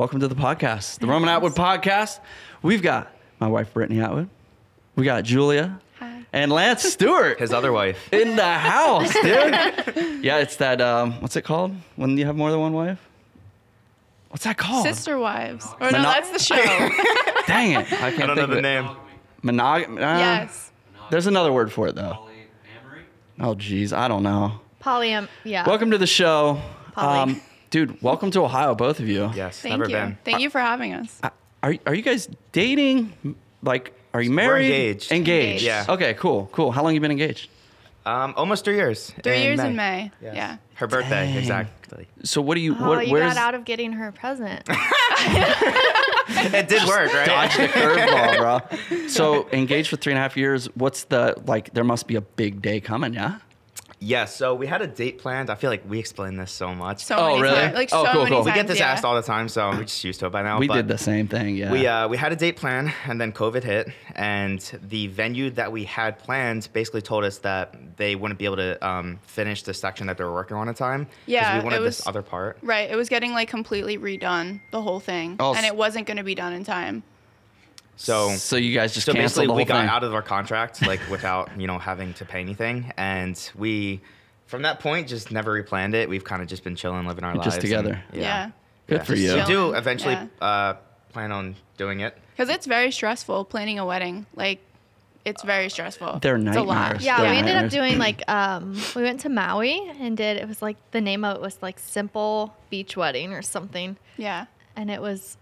welcome to the podcast, the Roman Atwood podcast. We've got my wife Brittany Atwood, we got Julia, Hi. and Lance Stewart His other wife. in the house, dude. yeah, it's that. Um, what's it called when you have more than one wife? What's that called? Sister wives. Or no, that's the show. Dang it, I can't I don't know of the it. name. Monog- uh, yes. There's another word for it though. Polyamory? Oh, geez, I don't know. Polyam. Yeah. Welcome to the show, Polly. um, dude. Welcome to Ohio, both of you. Yes, Thank never you. been. Thank you for having us. Uh, Are are you guys dating? Like, are you married? engaged. Engaged. Engaged. Yeah. Okay. Cool. Cool. How long you been engaged? Um, almost three years. Three years in May. Yes. Yeah. Her birthday, Dang. exactly. So what do you? Oh, what? you where's got out of getting her a present. It did work, right? dodge the curveball, bro? So engaged for three and a half years. What's the like? There must be a big day coming, yeah. Yeah, so we had a date planned. I feel like we explained this so much. So Oh, many really? times. Like Oh, so cool, many cool. we get this yeah. asked all the time, so we're just used to it by now. we but did the same thing. Yeah. We uh, we had a date plan, and then COVID hit, and the venue that we had planned basically told us that they wouldn't be able to um, finish the section that they were working on in time. 'cause Yeah, we wanted it this other part. Right. It was getting like completely redone, the whole thing. Oh, and it wasn't going to be done in time. So So you guys just so canceled basically the whole we got thing. out of our contract like without you know having to pay anything and we from that point just never replanned it we've kind of just been chilling living our You're lives just and- together. Yeah. Good for Just- you. we do eventually Yeah. uh, plan on doing it Because it's very stressful planning a wedding. Like, it's very stressful. They're It's a lot. nightmares. yeah, They're we ended up doing like um we went to Maui and did it was like the name of it was like simple beach wedding or something. Yeah. And it was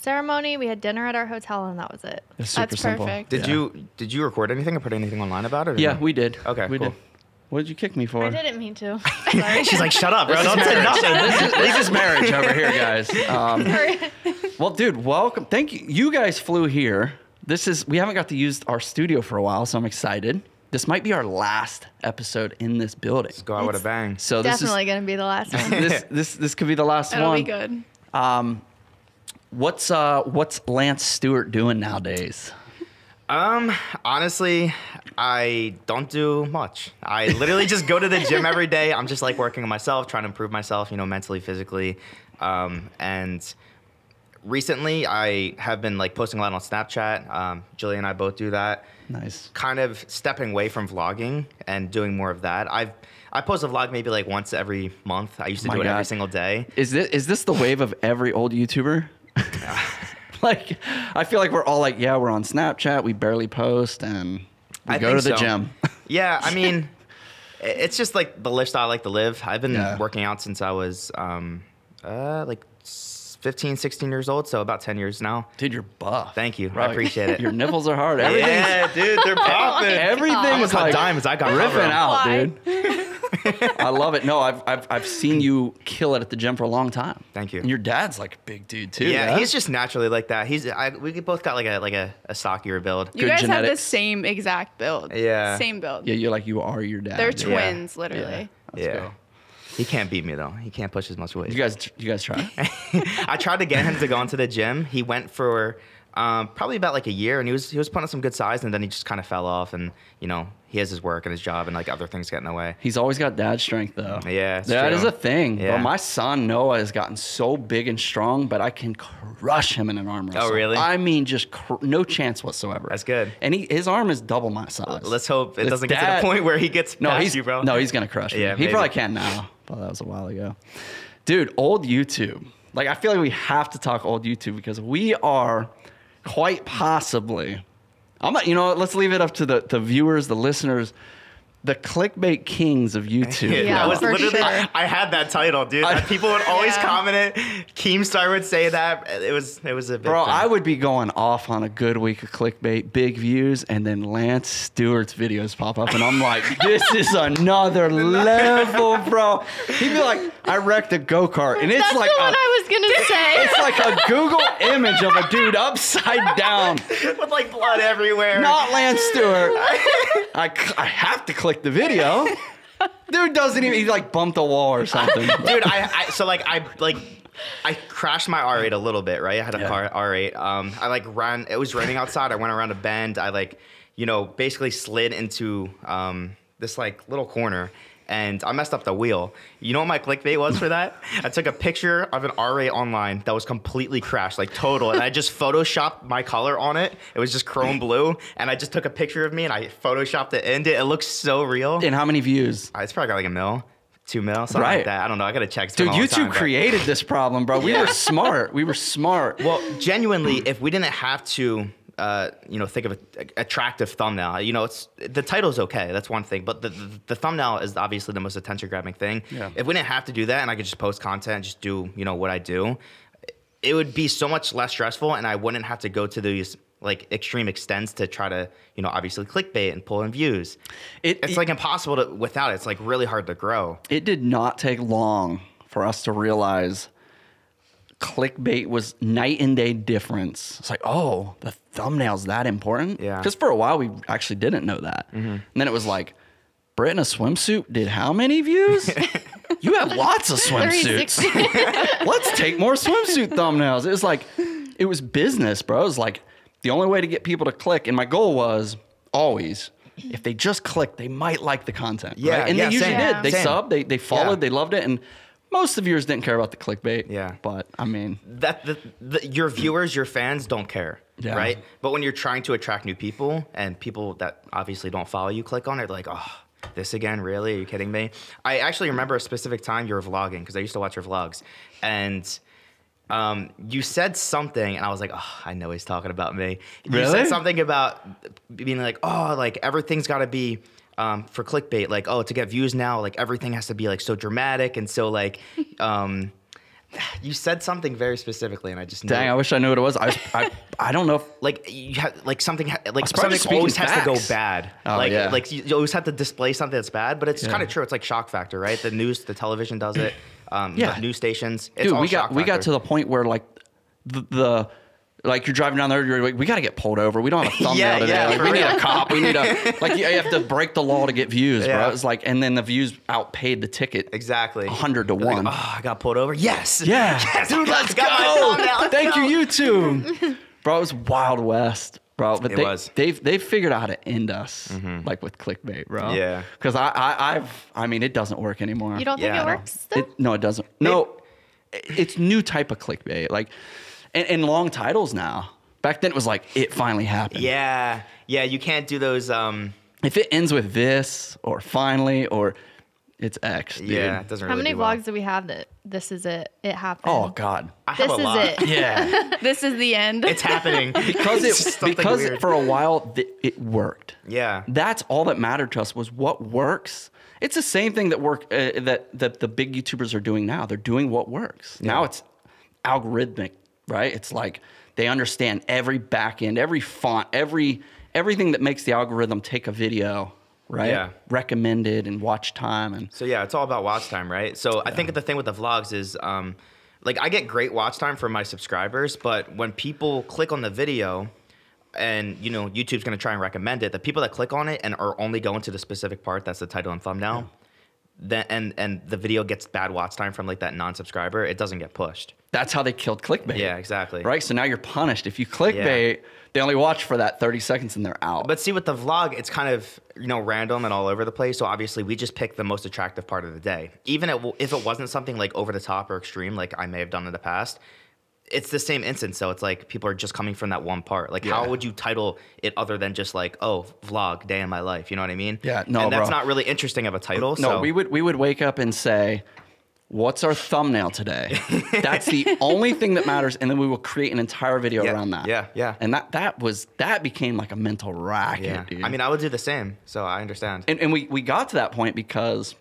ceremony, we had dinner at our hotel and that was it. It's super That's simple. perfect. did Yeah. you did you record anything or put anything online about it or Yeah, no? we did. Okay, we cool. did. What did you kick me for? I didn't mean to. Sorry. she's like shut up bro don't say nothing this, is, this is marriage over here, guys. Um, well, dude, welcome. Thank you. You guys flew here. This is we haven't got to use our studio for a while, so I'm excited. This might be our last episode in this building. go out with a bang So this is Definitely gonna be the last is one. this this this could be the last It'll one. be good. Um, what's uh what's Lance Stewart doing nowadays? Um, honestly, I don't do much. I literally just go to the gym every day. I'm just like working on myself, trying to improve myself, you know, mentally, physically. Um, and recently I have been like posting a lot on Snapchat. Um, Julie and I both do that. Nice. Kind of stepping away from vlogging and doing more of that. I've I post a vlog maybe like once every month. I used to My do it God. every single day. Is this is this the wave of every old YouTuber? like, I feel like we're all like, yeah, we're on Snapchat, we barely post, and we I go to the so. gym. Yeah, I mean, it's just like the lifestyle I like to live. I've been Yeah. working out since I was um, uh, like s- 15, 16 years old, so about 10 years now. Dude, you're buff. Thank you. Bro, I appreciate it. Your nipples are hard. Everything's yeah, dude, they're popping. everything I'm is gonna cut like diamonds. I got ripping out, dude. I love it. No, I've, I've I've seen you kill it at the gym for a long time. Thank you. And your dad's like a big dude too. Yeah, he's just naturally like that. He's I, we both got like a like a, a stockier build. You Good guys have the same exact build. Yeah. Same build. yeah. You're like you are your dad. They're twins, Yeah. literally. Let's yeah. go. He can't beat me though. He can't push as much weight. You guys, you guys try. I tried to get him to go into the gym. He went for um, probably about like a year, and he was he was putting on some good size, and then he just kind of fell off. And you know, he has his work and his job, and like other things get in the way. He's always got dad strength though. Yeah, that true. is a thing. Yeah. But my son Noah has gotten so big and strong, but I can crush him in an arm wrestle. Oh, really? I mean, just cr- no chance whatsoever. That's good. And he, his arm is double my size. Let's hope it His doesn't get to dad- the point where he gets No, past he's you, bro. no, he's gonna crush me. Yeah, he maybe. probably can now, but that was a while ago. Dude, old YouTube. Like I feel like we have to talk old YouTube because we are quite possibly. I'm not. You know, let's leave it up to the the viewers, the listeners, the clickbait kings of YouTube. Yeah, Yeah, that was for literally. sure. I, I had that title, dude. I- people would always Yeah. comment it. Keemstar would say that. It was it was a big Bro, thing. I would be going off on a good week of clickbait, big views, and then Lance Stewart's videos pop up, and I'm like, this is another level, bro. He'd be like, I wrecked a go kart, and it's That's like the one a, I was gonna say. it's like a Google image of a dude upside down, with like blood everywhere. not Lance Stewart. I, I have to click the video. Dude doesn't even, he like bumped a wall or something. dude. I, I so like I like I crashed my R8 a little bit, right? I had a Yeah. car R8. Um, I like ran. It was raining outside. I went around a bend. I like, you know, basically slid into um this like little corner, and I messed up the wheel. You know what my clickbait was for that? I took a picture of an R8 online that was completely crashed, like total, and I just photoshopped my color on it. It was just chrome blue, and I just took a picture of me and I photoshopped it in. It It looks so real. And how many views? Uh, It's probably got like a mil, two mil, something Right. like that. I don't know. I gotta check. It's Dude, long YouTube time, created this problem, bro. We Yeah. were smart. We were smart. Well, genuinely, if we didn't have to, uh, you know, think of an attractive thumbnail, you know, it's the title's okay. That's one thing, but the, the, the thumbnail is obviously the most attention grabbing thing. Yeah. If we didn't have to do that, and I could just post content, just do, you know, what I do, it would be so much less stressful, and I wouldn't have to go to these like extreme extents to try to, you know, obviously clickbait and pull in views. It- it's it- like impossible to without it. It's like really hard to grow. it did not take long for us to realize clickbait was night and day difference. It's like, oh, the thumbnail's that important? Yeah. Because for a while we actually didn't know that. Mm-hmm. And then it was like, Brit in a swimsuit did how many views? you have lots of swimsuits. Let's take more swimsuit thumbnails. It was like, it was business, bro. It was like the only way to get people to click. And my goal was always, if they just click, they might like the content. Yeah, right? And yeah, they usually same. did. They Same. subbed, they, they followed, Yeah. they loved it. And most of the viewers didn't care about the clickbait. Yeah. But I mean, that the, the, your viewers, your fans don't care, Yeah. right? But when you're trying to attract new people and people that obviously don't follow you click on it, like, oh, this again? Really? Are you kidding me? I actually remember a specific time you were vlogging because I used to watch your vlogs, and um, you said something, and I was like, oh, I know he's talking about me. You Really? said something about being like, oh, like everything's got to be. Um, for clickbait, like oh, to get views now, like everything has to be like so dramatic and so like, um, you said something very specifically, and I just dang, it I wish I knew what it was. I, was, I, I don't know if like you have like something ha- like was something always speaking has to go bad. Oh, like yeah. like you you always have to display something that's bad, but it's Yeah. kind of true. It's like shock factor, right? The news, the television does it. Um, Yeah. the news stations. It's dude, all we got shock we got to the point where like the, the like you're driving down there, you're like, we got to get pulled over. We don't have a thumbnail Yeah, today. yeah, like, for we need a cop. We need a like you, you have to break the law to get views, bro. It's like, and then the views outpaid the ticket. exactly 100 to You're like, one. oh, I got pulled over. Yes. Yeah, Yes, dude, let's I got my go. Thank go. you, YouTube, bro. It was Wild West, bro. But It they, was. They've they've figured out how to end us, mm-hmm. like with clickbait, bro. Yeah. Because I, I I've I mean it doesn't work anymore. You don't think Yeah, it works though? It, no, it doesn't. No, it- it's new type of clickbait. Like, and, and long titles now. Back then it was like it finally happened. Yeah, yeah. You can't do those. Um, If it ends with this or finally or it's X. Dude. yeah, it doesn't. How really many do well. vlogs do we have that this is it? It happened. Oh God. I have This a is lot. it. Yeah. This is the end. It's happening because It's it because weird. for a while th- it worked. yeah. That's all that mattered to us was what works. It's the same thing that work uh, that that the big YouTubers are doing now. They're doing what works. Now it's algorithmic, right? It's like they understand every back end, every font, every everything that makes the algorithm take a video, right? Yeah. Recommended and watch time and So yeah, it's all about watch time, right? So I think the thing with the vlogs is, um, like I get great watch time from my subscribers, but when people click on the video, and you know YouTube's gonna try and recommend it, the people that click on it and are only going to the specific part that's the title and thumbnail, then and and the video gets bad watch time from like that non-subscriber, it doesn't get pushed. That's how they killed clickbait. Yeah, exactly. Right? So now you're punished. If you clickbait, they only watch for that 30 seconds and they're out. But see, with the vlog, it's kind of you know random and all over the place. So obviously, we just pick the most attractive part of the day. Even if it wasn't something like over the top or extreme, like I may have done in the past, it's the same instance. So it's like people are just coming from that one part. Like, Yeah. how would you title it other than just like, oh, vlog, day in my life? You know what I mean? Yeah, no, and that's bro. not really interesting of a title. No, so we would we would wake up and say, "What's our thumbnail today?" That's the only thing that matters, and then we will create an entire video Yeah, around that. yeah, yeah. And that that was that became like a mental racket, Yeah, dude. I mean, I would do the same. So I understand. and and we we got to that point because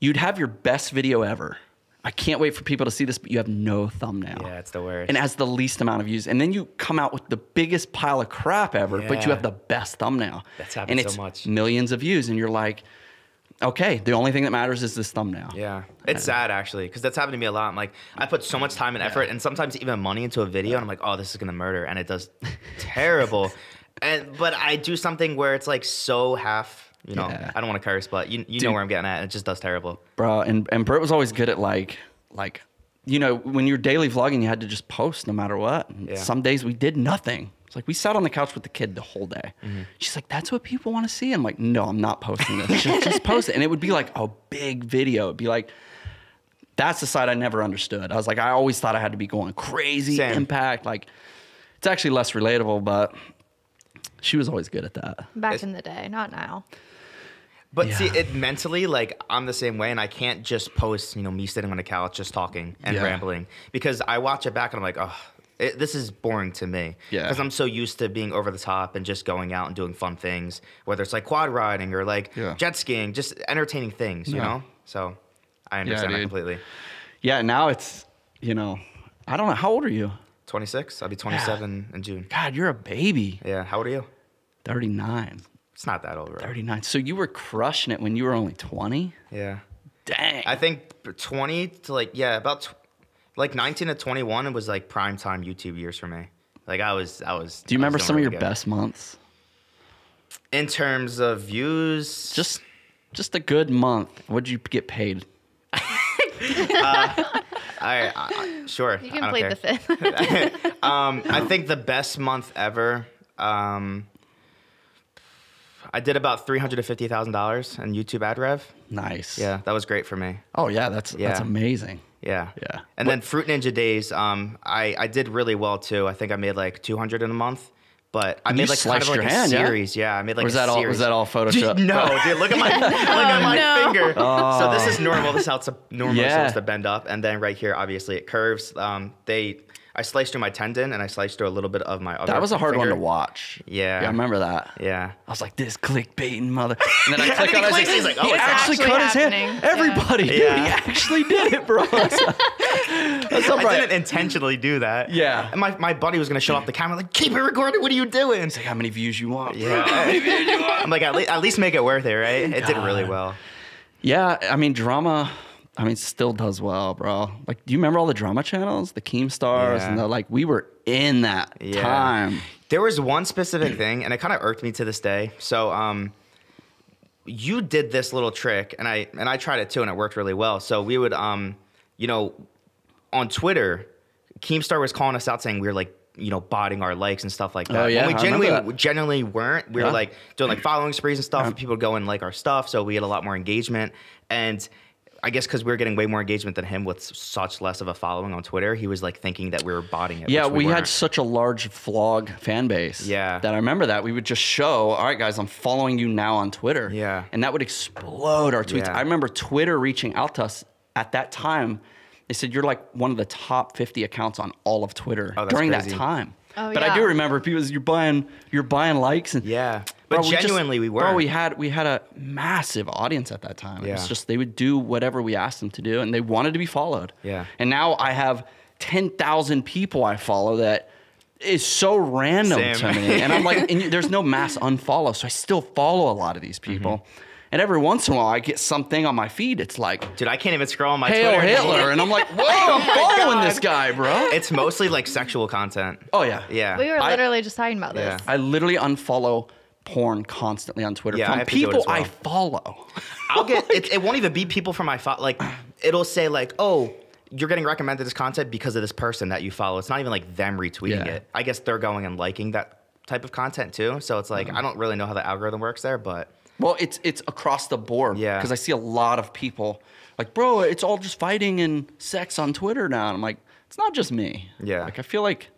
you'd have your best video ever. I can't wait for people to see this, but you have no thumbnail. yeah, it's the worst. and it has the least amount of views. And then you come out with the biggest pile of crap ever, but you have the best thumbnail. That's happened and so it's much. millions of views, and you're like, okay, the only thing that matters is this thumbnail. Yeah, it's sad actually because that's happened to me a lot. I'm like, I put so much time and effort, and sometimes even money into a video, and I'm like, oh, this is gonna murder, and it does terrible. And but I do something where it's like so half. You know, Yeah. I don't want to curse, but you you Dude. know where I'm getting at. It just does terrible. bro. And and Britt was always good at like like you know when you're daily vlogging, you had to just post no matter what. Yeah. Some days we did nothing. It's like we sat on the couch with the kid the whole day. Mm-hmm. She's like, "That's what people want to see." I'm like, "No, I'm not posting this. just, just post it." And it would be like a big video. It'd be like, that's the side I never understood. I was like, I always thought I had to be going crazy, Same. impact. Like, it's actually less relatable, but she was always good at that. Back It's- in the day, not now. But see, it mentally, like I'm the same way, and I can't just post, you know, me sitting on the couch just talking and Yeah. rambling because I watch it back and I'm like, oh, it, this is boring to me. Yeah. Because I'm so used to being over the top and just going out and doing fun things, whether it's like quad riding or like Yeah. jet skiing, just entertaining things, you Yeah. know. So I understand that completely. Yeah, now it's, you know, I don't know. How old are you? 26. I'll be 27 in June. God, you're a baby. Yeah. How old are you? 39. It's not that old, right? 39. So you were crushing it when you were only 20? Yeah. Dang. I think 20 to like yeah, about like 19 to 21 it was like prime time YouTube years for me. Like I was I was Do you I remember doing some of your good. best months? in terms of views? Just just a good month. What'd you get paid? I, I sure. You can don't care. the fifth. Um I think the best month ever um I did about $350,000 in YouTube ad rev. Nice. Yeah, that was great for me. Oh yeah, that's that's amazing. Yeah. Yeah. And then Fruit Ninja Days, um, I, I did really well too. I think I made like 200 in a month. But I You made like kind of like a hand, yeah? series. Yeah? I made like Or was a that all- was that all Photoshop? Dude, no, dude, look at my look at my no. finger. So this is normal. This is how it's normally Yeah. supposed to bend up, and then right here, obviously, it curves. Um, they, I sliced through my tendon, and I sliced through a little bit of my other. That was a hard one to watch. Yeah. Yeah, I remember that. Yeah. I was like, this clickbaiting mother. And then I click on it. he I was like, he's like, oh, he it's actually actually cut his hand. happening. Yeah. Everybody, dude, Yeah. he actually did it, bro. That's I right. didn't intentionally do that. Yeah. And my, my buddy was gonna shut off the camera, like, keep it recorded. What are you doing? It's like, how many views you want? bro? Yeah. I'm like, at, le- at least make it worth it, right? It did really well. Yeah, I mean, drama. I mean, still does well, bro. Like, do you remember all the drama channels, the Keemstars, Yeah. and the like? We were in that Yeah. time. There was one specific thing, and it kind of irked me to this day. So, um, you did this little trick, and I and I tried it too, and it worked really well. So we would, um, you know, on Twitter, Keemstar was calling us out saying we were like, you know, botting our likes and stuff like that. Oh, yeah, When we genuinely genuinely weren't. We Yeah. were like doing like following sprees and stuff, and people would go and like our stuff, so we had a lot more engagement. And I guess because we were getting way more engagement than him with such less of a following on Twitter, he was like thinking that we were botting it. Yeah, which we, had such a large vlog fan base. Yeah. That I remember that. We would just show, all right, guys, I'm following you now on Twitter. Yeah. And that would explode our tweets. Yeah. I remember Twitter reaching out to us at that time. They said, you're like one of the top 50 accounts on all of Twitter Oh, that's during that time. Oh, but I do remember because you're buying, you're buying likes and Yeah. But Bro, genuinely, we were. Bro, we had we had a massive audience at that time. It was just they would do whatever we asked them to do, and they wanted to be followed. Yeah. And now I have ten thousand people I follow that is so random Same. to me, and I'm like, and there's no mass unfollow, so I still follow a lot of these people. Mm-hmm. And every once in a while, I get something on my feed. It's like, Dude, I can't even scroll on my "Hail Twitter. Hitler," and I'm like, "Whoa, I'm following God. this guy, bro." It's mostly like sexual content. oh yeah, Yeah. We were I- literally just talking about Yeah. this. I literally unfollow porn constantly on Twitter Yeah, from have to do it people well. I follow. I'll get it, it won't even be people from my fo- like it'll say like, "Oh, you're getting recommended this content because of this person that you follow." It's not even like them retweeting Yeah. it. I guess they're going and liking that type of content too. So it's like mm-hmm. I don't really know how the algorithm works there, but Well, it's it's across the board. Yeah. Because I see a lot of people like, bro, it's all just fighting and sex on Twitter now. And I'm like, it's not just me. Yeah. Like I feel like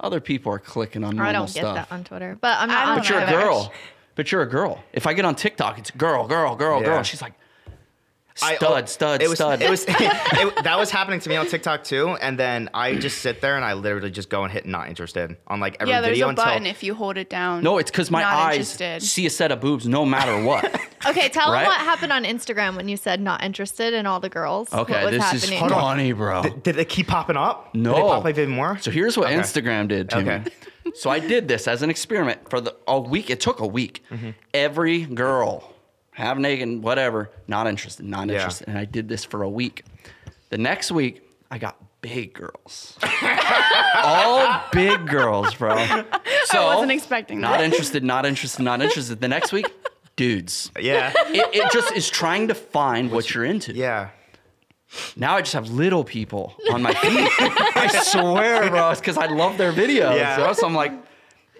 other people are clicking on Or I don't get stuff. that on Twitter, but I'm I not don't on but you're a girl. But you're a girl. If I get on TikTok, it's girl, girl, girl, girl. She's like, I- stud, stud, it was, stud. It was it, that was happening to me on TikTok too, and then I just sit there and I literally just go and hit not interested on like every yeah, there's video a until button if you hold it down. no, it's because my Not eyes interested. see a set of boobs no matter what. Okay, tell Right? them what happened on Instagram when you said not interested in all the girls. Okay, what was this happening? is Hold on. funny, bro. did it keep popping up? No. Did it pop up even more? So here's what Okay. Instagram did to Okay. me. So I did this as an experiment for the a week. It took a week. Mm-hmm. Every girl, half naked, whatever, not interested, not Yeah. interested. And I did this for a week. The next week, I got big girls. All big girls, bro. So I wasn't expecting Not that. Not interested, not interested, not interested. The next week, dudes. Yeah. It, it just is trying to find what you're into. yeah. Now I just have little people on my feed. I swear, bro, it's because I love their videos. Yeah. bro. So I'm like,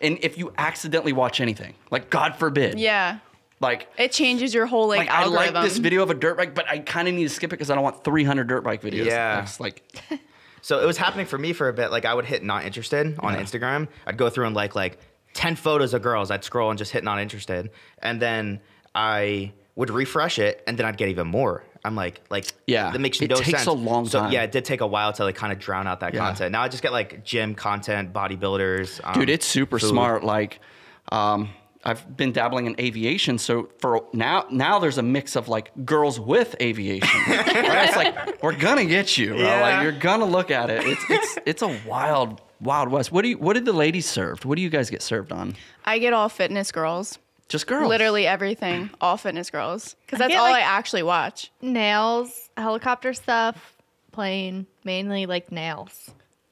and if you accidentally watch anything, like God forbid, Yeah. Like It changes your whole like, like I like this video of a dirt bike, but I kind of need to skip it because I don't want 300 dirt bike videos. Yeah. It's like So it was happening for me for a bit. Like I would hit not interested on Yeah. Instagram. I'd go through and like like ten photos of girls. I'd scroll and just hit not interested, and then I would refresh it, and then I'd get even more. I'm like like Yeah, that makes it no takes sense. a long so, time. Yeah, it did take a while to like kind of drown out that Yeah. content. Now I just get like gym content, bodybuilders. Um, dude it's super food. smart like um i've been dabbling in aviation so for now now there's a mix of like girls with aviation right? it's like we're gonna get you bro. Yeah. like you're gonna look at it it's it's it's a wild wild west what do you what did the ladies served what do you guys get served on I get all fitness girls. just girls Literally everything. All fitness girls. Because I that's get, all like- I actually watch. Nails, helicopter stuff, plane, mainly like nails.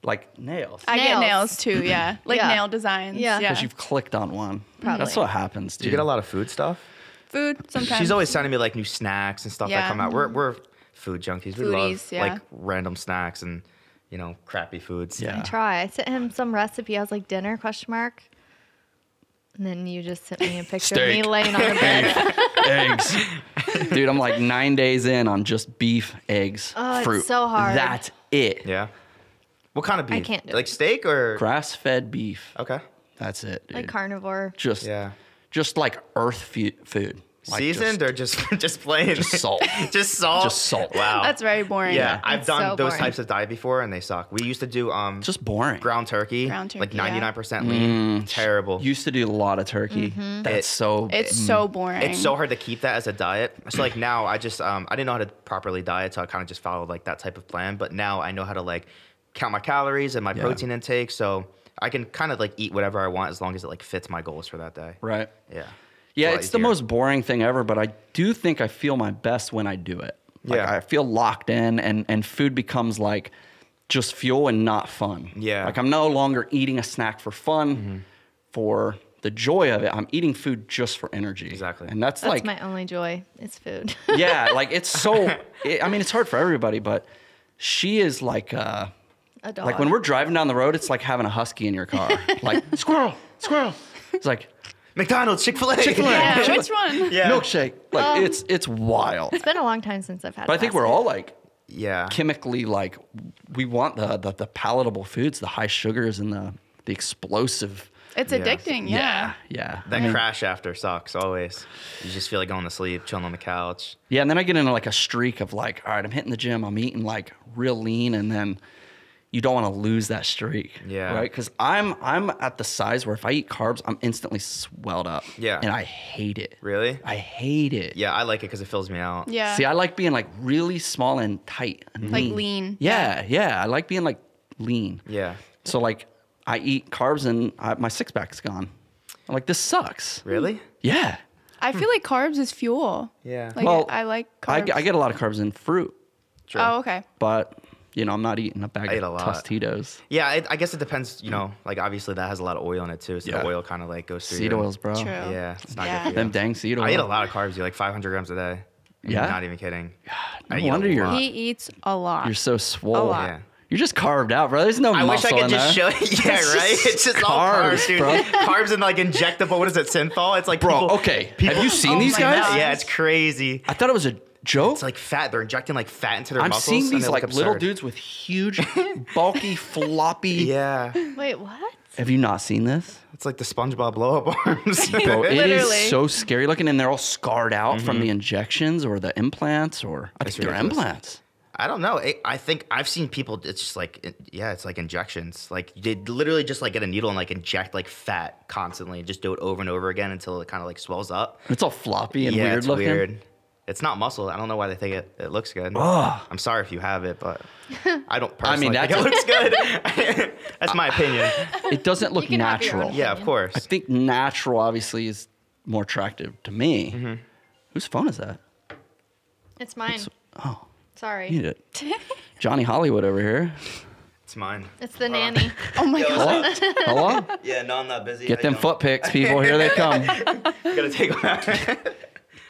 Like nails I get Nails. nails too, yeah. Like Yeah. nail designs. Yeah. Yeah. because you've clicked on one Probably. that's what happens dude Do you get a lot of food stuff? Food sometimes. She's always sending me like new snacks and stuff that Yeah. come out. We're we're food junkies. We love Foodies, yeah. like random snacks and you know crappy foods. Yeah. I try. I sent him some recipe. I was like, dinner question mark. And then you just sent me a picture of me Steak. laying on the bed. eggs dude i'm like nine days in on just beef eggs Oh, it's fruit so hard. that's it Yeah. What kind of beef? I can't do like it. steak or grass-fed beef okay. that's it dude. like carnivore. just Yeah. just like earth fu- food Like Seasoned just, or just just plain? just salt just salt. Just salt. Wow. That's very boring. yeah. I've It's done so those boring. types of diet before and they suck. We used to do um just boring ground turkey, Ground like turkey, yeah. ninety nine percent lean. Terrible. used to do a lot of turkey Mm-hmm. that's It- so It's so boring. it's so hard to keep that as a diet. So like now I just um I didn't know how to properly diet, so I kind of just followed like that type of plan. But now I know how to like count my calories and my Yeah. protein intake, so I can kind of like eat whatever I want as long as it like fits my goals for that day. right Yeah. yeah a lot it's the most boring thing ever but i do think i feel my best when i do it like Yeah. i feel locked in and and food becomes like just fuel and not fun Yeah. like i'm no longer eating a snack for fun Mm-hmm. for the joy of it i'm eating food just for energy Exactly. and that's, That's like my only joy. It's food. yeah like it's so it, i mean it's hard for everybody but she is like uh a dog. like when we're driving down the road it's like having a husky in your car like squirrel squirrel it's like McDonald's, Chick Fil A. Chick-fil-A. yeah, which one? Yeah. milkshake like Um, it's it's wild it's been a long time since I've had. but i think we're all like Yeah. chemically like we want the, the the palatable foods the high sugars and the the explosive It's Yeah. addicting. Yeah. yeah That I mean, crash after sucks always. You just feel like going to sleep, chilling on the couch. yeah and then i get into like a streak of like all right i'm hitting the gym i'm eating like real lean and then you don't want to lose that streak Yeah. right because i'm i'm at the size where if i eat carbs i'm instantly swelled up Yeah. and i hate it Really? i hate it Yeah, I like it because it fills me out. Yeah. See, I like being like really small and tight and Like lean. Yeah, yeah. I like being like lean. Yeah. So like, I eat carbs and I, my six pack's gone. I'm like, this sucks. Really? Yeah. I feel like carbs is fuel. Yeah. Like well, I like carbs. get- I get a lot of carbs in fruit, True. Oh, okay. but you know, I'm not eating a bag I eat of a lot. Tostitos. Yeah, it, I guess it depends. You know, like obviously that has a lot of oil in it too, so Yeah. the oil kind of like goes through. Seed your- oils, bro. True. Yeah, it's not Yeah. good for Them you. dang seed oils. I eat a lot of carbs. You like 500 grams a day. I'm Yeah? Not even kidding. No I wonder you're. He eats a lot. you're so swole. lot. Yeah. You're just carved out, bro. There's no I wish I could just there. show. Yeah, It's right. just It's just all carbs, carbs, dude. bro. Carbs and like injectable. What is it? Synthol. It's like Bro, people- okay. people- Have you seen Oh these guys? gosh. Yeah, it's crazy. I thought it was a joke. It's like fat. They're injecting like fat into their muscles. I'm seeing these they like little dudes with huge, bulky, floppy. Yeah, Wait, what? Have you not seen this? it's like the SpongeBob blow up arms. Bro, it is Literally. so scary looking, and they're all scarred out from mm-hmm. the injections or the implants, or I think they're implants. I don't know. It, I think I've seen people. It's just like, it- yeah, it's like injections. Like they literally just like get a needle and like inject like fat constantly, and just do it over and over again until it kind of like swells up. It's all floppy and yeah, weird it's looking. weird. It's not muscle. I don't know why they think it, it looks good. Ugh. I'm sorry if you have it, but I don't personally I mean, personally think it looks good. that's my opinion. It doesn't look can have your own natural. Yeah, of course. I think natural obviously is more attractive to me. Mm-hmm. Whose phone is that? It's mine. Oh, Sorry. you it. Johnny Hollywood over here. It's mine. It's the nanny. oh my Yo, god. what's? Hello? yeah, no, I'm not busy. Get How them you foot pics, people. Here they come. Gotta take them out.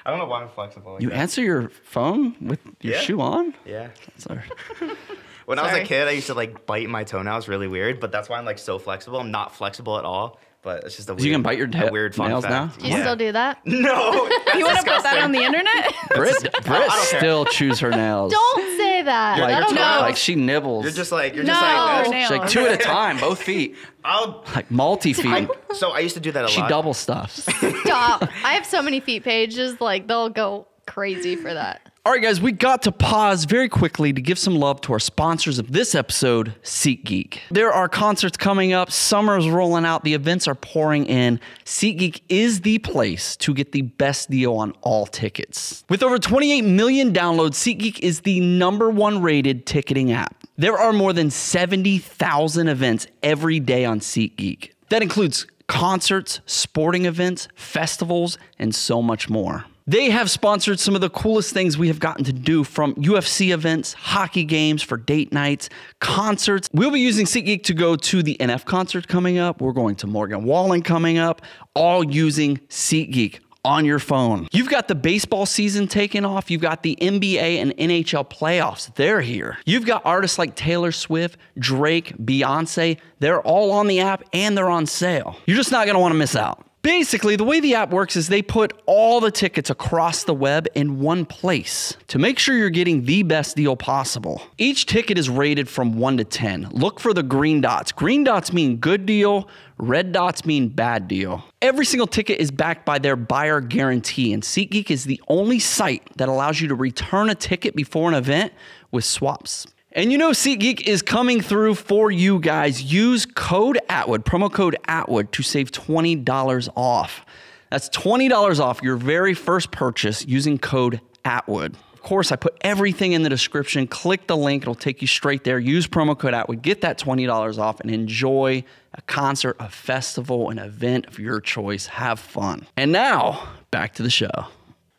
I don't know why I'm flexible. Like You that. answer your phone with your Yeah. shoe on? Yeah. Sorry. When I was a kid, I used to like bite my toenails really weird, but that's why I'm like so flexible. I'm not flexible at all, but it's just a weird, you can bite your a weird fun nails now? fact. Do you still do that? No, You want to put that on the internet? Brit, I Brit still chews her nails. Don't say that. like, That'll No. go. like she nibbles. You're just like you're No. just like Her uh, this. She's like two at a time, both feet, I'll. like multi feet. So I used to do that a lot. She lot. double stuffs. Stop. I have so many feet pages. Like they'll go crazy for that. All right, guys, we got to pause very quickly to give some love to our sponsors of this episode, SeatGeek. There are concerts coming up, summer's rolling out, the events are pouring in. SeatGeek is the place to get the best deal on all tickets. With over 28 million downloads, SeatGeek is the number one rated ticketing app. There are more than 70,000 events every day on SeatGeek. That includes concerts, sporting events, festivals, and so much more. They have sponsored some of the coolest things we have gotten to do from UFC events, hockey games for date nights, concerts. We'll be using SeatGeek to go to the NF concert coming up. We're going to Morgan Wallen coming up, all using SeatGeek on your phone. You've got the baseball season taking off. You've got the NBA and NHL playoffs. They're here. You've got artists like Taylor Swift, Drake, Beyonce. They're all on the app and they're on sale. You're just not going to want to miss out. Basically, the way the app works is they put all the tickets across the web in one place to make sure you're getting the best deal possible. Each ticket is rated from 1 to 10. Look for the green dots. Green dots mean good deal, red dots mean bad deal. Every single ticket is backed by their buyer guarantee, and SeatGeek is the only site that allows you to return a ticket before an event with swaps. And you know SeatGeek is coming through for you guys. Use code Atwood, promo code Atwood to save $20 off. That's $20 off your very first purchase using code Atwood. Of course, I put everything in the description. Click the link, it'll take you straight there. Use promo code Atwood, get that $20 off, and enjoy a concert, a festival, an event of your choice. Have fun. And now, back to the show.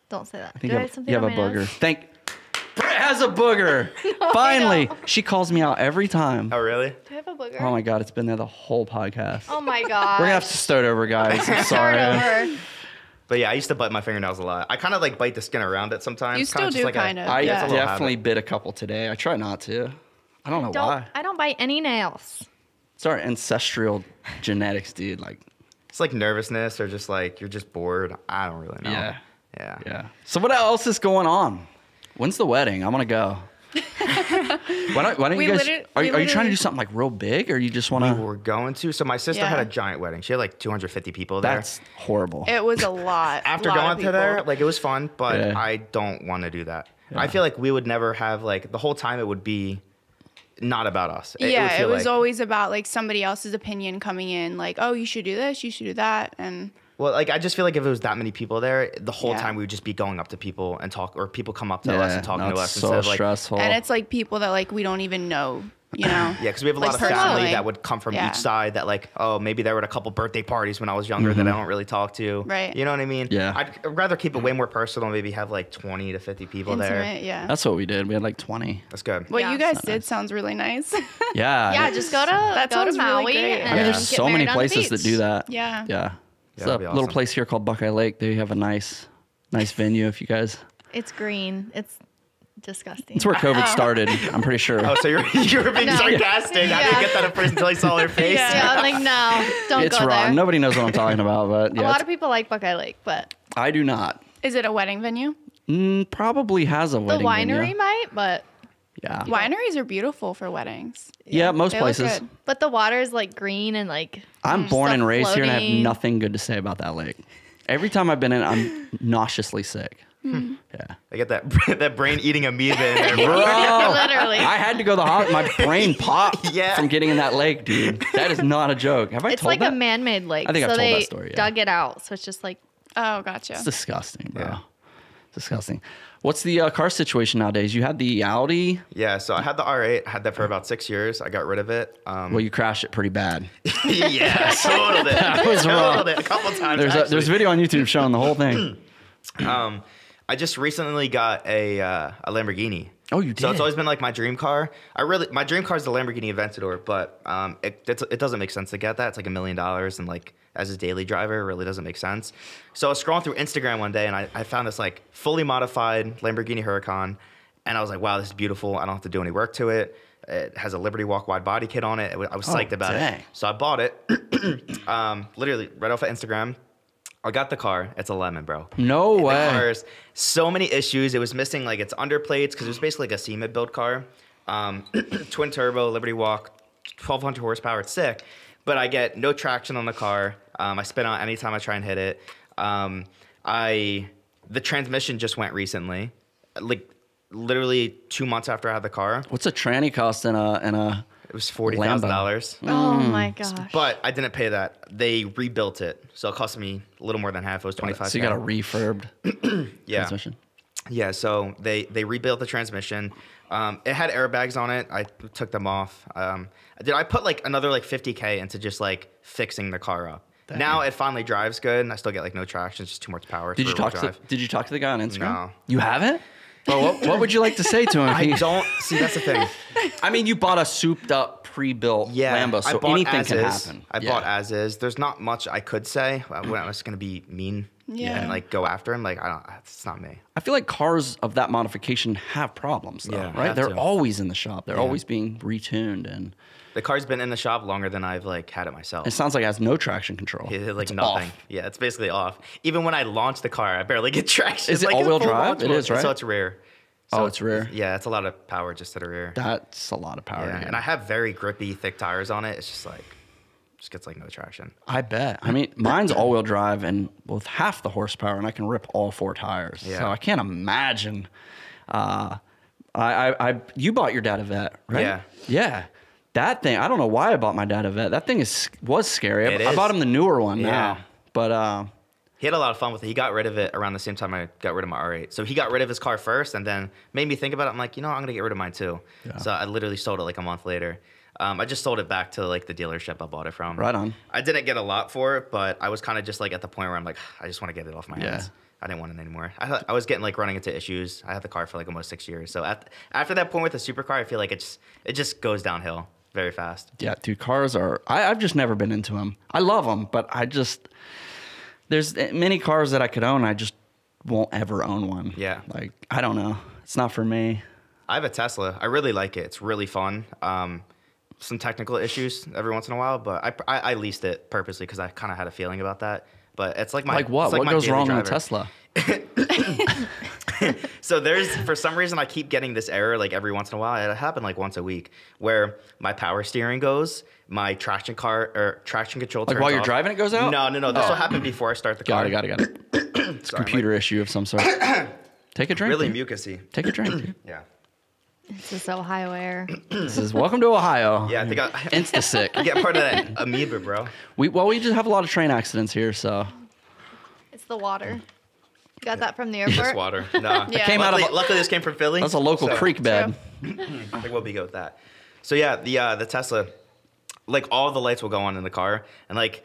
Don't say that. I think Do you I have, have something you have a booger. nose? Thank. Brett has a booger. Finally, she calls me out every time. Oh really? Do I have a booger? Oh my god, it's been there the whole podcast. Oh my god. We're gonna have to start over, guys. I'm Start sorry. over. But yeah, I used to bite my fingernails a lot. I kind of like bite the skin around it sometimes. You kinda still do, like a- kind of. I Yeah. It's a little definitely habit. bit a couple today. I try not to. I don't know Don't why. I don't bite any nails. It's our ancestral genetics, dude. Like, It's like nervousness or just like you're just bored. I don't really know. Yeah. Yeah. yeah. So what else is going on? When's the wedding? I want to go. why don't, why don't We you guys? Are, we are you trying to do something like real big, or you just want to? We to? were going to. So my sister had a giant wedding. She had like 250 people there. That's horrible. It was a lot. After lot going to there, like it was fun, but Yeah. I don't want to do that. I feel like we would never have like the whole time. It would be not about us. would yeah, it feel was like- always about like somebody else's opinion coming in, like, oh, you should do this, you should do that, and Well, like I just feel like if it was that many people there, the whole Yeah. time we would just be going up to people and talk, or people come up to us and talking no, to it's us so instead of like, stressful. and it's like people that like we don't even know, you know. yeah, because we have a Like lot of family personally. that would come from Yeah. each side. That like, oh, maybe there were a couple birthday parties when I was younger that I don't really talk to. Right. You know what I mean? Mm-hmm. Yeah. I'd rather keep it way more personal. Maybe have like 20 to 50 people there. Intimate, yeah. That's what we did. We had like 20. That's good. what Yeah, you guys did nice. sounds really nice. Yeah. Yeah, just go to That go to sounds really Maui great. and Yeah, then there's so many married on the places that do that. Yeah. Yeah. It's a be little place here called Buckeye Lake. They have a nice, nice venue. If you guys, It's green. It's disgusting. it's where COVID started. I'm pretty sure. Oh, so you're you were being No. sarcastic. I didn't get that at first until I saw their face. Yeah. yeah, I'm like, no, don't it's go wrong. there. Nobody knows what I'm talking about, but yeah, a lot of people like Buckeye Lake, but I do not. Is it a wedding venue? Mm, probably has a wedding. the winery venue. might. But Yeah. Wineries are beautiful for weddings. Yeah, most They look places. but the water is like green and like I'm born and raised here, and I have nothing good to say about that lake. Every time I've been in, I'm nauseously sick. Hmm. Yeah. I get that that brain eating amoeba in there. Bro, Literally. I had to go to the hospital. My brain popped Yeah. from getting in that lake, dude. That is not a joke. Have I it's told like that? a man-made lake. I think I've so told that story, yeah. dug it out, so it's just like Oh, gotcha. It's disgusting, bro. Yeah. Disgusting. What's the uh, car situation nowadays? You had the Audi. Yeah, so I had the R8. I had that for about six years. I got rid of it. Um, Well, you crashed it pretty bad. yeah, totaled it. That was wrong. It a couple times. There's a, there's a video on YouTube showing the whole thing. Um, I just recently got a uh, a Lamborghini. Oh, you did. So it's always been like my dream car. I really my dream car is the Lamborghini Aventador, but um, it it doesn't make sense to get that. It's like a million dollars, and like as a daily driver, really doesn't make sense. So I was scrolling through Instagram one day, and I, I found this like fully modified Lamborghini Huracan, and I was like, wow, this is beautiful. I don't have to do any work to it. It has a Liberty Walk wide body kit on it. I was Oh, psyched about dang. it. So I bought it. um, literally right off of Instagram. I got the car. It's a lemon, bro. No The way. car's so many issues. It was missing like its underplates because it was basically like a SEMA build car. Um, twin turbo, Liberty Walk, 1200 horsepower. It's sick, but I get no traction on the car. Um, I spin out anytime I try and hit it. Um, I the transmission just went recently, like literally two months after I had the car. What's a tranny cost in a in a? It was forty thousand dollars. Oh Mm. my gosh. But I didn't pay that. They rebuilt it, so it cost me a little more than half. It was twenty five. So you got a refurbed yeah. transmission. Yeah, so they they rebuilt the transmission. Um, it had airbags on it. I took them off. Um, did I put like another like 50k into just like fixing the car up? Now it finally drives good, and I still get like no traction. It's just too much power. Did for you rear-wheel talk to drive. Did you talk to the guy on Instagram? No. You haven't. Well, what, what would you like to say to him? I he- don't see. That's the thing. I mean, you bought a souped up, pre-built Yeah, Lambo, I so bought anything as can is. happen. I Yeah. bought as is. There's not much I could say. I wasn't gonna be mean. Yeah. And like go after him. Like I don't. It's not me. I feel like cars of that modification have problems, though, Yeah, right? They're to. always in the shop. They're Yeah. always being retuned, and The car's been in the shop longer than I've like had it myself. it sounds like it has no traction control. It, like It's nothing. off. Yeah, it's basically off. Even when I launch the car, I barely get traction. Is it like, it's all-wheel drive? It is, right? So it's rear. Oh, So it's rear. Yeah, it's a lot of power just to the rear. That's a lot of power. yeah, and I have very grippy, thick tires on it. It's just like, just gets like no traction. I bet. I mean, mine's all-wheel drive and with half the horsepower, and I can rip all four tires. Yeah. So I can't imagine. Uh, I, I, I, you bought your dad a Vette, right? Yeah. Yeah. That thing, I don't know why I bought my dad a Vette. That thing is was scary. I- It I, is. bought him the newer one Yeah. now, but uh, He had a lot of fun with it. He got rid of it around the same time I got rid of my R8. So he got rid of his car first, and then made me think about it. I'm like, you know, I'm gonna get rid of mine too. So I literally sold it like a month later. Um, I just sold it back to like the dealership I bought it from. Right on. I didn't get a lot for it, but I was kind of just like at the point where I'm like, I just want to get it off my Yeah. hands. I didn't want it anymore. I, thought- I was getting like running into issues. I had the car for like almost six years. So at, after that point with the supercar, I feel like it just it just goes downhill very fast. Yeah, dude, cars are. I, I've just never been into them. I love them, but I just there's many cars that I could own. I just won't ever own one. Yeah. like I don't know. It's not for me. I have a Tesla. I really like it. It's really fun. Um, some technical issues every once in a while, but I I, I leased it purposely because I kind of had a feeling about that. But it's like my Like what? it's like what my goes daily wrong in a. Tesla? So there's for some reason I keep getting this error like every once in a while. It happened like once a week where my power steering goes, my traction car or traction control. Like turns while you're off. driving, it goes out? No, no, no. This Oh. will happen before I start the car. Got car. it. Got it. Got it. It's a Sorry, computer issue of some sort. Take a drink. Really dude. mucusy. Take a drink. dude. Yeah. This is Ohio air. this is welcome to Ohio. Yeah, I think I Insta sick. I get part of that amoeba, bro. We well, we just have a lot of train accidents here, so It's the water. You got that from the Just airport? water. Nah. Yeah. came out of luckily, a- luckily this came from Philly. that's a local so creek bed. I think we'll be good with that. So yeah, the uh, the Tesla, like all the lights will go on in the car, and like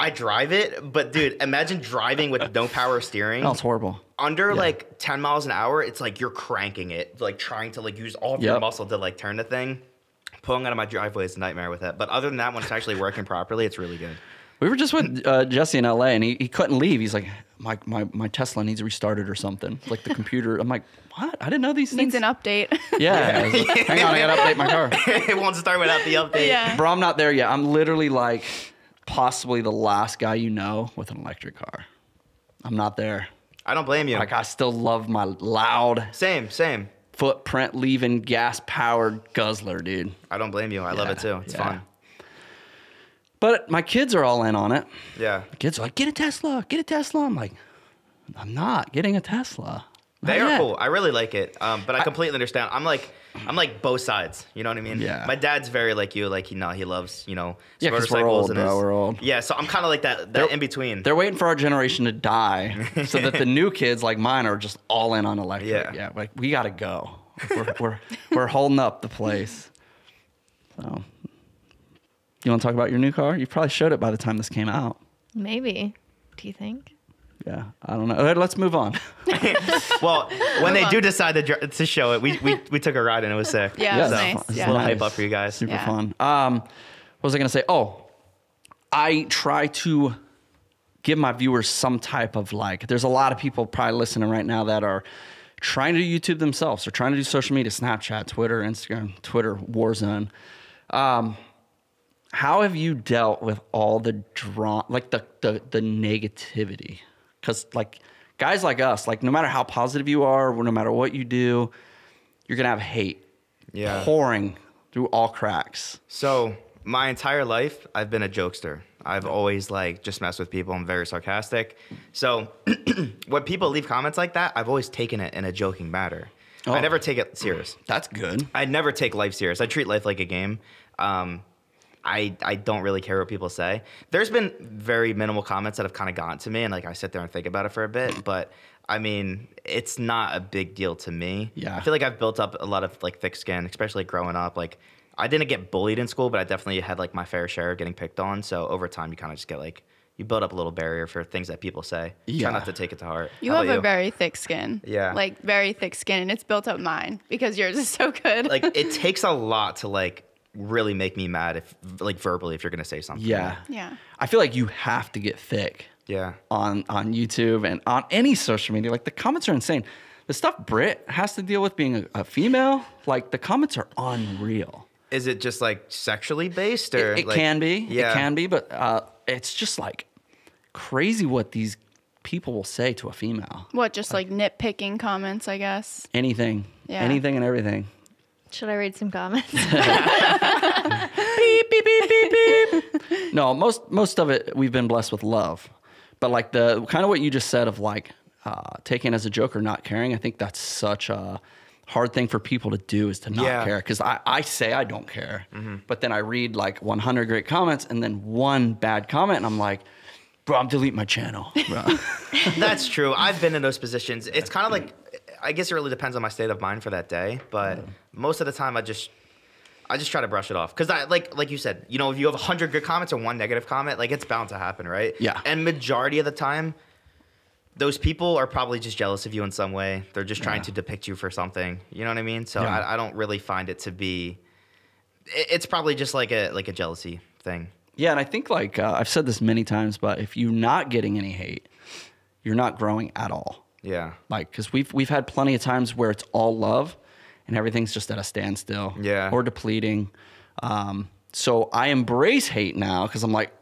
I drive it, but dude, imagine driving with no power steering. That's horrible. Under Yeah. like 10 miles an hour, it's like you're cranking it, like trying to like use all of your muscle to like turn the thing. Pulling out of my driveway is a nightmare with it. But other than that, when it's actually working properly, it's really good. We were just with uh, Jesse in LA, and he, he couldn't leave. He's like, my, my my Tesla needs restarted or something. Like the computer. I'm like, what? I didn't know these Needs things. Needs an update. Yeah. I was like, Hang on, I gotta update my car. it won't start without the update. yeah. Bro, I'm not there yet. I'm literally like possibly the last guy you know with an electric car. I'm not there. I don't blame you. Like I still love my loud same, same. footprint leaving gas powered guzzler, dude. I don't blame you. I love it too. It's yeah. fun. But my kids are all in on it. Yeah. Kids are like, get a Tesla, get a Tesla. I'm like, I'm not getting a Tesla. Not They are yet. cool. I really like it. Um, but I completely understand. I'm like, I'm like both sides. You know what I mean? Yeah. My dad's very like you. Like he, no, he loves you know Yeah, 'cause we're old, and bro, we're old. Yeah. So I'm kind of like that. That in between. They're waiting for our generation to die so that the new kids like mine are just all in on electric. Yeah. Yeah. Like we gotta go. We're, we're, we're holding up the place. So you want to talk about your new car? You probably showed it by the time this came out. Maybe. Do you think? Yeah. I don't know. All right, let's move on. Well, when they on. do decide to, dr- to show it, we, we we took a ride and it was sick. Yeah, it was so, nice. Just Yeah. a little Nice. hype up for you guys. Super Yeah. fun. Um, what was I gonna say? Oh, I try to give my viewers some type of like. There's a lot of people probably listening right now that are trying to do YouTube themselves. They're trying to do social media, Snapchat, Twitter, Instagram, Twitter, Warzone. Um, how have you dealt with all the draw, like the the, the negativity? Because like guys like us, like no matter how positive you are, no matter what you do, you're gonna have hate Yeah. pouring through all cracks. So my entire life, I've been a jokester. I've always like just messed with people. I'm very sarcastic. So when people leave comments like that, I've always taken it in a joking manner. Oh. I never take it serious. That's good. I never take life serious. I treat life like a game. Um, I I don't really care what people say. There's been very minimal comments that have kind of gotten to me, and like I sit there and think about it for a bit. But I mean, it's not a big deal to me. Yeah. I feel like I've built up a lot of like thick skin, especially growing up. Like I didn't get bullied in school, but I definitely had like my fair share of getting picked on. So over time, you kind of just get like you build up a little barrier for things that people say. Yeah. Try not to take it to heart. You How have about a very thick skin. Yeah. Like very thick skin, and it's built up mine because yours is so good. like it takes a lot to like really make me mad if like verbally if you're gonna say something. Yeah. yeah. I feel like you have to get thick Yeah. on on YouTube and on any social media. Like the comments are insane. The stuff Britt has to deal with being a, a female, like the comments are unreal. Is it just like sexually based or It, it like- can be, Yeah. it can be, but uh, it's just like crazy what these people will say to a female. What, just like nitpicking comments, I guess. Anything, Yeah. anything, and everything. Should I read some comments? beep beep beep beep beep. no, most most of it we've been blessed with love, but like the kind of what you just said of like uh, taking as a joke or not caring. I think that's such a hard thing for people to do is to not Yeah. care. Because I, I say I don't care, but then I read like 100 great comments and then one bad comment, and I'm like, bro, I'm deleting my channel. bro." That's true. I've been in those positions. It's kind of like I guess it really depends on my state of mind for that day, but most of the time I just I just try to brush it off because I like like you said, you know, if you have hundred good comments and one negative comment, like it's bound to happen, right? Yeah. And majority of the time, those people are probably just jealous of you in some way. They're just trying Yeah. to depict you for something. You know what I mean? So Yeah. I, I don't really find it to be. it- It's probably just like a like a jealousy thing. Yeah, and I think like uh, I've said this many times, but if you're not getting any hate, you're not growing at all. Yeah. Like, because we've we've had plenty of times where it's all love, and everything's just at a standstill. Yeah. Or depleting. Um, so I embrace hate now because I'm like,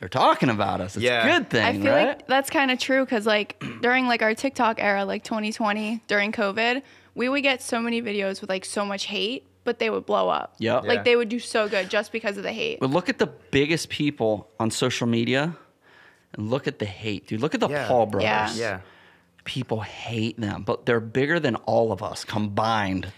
they're talking about us. It's Yeah. a good thing, I feel right? like that's kind of true because like during like our TikTok era, like 2020 during COVID, we would get so many videos with like so much hate, but they would blow up. Yep. Like they would do so good just because of the hate. but look at the biggest people on social media, and look at the hate, dude. Look at the Yeah. Paul brothers. Yeah. Yeah. People hate them, but they're bigger than all of us combined.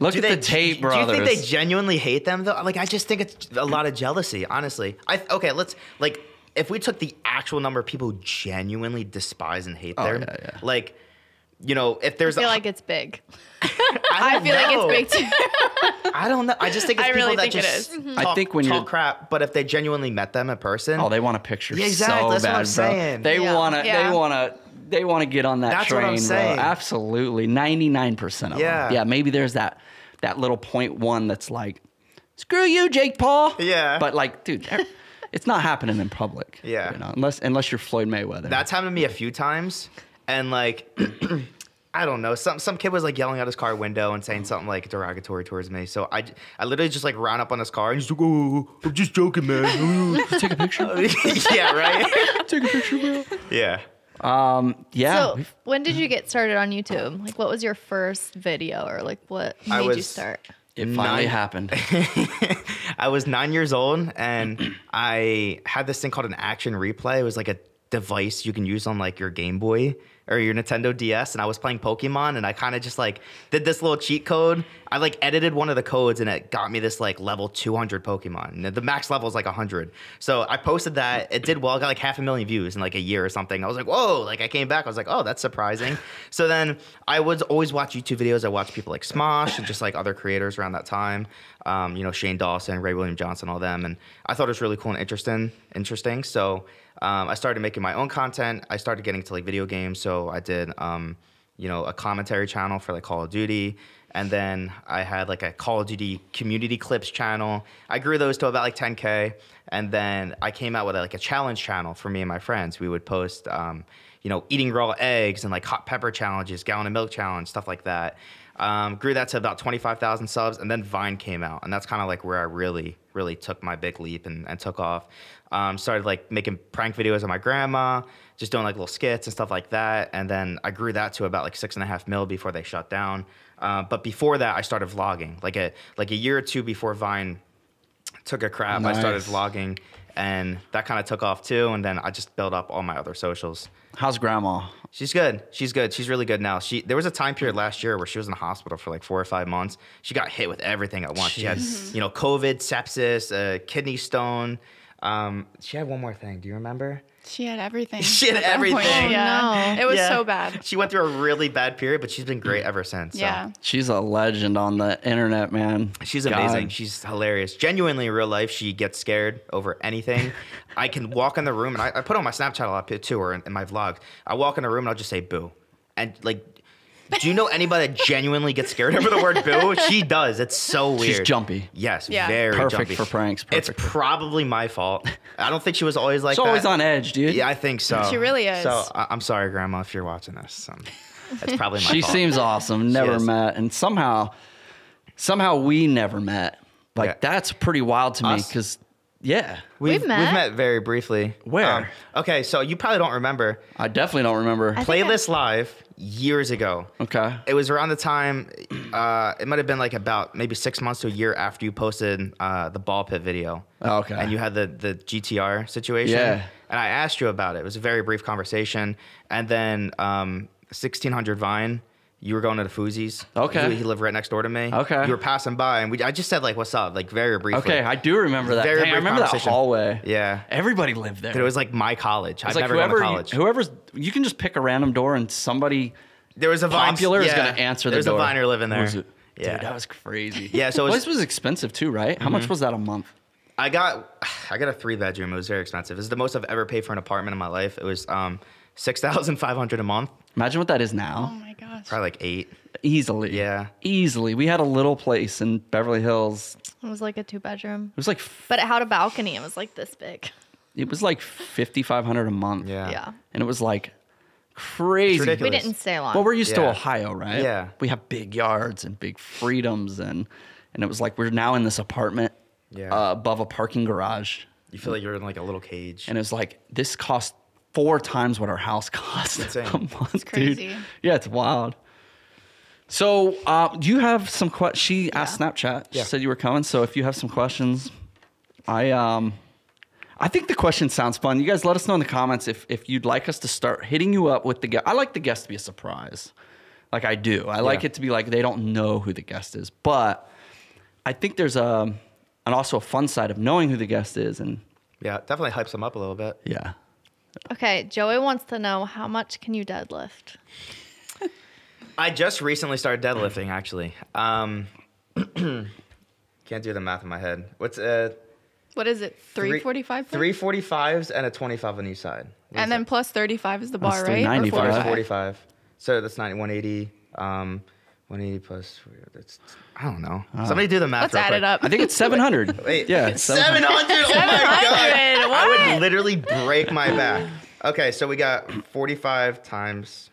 Look Do at they, the Tate do you think they genuinely hate them though? Like I just think it's a lot of jealousy, honestly. I okay, let's like if we took the actual number of people who genuinely despise and hate Oh, them, yeah, yeah. like you know, if there's, I there's feel a, like it's big. I don't feel know. like it's big too. I don't know. I just think it's I people really that think it just is. I talk, think when talk you're- crap, but if they genuinely met them in person, Oh, they want a picture Yeah, exactly. so That's what bad, I'm bro. saying. They Yeah. wanna, Yeah. they wanna, they wanna get on that That's what train, I'm bro. saying. Absolutely, ninety nine percent of Yeah. them. Yeah, maybe there's that that little point one that's like, screw you, Jake Paul. Yeah. but like, dude, it's not happening in public. Yeah. you know, unless unless you're Floyd Mayweather. That's happened to me a few times, and like, I don't know. Some some kid was like yelling out his car window and saying something like derogatory towards me. So I, I literally just like ran up on his car and just like, oh, I'm just joking, man. take a picture. yeah, right. take a picture, bro. yeah. Um, yeah. so, when did you get started on YouTube? Like, what was your first video, or like what I made you start? it finally nine- happened. I was nine years old and I had this thing called an action replay. It was like a device you can use on like your Game Boy or your Nintendo DS. And I was playing Pokemon and I kind of just like did this little cheat code. I like edited one of the codes and it got me this like level 200 Pokemon. And the max level is like 100. So I posted that. It did well. I Got like half a million views in like a year or something. I was like, whoa. Like I came back. I was like, oh, that's surprising. so then I would always watch YouTube videos. I watched people like Smosh and just like other creators around that time. Um, you know, Shane Dawson, Ray William Johnson, all them. And I thought it was really cool and interesting. Interesting. So um, I started making my own content. I started getting into like video games. So I did, um, you know, a commentary channel for like Call of Duty. and then I had like a Call of Duty community clips channel. I grew those to about like 10k, and then I came out with like a challenge channel for me and my friends. We would post, um, you know, eating raw eggs and like hot pepper challenges, gallon of milk challenge, stuff like that. Um, grew that to about 25,000 subs, and then Vine came out, and that's kind of like where I really, really took my big leap and, and took off. Um, started like making prank videos of my grandma, just doing like little skits and stuff like that, and then I grew that to about like six and a half mil before they shut down. Uh, but before that, I started vlogging, like a like a year or two before Vine took a crap. I started vlogging, and that kind of took off too. And then I just built up all my other socials. How's grandma? She's good. She's good. She's really good now. She there was a time period last year where she was in the hospital for like four or five months. She got hit with everything at once. She had you know COVID, sepsis, uh, kidney stone. Um, she had one more thing. Do you remember? She had everything. She had at point. everything. Oh, Yeah. no. It was Yeah. so bad. She went through a really bad period, but she's been great ever since. so. Yeah. She's a legend on the internet, man. She's God. amazing. She's hilarious. Genuinely, in real life, she gets scared over anything. I can walk in the room, and I, I put on my Snapchat a lot too, or in, in my vlogs. I walk in the room, and I'll just say "boo," and like, do you know anybody that genuinely gets scared over the word "boo"? She does. It's so weird. She's jumpy. Yes, Yeah. very Perfect jumpy. for pranks, It's perfect for- probably my fault. I don't think she was always like She's always on edge, dude. Yeah, I think so. She really is. So I- I'm sorry, Grandma, if you're watching this. Um, that's probably my fault. she fault. seems awesome. Never met, and somehow, somehow we never met. Like Yeah. that's pretty wild to me because, yeah, We've, We've met. We've met very briefly. Um, Where? okay, so you probably don't remember. I definitely don't remember. I think Playlist Live years ago. okay, It was around the time, uh, it might have been like about maybe six months to a year after you posted uh, the ball pit video. Oh, okay. And you had the, the GTR situation. Yeah. And I asked you about it. It was a very brief conversation. And then um, 1600 Vine, you were going to the Foozies. Okay. He, he lived right next door to me. Okay. You were passing by, and we, I just said, like, what's up? Like, very briefly. okay, I do remember that. Very Dang, I remember that conversation. hallway. Yeah. everybody lived there. But it was like my college. I've like never gone whoever, to you- college. whoever's you can just pick a random door and somebody there was a Vine, popular is gonna answer the There's door. a viner living there. Was it- Yeah. Dude, that was crazy. Yeah, so it well, was- this was expensive too, right? How much was that a month? I got I got a three bedroom. It was very expensive. This is the most I've ever paid for an apartment in my life. It was um six thousand five hundred a month. Imagine what that is Oh now. my gosh. Probably like eight. Easily. Yeah. Easily. We had a little place in Beverly Hills. It was like a two bedroom. It was like But it had a balcony. It was like this big. it was like fifty five hundred a month. Yeah. Yeah. And it was like crazy. We didn't stay long. Well, we're used to Ohio, right? Yeah. We have big yards and big freedoms and and it was like we're now in this apartment Yeah. uh, above a parking garage. You feel like you're in like a little cage. And it was like this cost four times what our house cost Insane. a month, It's crazy. dude. Yeah, it's wild. So, uh, do you have some questions? She asked Snapchat. She Yeah. said you were coming. So, if you have some questions, I um, I think the question sounds fun. You guys let us know in the comments if if you'd like us to start hitting you up with the guest. I like the guest to be a surprise, like I do. I like Yeah. it to be like they don't know who the guest is, but I think there's a and also a fun side of knowing who the guest is, and yeah, definitely hypes them up a little bit. yeah. Okay, Joey wants to know how much can you deadlift? I just recently started deadlifting actually. Um can't do the math in my head. What's uh What is it? 345? Three forty fives and a twenty five on each side. What is And then that? plus 35 is the bar, That's right? Or 395. Four is 45? 45. So that's 90, 180. Um, 180 plus. That's I don't know. Somebody do the math. Let's real add quick. it up. I think it's 700. Wait, yeah, 700. Oh my god. 700, I would literally break my back. Okay, so we got 45 times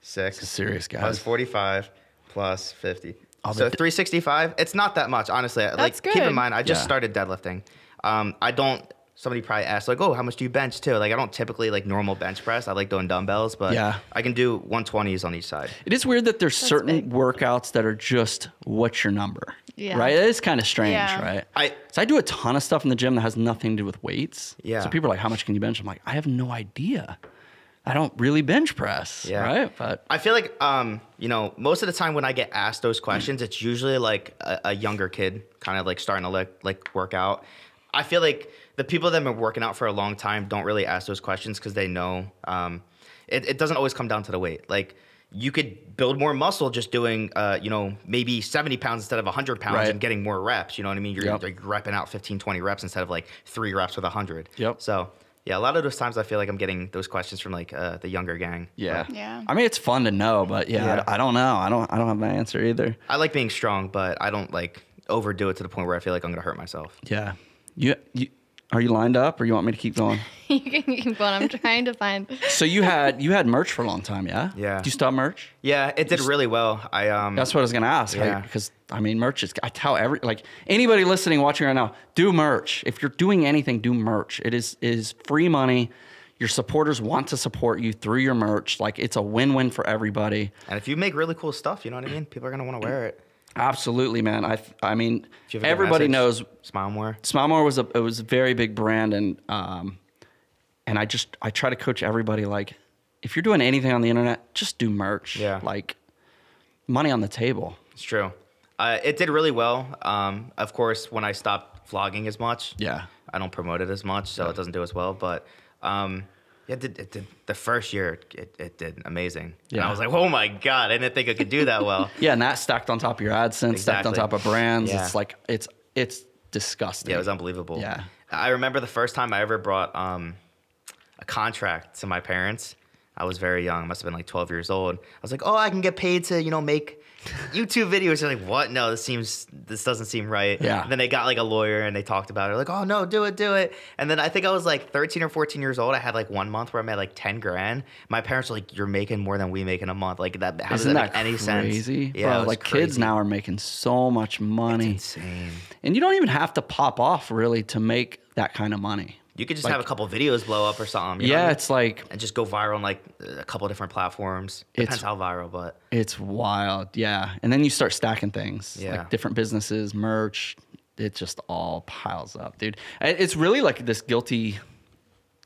six. serious, Plus guys. 45 plus 50. Oh, so 365. It's not that much, honestly. That's like, keep in mind, I just Yeah. started deadlifting. Um, I don't. Somebody probably asked, like, "Oh, how much do you bench too?" Like, I don't typically like normal bench press. I like doing dumbbells, but Yeah. I can do 120s on each side. It is weird that there's certain big. workouts that are just what's your number. Yeah. Right? It is kind of strange, Yeah. right? I- so I do a ton of stuff in the gym that has nothing to do with weights. Yeah. So people are like, how much can you bench? I'm like, I have no idea. I don't really bench press. Yeah. Right? But I feel like, um, you know, most of the time when I get asked those questions, it's usually like a, a younger kid, kind of like starting to like like work out. I feel like the people that have been working out for a long time don't really ask those questions because they know um, it, it doesn't always come down to the weight. Like you could build more muscle just doing, uh, you know, maybe 70 pounds instead of 100 pounds Right. and getting more reps. You know what I mean? You're Yep. like repping out 15, 20 reps instead of like three reps with 100. Yep. So Yeah, a lot of those times I feel like I'm getting those questions from like uh, the younger gang. Yeah. Yeah. I mean, it's fun to know, but yeah, Yeah. I, I don't know. I don't. I don't have an answer either. I like being strong, but I don't like overdo it to the point where I feel like I'm gonna hurt myself. Yeah. You. You. Are you lined up, or you want me to keep going? you can keep going. I'm trying to find. so you had you had merch for a long time, yeah? Yeah. Do you stop merch? Yeah, it did really well. I um. That's what I was gonna ask. Yeah. Because I mean, merch is. I tell every like anybody listening, watching right now, do merch. If you're doing anything, do merch. It is it is free money. Your supporters want to support you through your merch. Like it's a win-win for everybody. and if you make really cool stuff, you know what I mean. People are gonna want to wear it. Absolutely, man. I I mean, If you have a good everybody knows Smile more. Smile More was a it was a very big brand and um and I just I try to coach everybody like if you're doing anything on the internet, just do merch. Yeah. Like money on the table. It's true. Uh, it did really well. Um, of course, when I stopped vlogging as much, Yeah. I don't promote it as much, so it doesn't do as well. But um, yeah, it did, it did, the first year it, it did amazing. And Yeah. I was like, oh my god, I didn't think I could do that well. Yeah, and that stacked on top of your AdSense, stacked on top of brands. Yeah. It's like it's it's disgusting. Yeah, it was unbelievable. Yeah. I remember the first time I ever brought um, a contract to my parents. I was very young, must have been like 12 years old. I was like, "Oh, I can get paid to, you know, make YouTube videos." They're like, "What? No, this seems this doesn't seem right." Yeah. And then they got like a lawyer and they talked about it. Like, "Oh no, do it, do it." And then I think I was like 13 or 14 years old. I had like one month where I made like 10 grand. My parents were like, "You're making more than we make in a month." Like that. How Isn't that, that make any sense? crazy? Yeah, Bro, like kids now are making so much money. insane. And you don't even have to pop off really to make that kind of money. You could just Like- have a couple videos blow up or something. you know Yeah, mean? it's like and just go viral on like a couple different platforms. Depends how viral, but It's wild, yeah. And then you start stacking things, Yeah. like different businesses, merch. It just all piles up, dude. It's really like this guilty,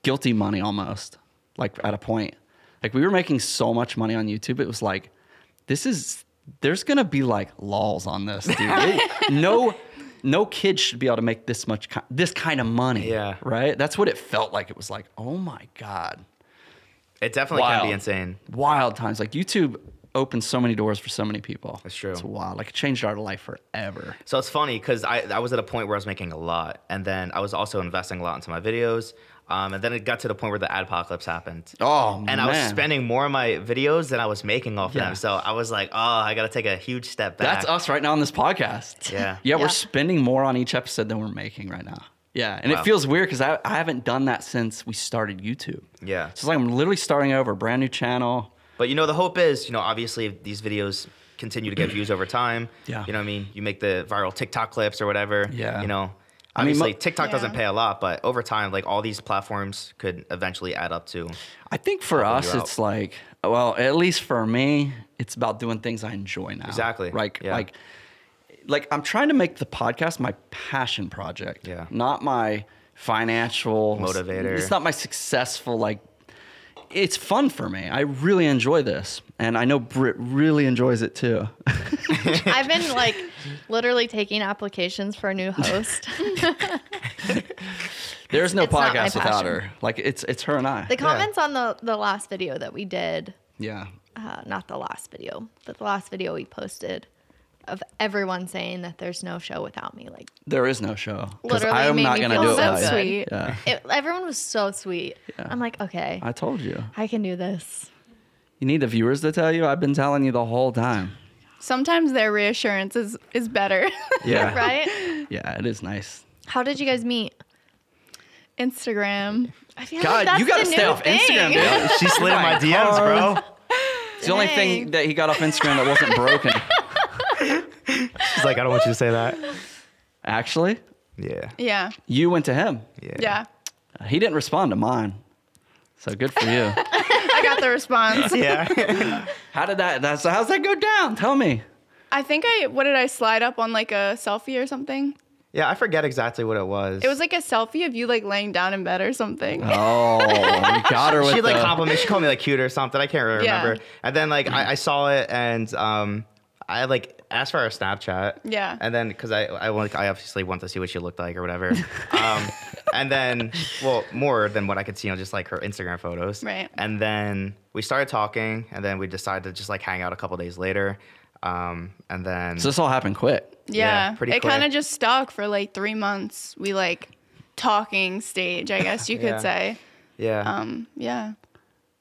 guilty money almost. Like at a point, like we were making so much money on YouTube. It was like, this is there's gonna be like laws on this, dude. It- no, no kid should be able to make this much, this kind of money. Yeah. right. That's what it felt like. It was like, oh my god it definitely can be insane. wild times. Like YouTube opened so many doors for so many people. That's true. It's wild. Like it changed our life forever. So it's funny because I, I was at a point where I was making a lot, and then I was also investing a lot into my videos. Um, and then it got to the point where the adpocalypse happened. Oh and man. I was spending more of my videos than I was making off Yeah. them. So I was like, oh, I got to take a huge step back. That's us right now on this podcast. Yeah. yeah. Yeah. we're spending more on each episode than we're making right now. Yeah. And Wow. it feels weird because I, I haven't done that since we started YouTube. Yeah. So it's like I'm literally starting over, a brand new channel. But you know, the hope is, you know, obviously these videos continue to get views over time. Yeah. You know what I mean? You make the viral TikTok clips or whatever. Yeah. You know, I mean, obviously mo- TikTok doesn't pay a lot, but over time, like all these platforms could eventually add up to. I think for us, it's like, well, at least for me, it's about doing things I enjoy now. Exactly. Like, Yeah. like, like I'm trying to make the podcast my passion project. Yeah. Not my financial Motivator. It's not my successful like. It's fun for me. I really enjoy this, and I know Britt really enjoys it too. I've been like literally taking applications for a new host. There's no It's podcast without her. Like it's it's her and I. the comments on the the last video that we did, yeah. uh, not the last video, but the last video we posted of everyone saying that there's no show without me. Like There is no show because Literally I am not gonna feel do it. so without you. sweet. Yeah. it, everyone was so sweet. Yeah. I'm like, okay, I told you. I can do this. You need the viewers to tell you. I've been telling you the whole time. Sometimes their reassurance is is better. Yeah. right? Yeah, it is nice. How did you guys meet? Instagram. I feel God, like that's you gotta the stay off thing. Instagram, dude. She slid in my oh DMs, bro. It's the only thing that he got off Instagram that wasn't broken. She's like, I don't want you to say that. Actually, Yeah. Yeah. you went to him. Yeah. Yeah. He didn't respond to mine. So good for you. I got the response. Yeah. How did that? That's how's that go down? Tell me. I think I what did I slide up on like a selfie or something? yeah, I forget exactly what it was. It was like a selfie of you like laying down in bed or something. Oh, you got her with she like the- complimented. She called me like cute or something. I can't really Yeah. remember. And then like I, I saw it and um I like asked for her Snapchat. Yeah. And then because I I want I obviously want to see what she looked like or whatever. um and then well more than what I could see on just like her Instagram photos. Right. And then we started talking and then we decided to just like hang out a couple days later. Um and then So this all happened quick. Yeah. pretty it kind of just stuck for like three months. We like talking stage, I guess you could Yeah. say. Yeah. Um, yeah.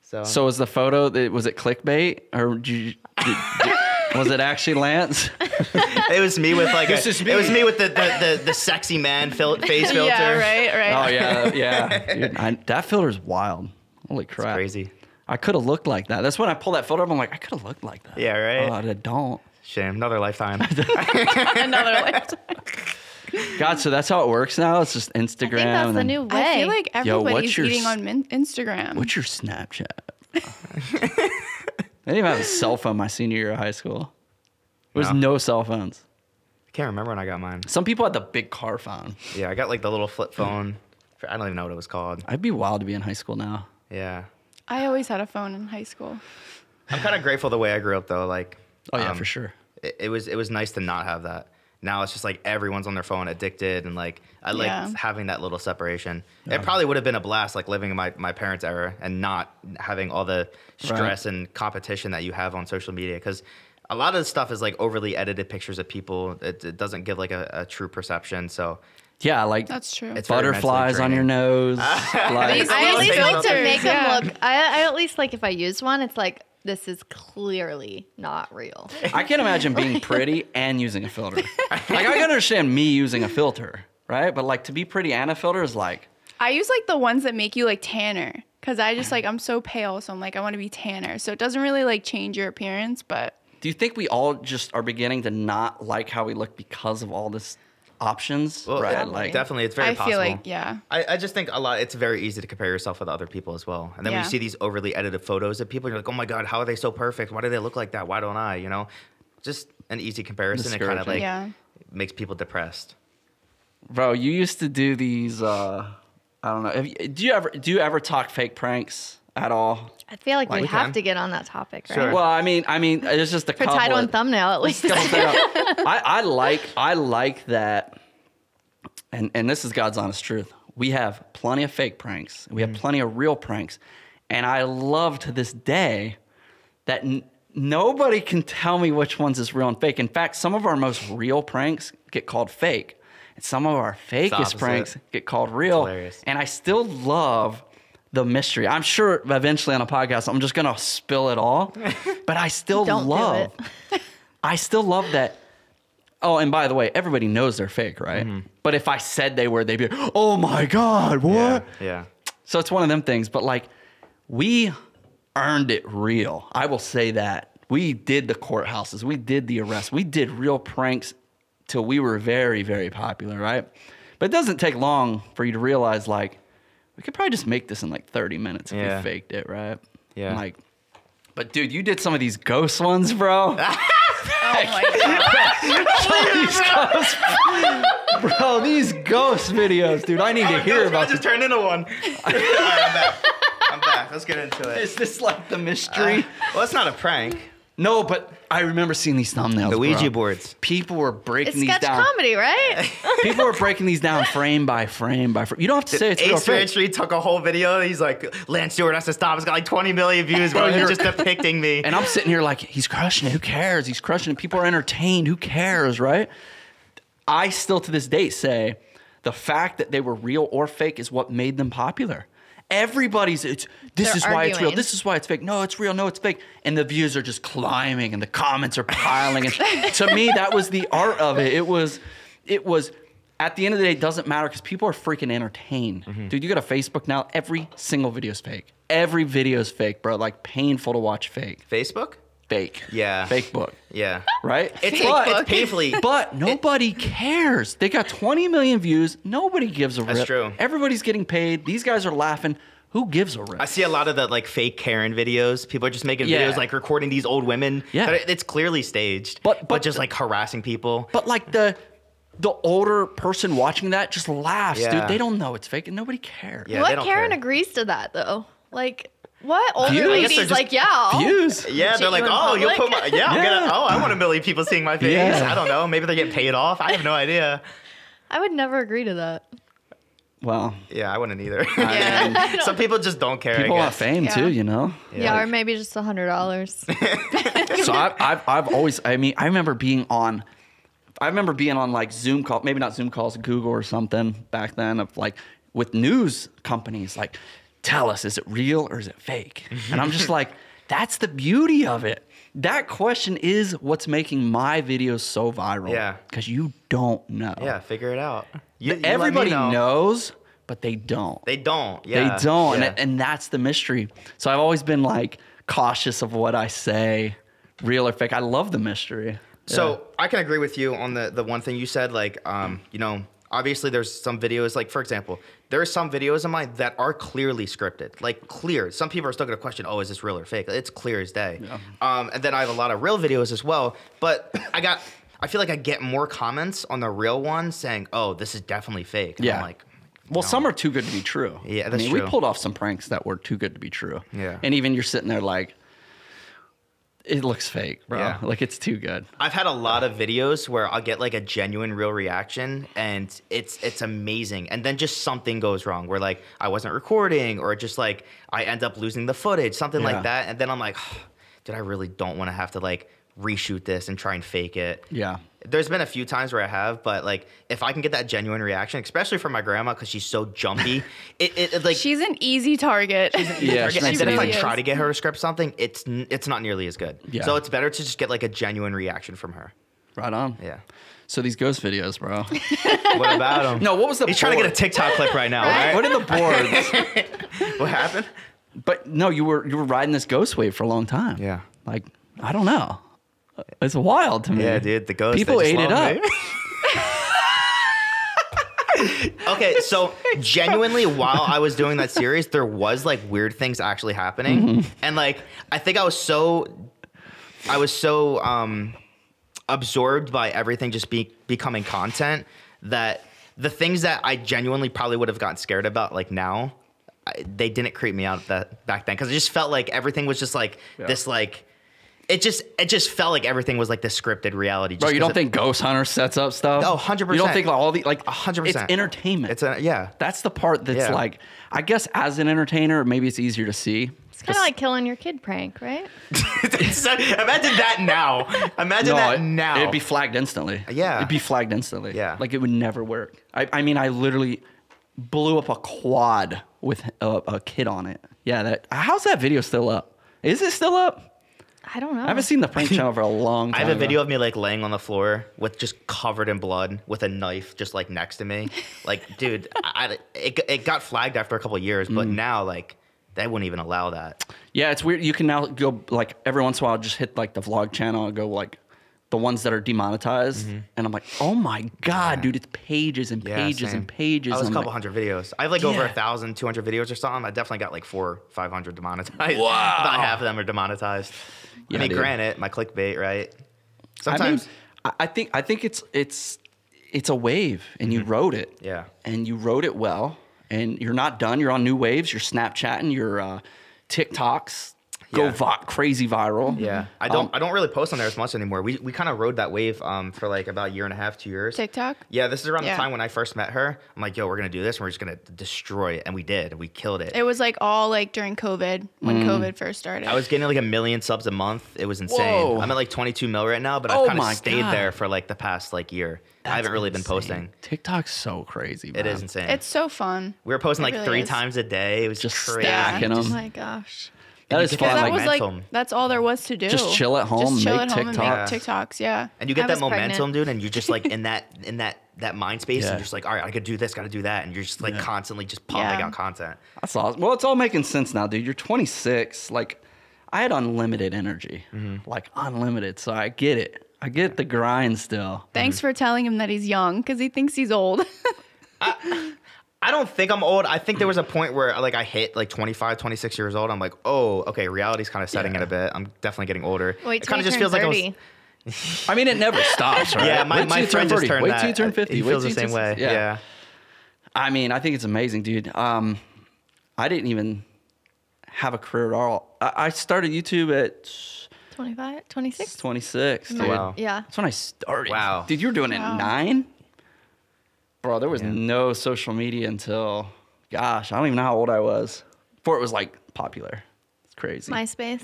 so So was the photo that was it clickbait or did you, did, did- was it actually Lance? it was me with like This a, is it was me. me with the the, the, the sexy man fil- face filter. Yeah, right, right. Oh yeah, yeah. Dude, I, that filter's wild. Holy crap! Crazy. I could have looked like that. That's when I pulled that photo up. I'm like, I could have looked like that. Yeah, right? Oh, I don't. Shame. Another lifetime. Another lifetime. God, so that's how it works now. It's just Instagram. I think that's the new way. I feel like Yo, what's everybody's your eating s- on Instagram. What's your Snapchat? I didn't even have a cell phone my senior year of high school. There was No. no cell phones. I can't remember when I got mine. Some people had the big car phone. Yeah, I got like the little flip phone. I don't even know what it was called. I'd be wild to be in high school now. Yeah. I always had a phone in high school. I'm kind of grateful the way I grew up though. Like, Oh yeah, um, for sure. It, it was it was nice to not have that. Now it's just like everyone's on their phone, addicted, and like I like Yeah. having that little separation. It probably would have been a blast, like living in my my parents' era and not having all the stress and competition that you have on social media. Because a lot of the stuff is like overly edited pictures of people. It, it doesn't give like a, a true perception. So Yeah, like That's true. It's butterflies on your nose. like, I at least Things like to there. make them look. I, I at least like if I use one, it's like this is clearly not real. I can't imagine being pretty and using a filter. like I can understand me using a filter, right? But like to be pretty and a filter is like I use like the ones that make you like tanner because I just like I'm so pale, so I'm like I want to be tanner. So it doesn't really like change your appearance, but Do you think we all just are beginning to not like how we look because of all this options? well, right? yeah, Like definitely, it's very I possible. feel like yeah. I, I just think a lot. It's very easy to compare yourself with other people as well. And then when you see these overly edited photos of people, you're like, oh my god, how are they so perfect? Why do they look like that? Why don't I? You know, just an easy comparison. It kind of like Yeah. makes people depressed. bro, you used to do these uh I don't know. Have you, do you ever do you ever talk fake pranks at all? I feel like Like- we We have to get on that topic, right? Sure. Well, I mean, I mean, it's just a For couple title and thumbnail, at least. I, I like I like that, and and this is God's honest truth. We have plenty of fake pranks. We have plenty of real pranks, and I love to this day that n- nobody can tell me which ones is real and fake. In fact, some of our most real pranks get called fake, and some of our fakest pranks get called real. And I still love the mystery. I'm sure eventually on a podcast I'm just gonna spill it all, but I still Don't do love. it. I still love that. Oh, and by the way, everybody knows they're fake, right? Mm-hmm. But if I said they were, they'd be, "Oh my god, what?" Yeah. Yeah. So it's one of them things. But like, we earned it real. I will say that we did the courthouses, we did the arrests, we did real pranks till we were very, very popular, right? But it doesn't take long for you to realize like we could probably just make this in like 30 minutes if Yeah. we faked it, right? Yeah. And, Like, but dude, you did some of these ghost ones, bro. Oh my god. these ghost, bro, these ghost videos, dude. I need to hear about I just turned into one. All right, I'm back. I'm back. Let's get into it. Is this like the mystery? Uh, well, it's not a prank. No, but I remember seeing these thumbnails. The Ouija bro. boards. People were breaking It's these sketch down. comedy, right? People were breaking these down frame by frame by frame. You don't have to say it's real Ace fake. Ranchery took a whole video. He's like, Lance Stewart has to stop. It's got like 20 million views, bro. Bro, You're you're- just depicting me. And I'm sitting here like, he's crushing it. Who cares? He's crushing it. People are entertained. Who cares, right? I still to this day say the fact that they were real or fake is what made them popular. Everybody's it's this They're is why it's real. This is why it's fake. No, it's real. No, it's fake. And the views are just climbing and the comments are piling. And to me, that was the art of it. It was, it was. At the end of the day, it doesn't matter because people are freaking entertained. Mm-hmm. Dude, you go to Facebook now, every single video is fake. Every video is fake, bro. Like painful to watch fake. Facebook? Fake. Yeah. Fake book. Yeah. Right? It's, but, it's painfully. but nobody cares. They got 20 million views. Nobody gives a That's rip. true. Everybody's getting paid. These guys are laughing. Who gives a rip? I see a lot of the like fake Karen videos. People are just making Yeah. videos like recording these old women. Yeah. that It's clearly staged. But- But, but just like harassing people. But like the the older person watching that just laughs, Yeah. dude. They don't know it's fake and nobody cares. Yeah, what Karen care. agrees to that though? Like, what older Views? I lady's just like, yeah, I'll- Views. Yeah, they're like, you in oh, you'll put my, public? yeah, I'm Yeah. gonna, oh, I want a million people seeing my face. Yeah. I don't know. Maybe they're getting paid off. I have no idea. I would never agree to that. Well, Yeah, I wouldn't either. Yeah. Some people just don't care. people I want fame Yeah. too, you know? Yeah, or maybe just a hundred dollars. so I've, I've, I've always, I mean, I remember being on, I remember being on like Zoom call, maybe not Zoom calls, Google or something back then of like with news companies like, tell us, is it real or is it fake? And I'm just like, that's the beauty of it. That question is what's making my videos so viral. Yeah. Because you don't know. Yeah, figure it out. You- you Everybody know. knows, but they don't. They don't. Yeah. They don't. Yeah. And, and that's the mystery. So I've always been like cautious of what I say, real or fake. I love the mystery. So I can agree with you on the the one thing you said. Like, um, you know, obviously there's some videos. Like, for example, there are some videos of mine that are clearly scripted. Like, clear. Some people are still gonna question, oh, is this real or fake? It's clear as day. Um, and then I have a lot of real videos as well. But I got. I feel like I get more comments on the real one saying, "Oh, this is definitely fake." And Yeah. I'm like, Well, no. some are too good to be true. Yeah, I that's mean, we pulled off some pranks that were too good to be true. Yeah. And even you're sitting there like, it looks fake, bro. Yeah. Like it's too good. I've had a lot of videos where I'll get like a genuine real reaction and it's it's amazing. And then just something goes wrong where like I wasn't recording or just like I end up losing the footage, something Yeah. like that. And then I'm like, dude, I really don't want to have to like reshoot this and try and fake it. Yeah. There's been a few times where I have, but like if I can get that genuine reaction, especially from my grandma because she's so jumpy, it, it, it like She's an easy target. Yeah, and she then makes if I easy. try to get her to script something, it's it's not nearly as good. Yeah. So it's better to just get like a genuine reaction from her. Right on. Yeah. So these ghost videos, bro. What about them? no, what was the He's trying to get a? TikTok clip right now, right? What are the boards? What happened? but no, you were you were riding this ghost wave for a long time. Yeah. Like, I don't know. It's wild to me. Yeah, dude, the ghost. People ate it up. okay, so genuinely, while I was doing that series, there was like weird things actually happening, Mm-hmm. and like I think I was so, I was so um, absorbed by everything just be becoming content that the things that I genuinely probably would have gotten scared about, like now, I, they didn't creep me out that back then because it just felt like everything was just like Yeah. this like. It just it just felt like everything was like this scripted reality. Bro, just you 'cause don't it- think Ghost Hunter sets up stuff? Oh, 100%. You don't think like all the like 100%. It's entertainment. It's a yeah. That's the part that's Yeah. like, I guess as an entertainer, maybe it's easier to see. It's kind of like killing your kid prank, right? So, imagine that now. Imagine that it- now. It'd be flagged instantly. Yeah. It'd be flagged instantly. Yeah. Like it would never work. I, I mean, I literally blew up a quad with a, a kid on it. Yeah. That. How's that video still up? Is it still up? I don't know. I haven't seen the prank channel for a long time. I have a video bro. of me like laying on the floor with just covered in blood with a knife just like next to me. Like, dude, I, I- it, it got flagged after a couple of years, but Mm. now like they wouldn't even allow that. Yeah, it's weird. You can now go like every once in a while, just hit like the vlog channel and go like the ones that are demonetized, and I'm like, oh my god, dude, it's pages and. Yeah, pages same. and pages. I was a couple like, hundred videos. I have like over a Yeah. thousand, two hundred videos or something. I definitely got like four, five hundred demonetized. Wow. About half of them are demonetized. Yeah, I mean, dude. granted, my clickbait, right? I mean, Sometimes, I, think I think it's it's it's a wave, and you rode it. Mm-hmm. Yeah. and you rode it well, and you're not done. You're on new waves. You're Snapchatting. Your uh, TikToks go Yeah. vi- crazy viral. yeah. I don't, Um, I don't really post on there as much anymore. We, we kind of rode that wave um, for like about a year and a half, two years. TikTok. Yeah, this is around Yeah. the time when I first met her. I'm like, yo, we're gonna do this, and we're just gonna destroy it, and we did. We killed it. It was like all like during COVID when Mm. COVID first started. I was getting like a million subs a month. It was insane. Whoa. I'm at like 22 mil right now, but Oh I've kind of stayed God. there for like the past like year. I haven't really been posting. TikTok's so crazy. It man. is insane. It's so fun. we were posting it like really three is. times a day. It was Just crazy. stacking Yeah. oh my gosh. That you fun. that, that was like momentum. that's all there was to do. Just chill at home, Just chill make at home and make TikToks. TikToks. Yeah. And you get I that was pregnant. momentum, dude, and you're just like in that in that that mind space, Yeah. and you're just like, all right, I gotta do this, gotta do that, and you're just like Yeah. constantly just pumping Yeah. out content. That's awesome. Well, it's all making sense now, dude. You're 26. Like, I had unlimited energy, Mm-hmm. like unlimited. So I get it. I get the grind still. Thanks for telling him that he's young because he thinks he's old. I don't think I'm old. I think there was a point where like I hit like 25, 26 years old. I'm like, oh, okay, reality's kind of setting Yeah. in a bit. I'm definitely getting older. Wait it kind of just turn feels like I was. I mean, it never stops, right? Yeah, my, Wait my you friend turn just 30. turned Wait that. till you turn 50. He Wait feels till the same way. Yeah. I mean, I think it's amazing, dude. Um, I didn't even have a career at all. I, I started YouTube at 25, 26? 26, dude. Wow. Yeah. That's when I started. Wow. Dude, you were doing it at nine? Bro, there was Yeah. no social media until, gosh, I don't even know how old I was before it was like popular. It's crazy. MySpace.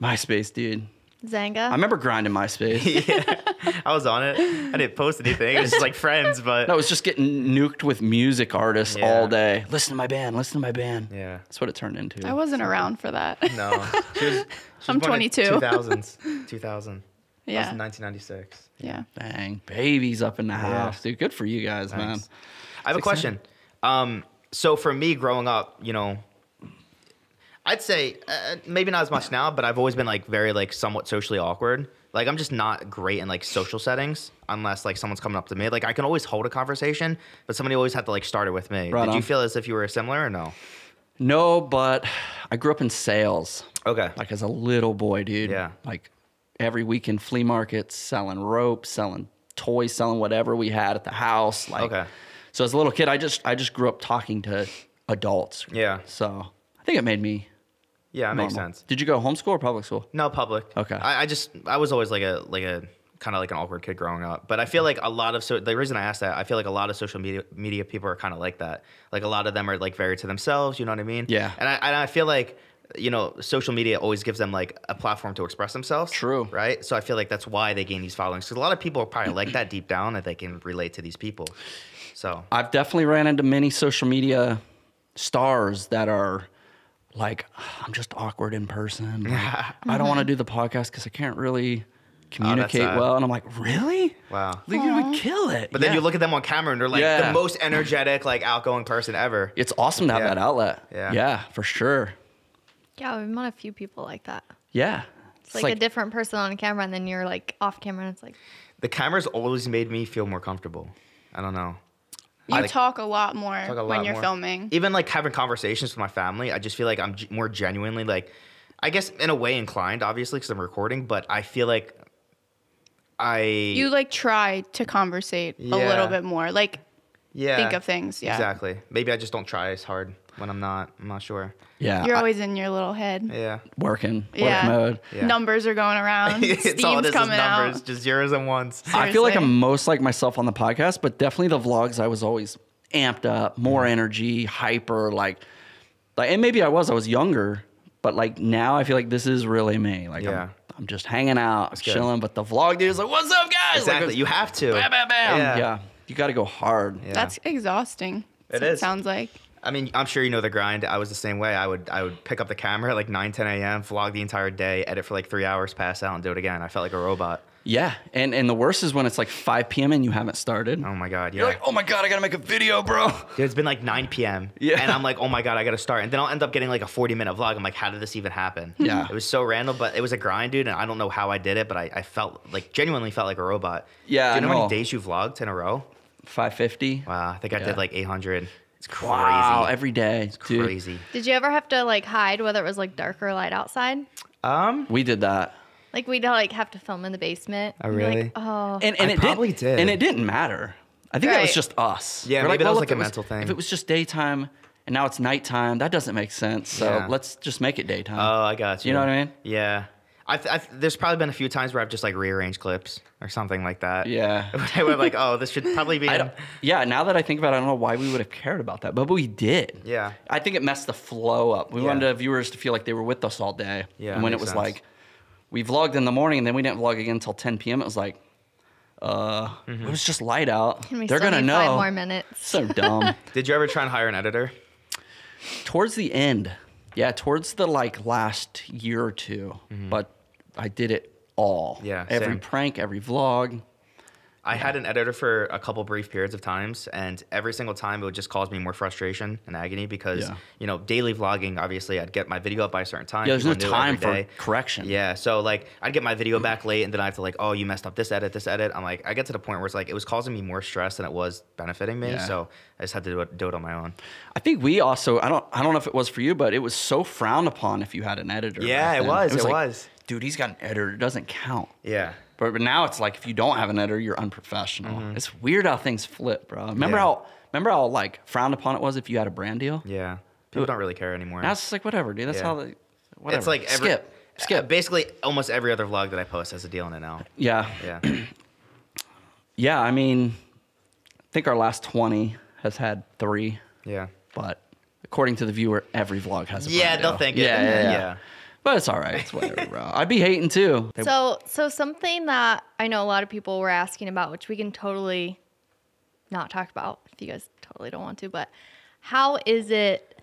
MySpace, dude. Xanga. I remember grinding MySpace. yeah, I was on it. I didn't post anything. It was just like friends, but No, it was just getting nuked with music artists Yeah. all day. Listen to my band. Listen to my band. yeah, That's what it turned into. I wasn't around for that. no. She was, she I'm was 22. 2000s, 2000. That was yeah. in 1996. Yeah. Dang, babies up in the house, dude. Good for you guys, man. Thanks. I have a question. Um, so for me, growing up, you know, I'd say uh, maybe not as much now, but I've always been like very like somewhat socially awkward. Like I'm just not great in like social settings unless like someone's coming up to me. Like I can always hold a conversation, but somebody always had to like start it with me. Right Did on. you feel as if you were similar or no? No, but I grew up in sales. Okay. Like as a little boy, dude. Yeah. Like every weekend flea markets, selling rope, selling toys, selling whatever we had at the house. Like Okay. so as a little kid, I just I just grew up talking to adults. Yeah. So I think it made me Yeah, that makes sense. Did you go homeschool or public school? No, public. Okay. I, I just I was always like a like a kind of like an awkward kid growing up. But I feel like a lot of so the reason I asked that I feel like a lot of social media media people are kind of like that. Like a lot of them are like very to themselves. You know what I mean? Yeah. And I and I feel like you know social media always gives them like a platform to express themselves. True. Right. So I feel like that's why they gain these followings because a lot of people are probably like that deep down that they can relate to these people. So I've definitely ran into many social media stars that are like, I'm just awkward in person. Like, I don't want to do the podcast because I can't really oh, communicate sad. well. And I'm like, really? wow. Like, you would kill it. But then Yeah. you look at them on camera and they're like Yeah. the most energetic, like outgoing person ever. It's awesome to have Yeah. that outlet. Yeah. Yeah, for sure. Yeah, we've met a few people like that. Yeah. It's like, a different person on camera, and then you're like off camera, and it's like, The cameras always made me feel more comfortable. I don't know. You like- talk a lot more Talk a when you're more. filming. Even like having conversations with my family, I just feel like I'm g- more genuinely like, I guess in a way inclined, obviously, because I'm recording, but I feel like I. You like try to conversate a little bit more. Like yeah, think of things. Yeah. Exactly. Maybe I just don't try as hard when I'm not. I'm not sure. yeah. You're I- always in your little head. Yeah. working, work Yeah. mode. Yeah. Numbers are going around. it's Steam's all it is is coming numbers, out. just zeros and ones. I feel like I'm most like myself on the podcast, but definitely the vlogs, I was always amped up, more energy, hyper, like, like, and maybe I was, I was younger, but like now I feel like this is really me. Like, Yeah. I'm, I'm just hanging out, good. chilling, but the vlog dude is like, what's up, guys? Exactly. Like, you have to. bam, bam, bam. Yeah. Yeah. You got to go hard. Yeah. That's exhausting. It That's sounds like. I mean, I'm sure you know the grind. I was the same way. I would I would pick up the camera at like 9, 10 a.m., vlog the entire day, edit for like three hours, pass out, and do it again. I felt like a robot. Yeah. And, and the worst is when it's like 5 p.m. and you haven't started. Oh my god, yeah. You're like, oh my God, I got to make a video, bro. Dude, it's been like 9 p.m. Yeah. And I'm like, oh my god, I gotta start. And then I'll end up getting like a 40 minute vlog. I'm like, how did this even happen? Yeah. It was so random, but it was a grind, dude. And I don't know how I did it, but I, I felt like genuinely felt like a robot. Yeah, Do you know I how many days you vlogged in a row? 550. Wow, I think I Yeah. did like 800. It's crazy. Wow. Every day. dude. crazy. did you ever have to like hide whether it was like dark or light outside? Um, We did that. Like we'd like have to film in the basement. Oh, and like, really? oh, and, and I it probably didn't, did. And it didn't matter. I think that was just us. Yeah, We're maybe that was like a it mental thing. If it was just daytime and now it's nighttime, that doesn't make sense. So Yeah. let's just make it daytime. Oh, I got you. You know what I mean? Yeah. I th- I th- there's probably been a few times where I've just like rearranged clips or something like that. Yeah. I were like, oh, this should probably be. I don't, yeah, now that I think about it, I don't know why we would have cared about that, but we did. Yeah. I think it messed the flow up. We Yeah. wanted viewers to feel like they were with us all day. Yeah, And when it was sense. like, we vlogged in the morning and then we didn't vlog again until 10 p.m., it was like, uh, Mm-hmm. it was just light out. and we They're going to know. five more minutes. So dumb. Did you ever try and hire an editor? towards the end yeah towards the like last year or 2 but i did it all Mm-hmm. Yeah, every same. prank every vlog I had an editor for a couple brief periods of times, and every single time it would just cause me more frustration and agony because Yeah. you know daily vlogging. Obviously, I'd get my video up by a certain time. yeah there's no people time for correction Yeah, so like I'd get my video back late, and then I have to like, oh, you messed up this edit, this edit. I'm like, I get to the point where it's like it was causing me more stress than it was benefiting me. Yeah. So I just had to do it, do it on my own. i think we also i don't i don't know if it was for you but it was so frowned upon if you had an editor Yeah, it was, it like, was. dude he's got an editor it doesn't count Yeah. But, but now it's like if you don't have an editor you're unprofessional it's weird how things flip bro remember Mm-hmm. Yeah. how remember how like frowned upon it was if you had a brand deal Yeah. People don't really care anymore. now it's just like whatever dude that's Yeah. how they whatever It's like every, skip skip uh, basically, almost every other vlog that I post has a deal in it now. yeah Yeah. Yeah, I mean, I think our last 20 has had three, yeah. but according to the viewer, every vlog has a Yeah, they'll think it. Yeah, yeah, yeah. Yeah. But it's all right. It's whatever, bro. I'd be hating too. So, so something that I know a lot of people were asking about, which we can totally not talk about if you guys totally don't want to, but how is it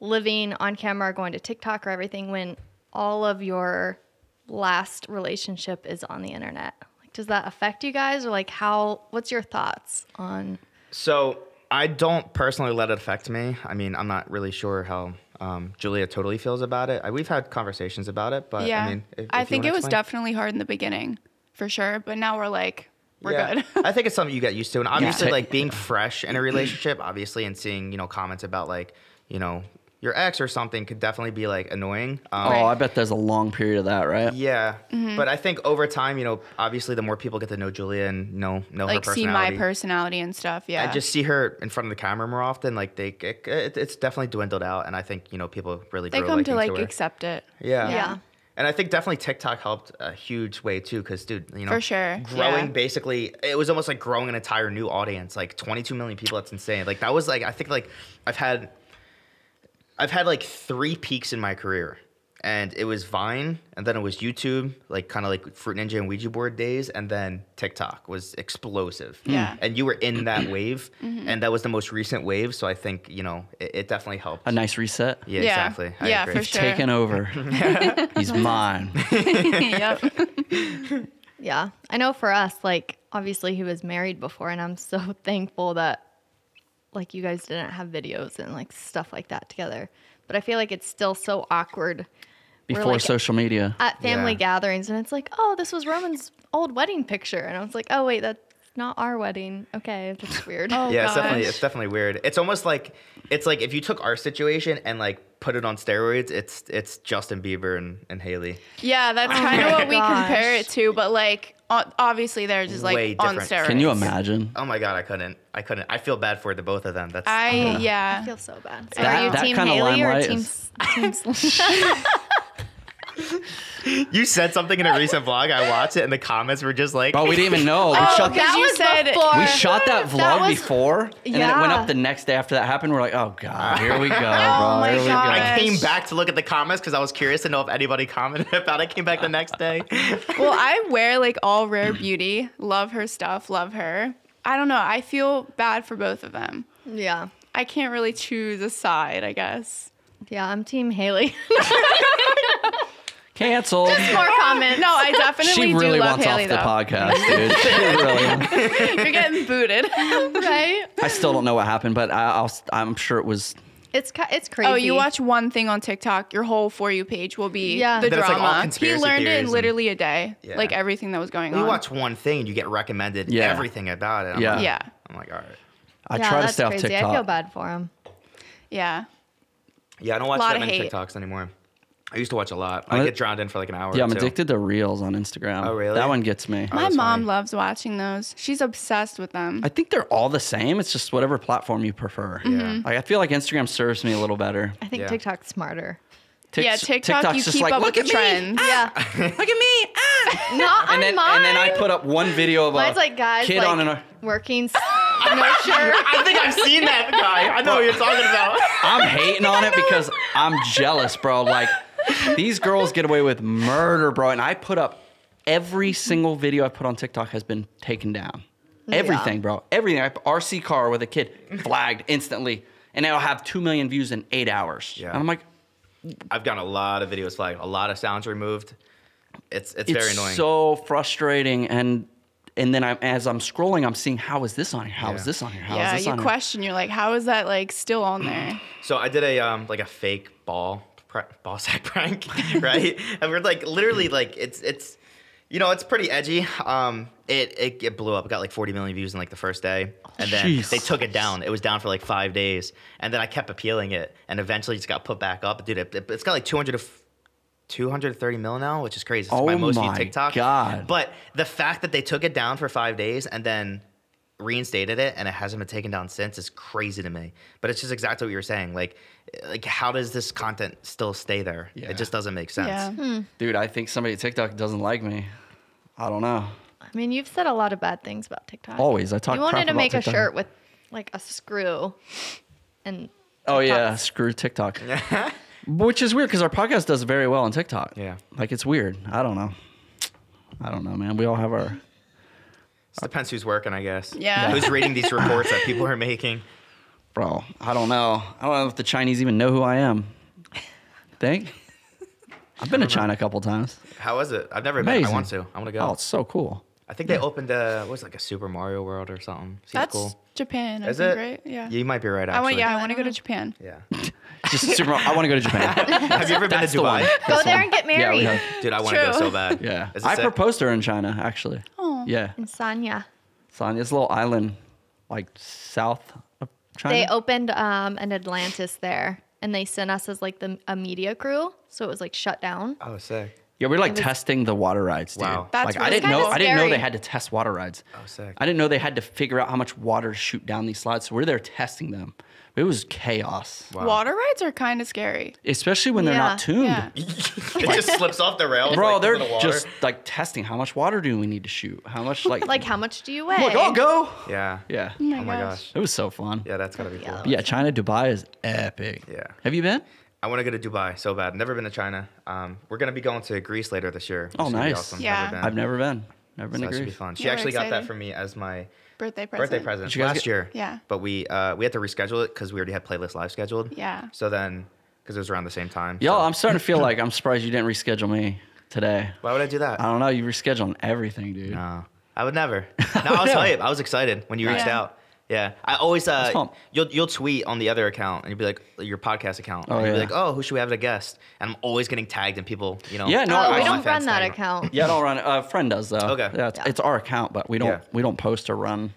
living on camera, going to TikTok or everything when all of your last relationship is on the internet? Like, does that affect you guys, or like how? What's your thoughts on? So I don't personally let it affect me. I mean, I'm not really sure how um, Julia totally feels about it. I, we've had conversations about it, but yeah. I mean, if, I if you think it was definitely hard in the beginning, for sure. But now we're like, we're Yeah. good. I think it's something you get used to, and obviously, Ta- like being fresh in a relationship, obviously, and seeing you know comments about like you know your ex or something could definitely be like annoying. Um, oh, I bet there's a long period of that, right? Yeah, Mm-hmm. but I think over time, you know, obviously, the more people get to know Julia and know know like her see my personality and stuff. Yeah. I just see her in front of the camera more often. Like they, it, it, it's definitely dwindled out, and I think you know people really they grow come to liking like her. accept it. Yeah. Yeah. And I think definitely TikTok helped a huge way too, because dude, you know, For sure, growing yeah. basically, it was almost like growing an entire new audience, like 22 million people. That's insane. Like that was like I think like I've had, I've had like three peaks in my career, and it was Vine, and then it was YouTube, like kind of like Fruit Ninja and Ouija board days, and then TikTok was explosive. Yeah. And you were in that wave, Mm-hmm. and that was the most recent wave. So I think you know it, it definitely helped. A nice reset. yeah, Yeah. exactly. I Yeah, agree. for He's sure. taken over. He's mine. yep. Yeah, I know for us, like obviously he was married before, and I'm so thankful that like you guys didn't have videos and like stuff like that together. But I feel like it's still so awkward. Before like, social media. at family Yeah. gatherings, and it's like, oh, this was Roman's old wedding picture, and I was like, oh wait, that's not our wedding. Okay, that's weird. Oh, yeah, it's definitely oh, it's definitely weird. It's almost like it's like if you took our situation and like put it on steroids, it's it's Justin Bieber and, and Hailey. Yeah, that's Oh kind of my what we compare it to. But like, o- obviously, they're just like Way on different. steroids. Can you imagine? Oh my god, I couldn't. I couldn't. I feel bad for the both of them. That's I I yeah. feel so bad. So That- are you that team kinda Hailey or team, is- team Slim? you said something in a recent vlog. I watched it, and the comments were just like, Bro, we didn't even know. We Oh, shot, that you was said before. we shot that vlog That was- before, and then it went up the next day after that happened. We're like, oh god, here we go, oh bro. Oh my here we God. I came back to look at the comments because I was curious to know if anybody commented about it. I came back the next day. Well, I wear like all rare beauty. Love her stuff. Love her. I don't know. I feel bad for both of them. yeah, I can't really choose a side. I guess. yeah, I'm team Hailey. Canceled. Just more comments. No, I definitely She really do love wants Hailey off the though. podcast, dude. She really. You're getting booted. right? I still don't know what happened, but I, I'll, I'm sure it was. It's it's crazy. Oh, you watch one thing on TikTok, your whole for you page will be Yeah. the Then it's like all drama. he learned it in literally a day, Yeah. like everything that was going You on. You watch one thing, and you get recommended Yeah. everything about it. I'm Yeah. like, Yeah, I'm like, all right. I yeah, try to that's stay off crazy. TikTok. I feel bad for him. yeah. Yeah, I don't watch that many hate. TikToks anymore. I used to watch a lot. I get drowned in for like an hour. Yeah, or I'm two. addicted to reels on Instagram. Oh, really? That one gets me. Oh, My mom funny. loves watching those. She's obsessed with them. I think they're all the same. It's just whatever platform you prefer. Yeah. Like I feel like Instagram serves me a little better. I think Yeah. TikTok's smarter. yeah, TikTok, TikTok's you just keep like, up with "Look the at me." trends. Yeah, Look at me. Ah. not on And then mine. and then I put up one video of Mine's a like guys kid like on an. working. s- no shirt. I think I've seen that guy. I know what you're talking about. I'm hating on it because I'm jealous, bro. Like these girls get away with murder, bro. And I put up every single video I put on TikTok has been taken down. Everything, bro. Everything. I RC car with a kid flagged instantly, and it'll have two million views in eight hours. Yeah. And I'm like, I've gotten a lot of videos flagged, a lot of sounds removed. It's it's, it's very annoying. so frustrating. And and then I'm, as I'm scrolling, I'm seeing how is this on here? How is Yeah. this on here? How is yeah, this you on here? question. You're like, how is that like still on there? So I did a um like a fake ball pr- ball sack prank, right? and we're like literally like it's it's you know it's pretty edgy. Um, it it, it blew up. It got like 40 million views in like the first day, and then Jeez. they took it down. It was down for like five days, and then I kept appealing it, and eventually it just got put back up. Dude, it, it's got like 200 to f- 230 mil now, which is crazy. It's Oh my most my TikTok. God. But the fact that they took it down for five days and then reinstated it and it hasn't been taken down since is crazy to me. But it's just exactly what you were saying. Like, like how does this content still stay there? Yeah. It just doesn't make sense. Yeah. Hmm. Dude, I think somebody at TikTok doesn't like me. I don't know. I mean, you've said a lot of bad things about TikTok. Always, I talk. you wanted crap to about make a shirt with like a screw, and Oh yeah, screw TikTok. Which is weird because our podcast does very well on TikTok. Yeah. Like it's weird. I don't know. I don't know, man. We all have our. It depends who's working, I guess. Yeah. Who's reading these reports that people are making? Bro, I don't know. I don't know if the Chinese even know who I am. Think? I've been to China a couple times. How was it? I've never been. I want to. I want to go. Oh, it's so cool. I think they opened a what was it, like a Super Mario World or something. Seems That's cool. Japan, I Is think, it? right? Yeah. You might be right. Actually. I want. Yeah, I want to go to Japan. Yeah. Just super. I want to go to Japan. Have you ever been That's to the. Dubai? Go there the and get one. Yeah, we married. have. Dude, I want to go True. so bad. Yeah. I sick? proposed to her in China, actually. Oh. Yeah. In Sanya. It's a little island, like south of China. They opened um, an Atlantis there, and they sent us as like the a media crew, so it was like shut down. Oh, sick. yeah, we we're like was- testing the water rides, dude. Wow. That's like I didn't know. kinda I didn't know they had to test water rides. Oh, sick. I didn't know they had to figure out how much water to shoot down these slides. So we're there testing them. It was chaos, Wow. Water rides are kind of scary. especially when they're Yeah. not tuned. Yeah. it just slips off the rails. Bro, like, they're the water. just like testing how much water do we need to shoot? How much like Like, how much do you weigh? I'm like, oh go. Yeah. Yeah. Oh my, Oh my gosh. gosh. It was so fun. Yeah, that's gotta be cool. Yeah. But yeah, China, Dubai is epic. Yeah. Have you been? I want to go to Dubai so bad. Never been to China. Um, we're gonna be going to Greece later this year. Oh, is be nice. awesome. Yeah. been. I've never been. Never been So to that should be fun. She Yeah, we're actually got that for me as my Birthday present. birthday present Did you guys last get- year. Yeah. But we uh, we had to reschedule it because we already had playlist live scheduled. Yeah. So then, because it was around the same time. Yo, so- I'm starting to feel like I'm surprised you didn't reschedule me today. Why would I do that? I don't know. You rescheduling everything, dude. No, I would never. No, I was Yeah. hype. I was excited when you reached Yeah. out. Yeah, I always uh, you'll you'll tweet on the other account and you'll be like your podcast account. Oh, and you'll yeah. be like, oh, who should we have as a guest? And I'm always getting tagged and people, you know. Yeah, no, I- we don't run that tag account. Yeah, I don't run it. A friend does though. Okay. Yeah, it's, Yeah. it's our account, but we don't Yeah. we don't post or run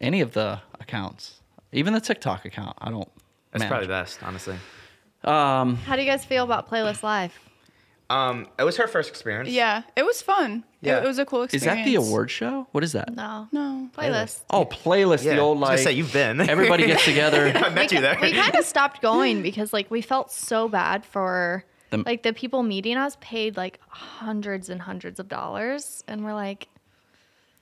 any of the accounts. Even the TikTok account, I don't. That's manage. probably best, honestly. Um, How do you guys feel about Playlist Live? Um, it was her first experience. Yeah, it was fun. Yeah. It, it was a cool experience. is that the award show? What is that? No. No. Playlist. Oh, playlist. Yeah. The old like. I was gonna say you've been. everybody gets together. I met you there. We kind of stopped going because like we felt so bad for The- like the people meeting us paid like hundreds and hundreds of dollars, and we're like,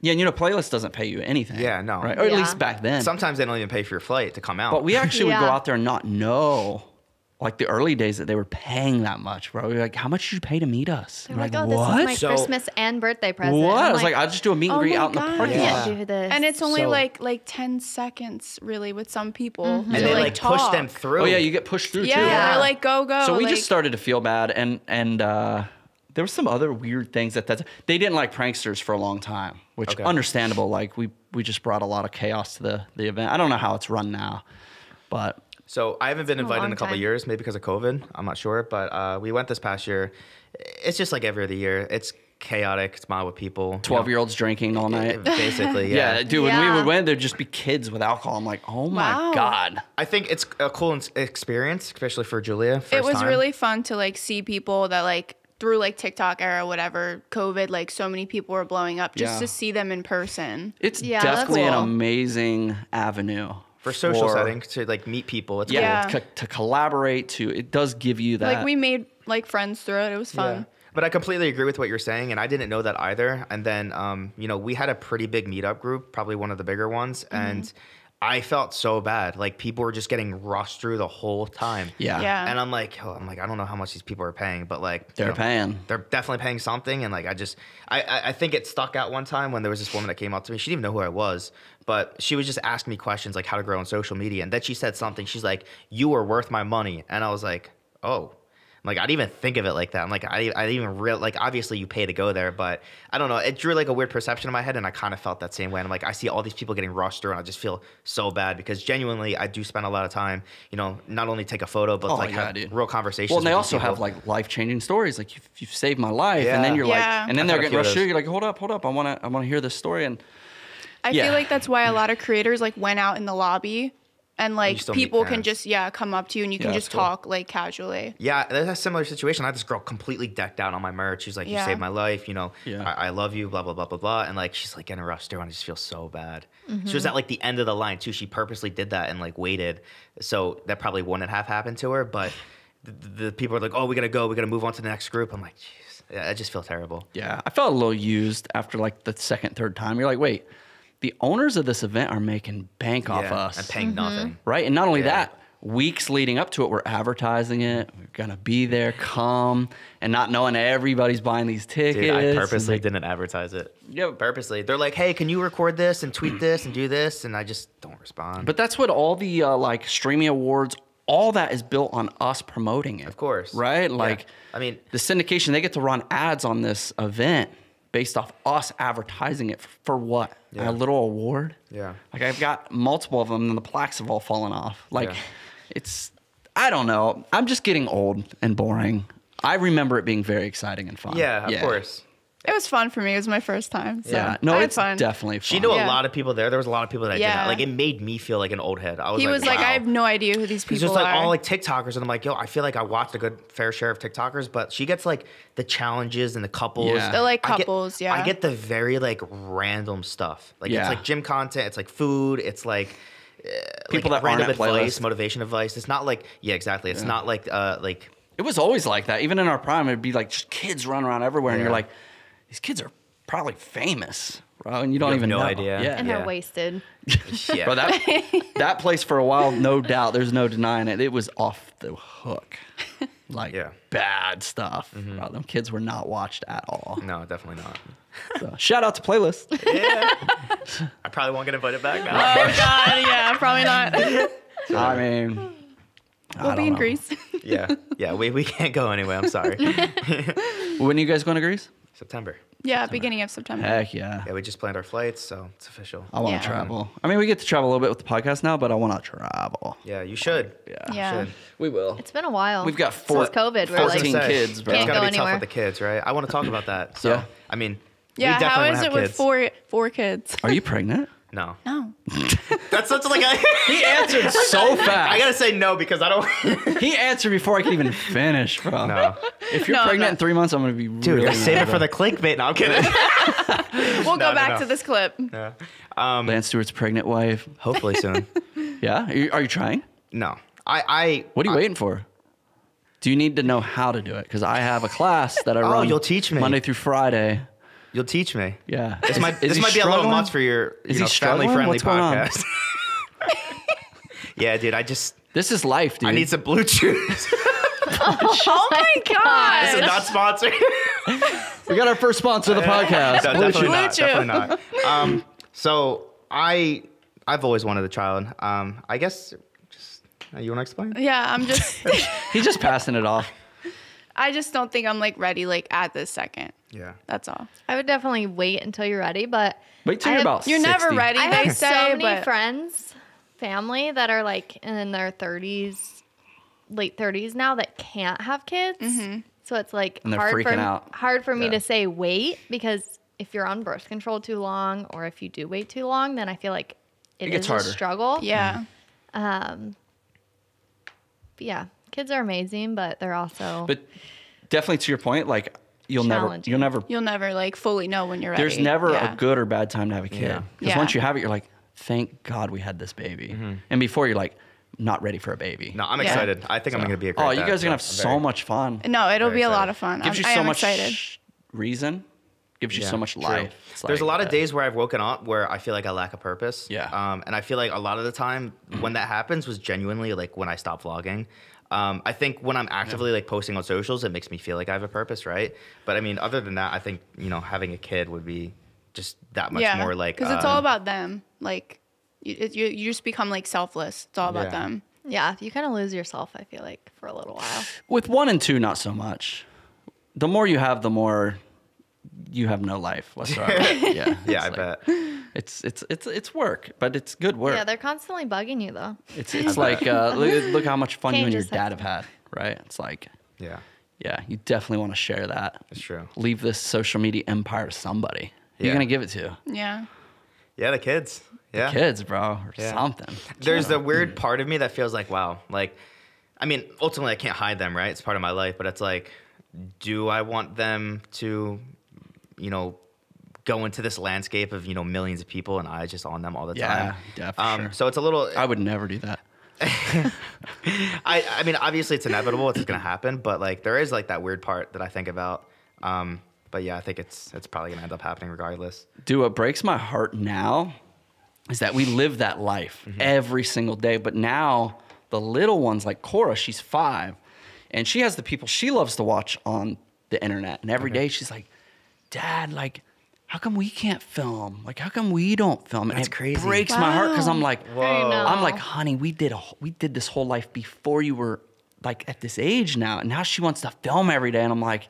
Yeah, and you know, playlist doesn't pay you anything. Yeah, no. Right, or at least back then. Sometimes they don't even pay for your flight to come out. But we actually would go out there and not know, like the early days that they were paying that much, bro. We were like, how much did you pay to meet us? they're We're like, like, oh, this what? is my So- Christmas and birthday present. what? I'm I was like, I'll just do a meet and Oh greet my out in the God. parking I Yeah. lot. can't do this. And it's only So- like like ten seconds really with some people. Mm-hmm. and they like, push talk. them through. Oh yeah, you get pushed through Yeah, too. Yeah. they're like go go. So we like, just started to feel bad, and and uh, there were some other weird things that that they didn't like pranksters for a long time, which Okay. understandable. Like we we just brought a lot of chaos to the the event. I don't know how it's run now, but So I haven't been been a invited in a couple of years, maybe because of COVID. I'm not sure, but uh, we went this past year. It's just like every other year. It's chaotic. It's mild with people. you twelve know. year olds drinking all night. Basically, Yeah, yeah. dude. When we Yeah. would win, there'd just be kids with alcohol. I'm like, oh my Wow. god. I think it's a cool experience, especially for Julia. First it was time. really fun to like see people that like through like TikTok era, whatever, COVID, like so many people were blowing up just Yeah. to see them in person. It's Yeah, that's definitely an amazing avenue for social for- setting to like meet people. It's Yeah, Yeah. To, to collaborate. To it does give you that. Like we made like friends through it. It was fun. Yeah. But I completely agree with what you're saying, and I didn't know that either. And then, um, you know, we had a pretty big meetup group, probably one of the bigger ones, Mm-hmm. and I felt so bad. Like people were just getting rushed through the whole time. yeah. Yeah. And I'm like, oh, I'm like, I don't know how much these people are paying, but like They're you know, paying. They're definitely paying something, and like I just, I, I, I think it stuck out one time when there was this woman that came up to me. She didn't even know who I was, but she was just asking me questions like how to grow on social media, and then she said something. She's like, "You are worth my money," and I was like, "Oh." I'm like I didn't even think of it like that. I'm like I, I didn't even real like obviously you pay to go there, but I don't know. It drew like a weird perception in my head, and I kind of felt that same way. And I'm like I see all these people getting rushed through, and I just feel so bad because genuinely I do spend a lot of time, you know, not only take a photo but Oh, like yeah, have dude. real conversations. Well, and they with these also have like life changing stories. Like you've, you've saved my life, and then you're Yeah. like, and then I've they're getting rushed through. You're like, hold up, hold up. I want to, I want to hear this story. And I Yeah. feel like that's why a lot of creators like went out in the lobby and like still meet people can just yeah come up to you and you Yeah, can just cool. talk like casually. Yeah, there's a similar situation. I had this girl completely decked out on my merch. She's like, "You Yeah. saved my life," you know. Yeah. I, I love you, blah blah blah blah blah. And like, she's like getting rushed through, and I just feel so bad. She Mm-hmm. was at like the end of the line too. She purposely did that and like waited, so that probably wouldn't have happened to her. But the, the people are like, "Oh, we gotta go. We gotta move on to the next group." I'm like, "Jeez, yeah, I just feel terrible." yeah, I felt a little used after like the second, third time. You're like, wait, the owners of this event are making bank off yeah, us, and paying nothing. right? And not only Yeah. that, weeks leading up to it, we're advertising it. We're gonna be there, come, and not knowing everybody's buying these tickets. Dude, I purposely like, didn't advertise it. Yeah. Purposely. They're like, hey, can you record this and tweet this and do this? And I just don't respond. But that's what all the uh, like streaming awards, all that is built on us promoting it. Of course. Right? Yeah. Like, I mean- the syndication, they get to run ads on this event based off us advertising it for what? Yeah. A little award? Yeah. Like, I've got multiple of them and the plaques have all fallen off. Like, Yeah. it's, I don't know. I'm just getting old and boring. I remember it being very exciting and fun. yeah, of course. It was fun for me. It was my first time. So Yeah. No, I had it's fun. definitely fun. She knew Yeah. a lot of people there. There was a lot of people that did Yeah. that. Like it made me feel like an old head. I was He like, was like. I have no idea who these people He's just like are. all like TikTokers, and I'm like, yo, I feel like I watched a good fair share of TikTokers, but she gets like the challenges and the couples. Yeah. They're like I get- couples, yeah. I get the very like random stuff. Like Yeah. it's like gym content. It's like food. It's like uh, People like that aren't random advice, playlist. motivation advice. It's not like yeah, exactly. It's not like uh like It was always like that. Even in our prime, it'd be like just kids run around everywhere, and you're like, these kids are probably famous, bro, and you don't have even no know. idea. Yeah, and Yeah. they're wasted. yeah. bro, that that place for a while, no doubt, there's no denying it. It was off the hook, like Yeah. bad stuff. Mm-hmm. Bro, them kids were not watched at all. no, definitely not. So, shout out to playlist. Yeah, I probably won't get invited back now. oh God, yeah, probably not. I mean, we'll be don't in know. Greece. yeah, yeah. We, we can't go anyway. I'm sorry. when are you guys going to Greece? September. yeah, beginning of September. Heck yeah. Yeah, we just planned our flights, so it's official. I want to Yeah. travel. I mean, we get to travel a little bit with the podcast now, but I want to travel. Yeah, you should. Yeah. Yeah. Should. We will. It's been a while. We've got four- since COVID. We're 14 like, kids, bro. It's Can't gotta go be tough anywhere. with the kids, right? I want to talk about that. So, Yeah. I mean, Yeah, we definitely how have it with four four kids? Are you pregnant? No, No. that's such like a. He answered so fast. I gotta say no because I don't. He answered before I could even finish, bro. no, If you're No, pregnant no. in three months, I'm gonna be dude, really save it mad, for the clickbait. No, I'm kidding. We'll No, go no, back no. to this clip. Yeah. Um, Lance Stewart's pregnant wife. hopefully soon. Yeah. Are you, are you trying? No, I. I. What are you I, waiting for? Do you need to know how to do it? Because I have a class that I Oh, run. you'll teach me. Monday through Friday. You'll teach me. Yeah. This Is- might. is this he might be a little much for your. Is you know, family-friendly What's going on? podcast. yeah, dude. I just. This is life, dude. I need some blue chews. Oh my God. this is not sponsored. we got our first sponsor of the podcast. No, Blue definitely Chew. not. Definitely not. Um, so I, I've always wanted a child. Um, I guess just uh, you want to explain? Yeah, I'm just. He's just passing it off. I just don't think I'm like ready like at this second. Yeah. That's all. I would definitely wait until you're ready, but Wait till I you're have- about You're never 60. ready. I they have say, so many but friends, family that are like in their 30s, late 30s now that can't have kids. So it's like And hard for out. hard for me Yeah. to say wait because if you're on birth control too long or if you do wait too long, then I feel like It it gets is a harder. struggle. yeah. Um, but yeah, kids are amazing, but they're also But definitely to your point, like you'll never, you'll never. You'll never like fully know when you're ready. There's never yeah. a good or bad time to have a kid. Yeah. Because Yeah. once you have it, you're like, thank God we had this baby. And before you're like, not ready for a baby. No, I'm Yeah. excited. I think I'm gonna be a great. Oh, you dad, guys are gonna have so so very- much fun. No, it'll Very be a lot of fun. Gives I'm, you I so am much excited. reason. Gives you Yeah, so much true. life. It's There's a lot of uh, days where I've woken up where I feel like I lack a purpose. Yeah. Um, and I feel like a lot of the time when that happens was genuinely like when I stopped vlogging. Um, I think when I'm actively like posting on socials, it makes me feel like I have a purpose, right? But I mean, other than that, I think you know having a kid would be just that much yeah, more like because it's uh, all about them. Like you, it, you, you just become like selfless. It's all about Yeah. them. yeah, you kind of lose yourself. I feel like for a little while. With one and two, not so much. The more you have, the more you have no life whatsoever. yeah. Yeah, it's I like- bet. It's it's it's it's work, but it's good work. Yeah, they're constantly bugging you though. it's it's like uh, look, look how much fun you Can't and your dad have have had, right? It's like Yeah, yeah, you definitely want to share that. it's true. Leave this social media empire to somebody. You're gonna give it to Yeah. Yeah, the kids. Yeah. kids, bro, or Yeah. something. There's the weird part of me that feels like, wow, like, I mean, ultimately I can't hide them, right? It's part of my life, but it's like, do I want them to, you know, go into this landscape of you know millions of people and I just on them all the Yeah, time? yeah, um, sure. So it's a little. I would never do that. I, I mean, obviously it's inevitable. It's gonna happen, but like there is like that weird part that I think about. Um, but yeah, I think it's it's probably gonna end up happening regardless. Do what breaks my heart now is that we live that life Mm-hmm. every single day. But now the little ones, like Cori, she's five, and she has the people she loves to watch on the internet. And every day she's like, Dad, like, how come we can't film? Like, how come we don't film? And That's it crazy. breaks my heart because I'm like, I know. I'm like, honey, we did a we did this whole life before you were like at this age now, and now she wants to film every day, and I'm like,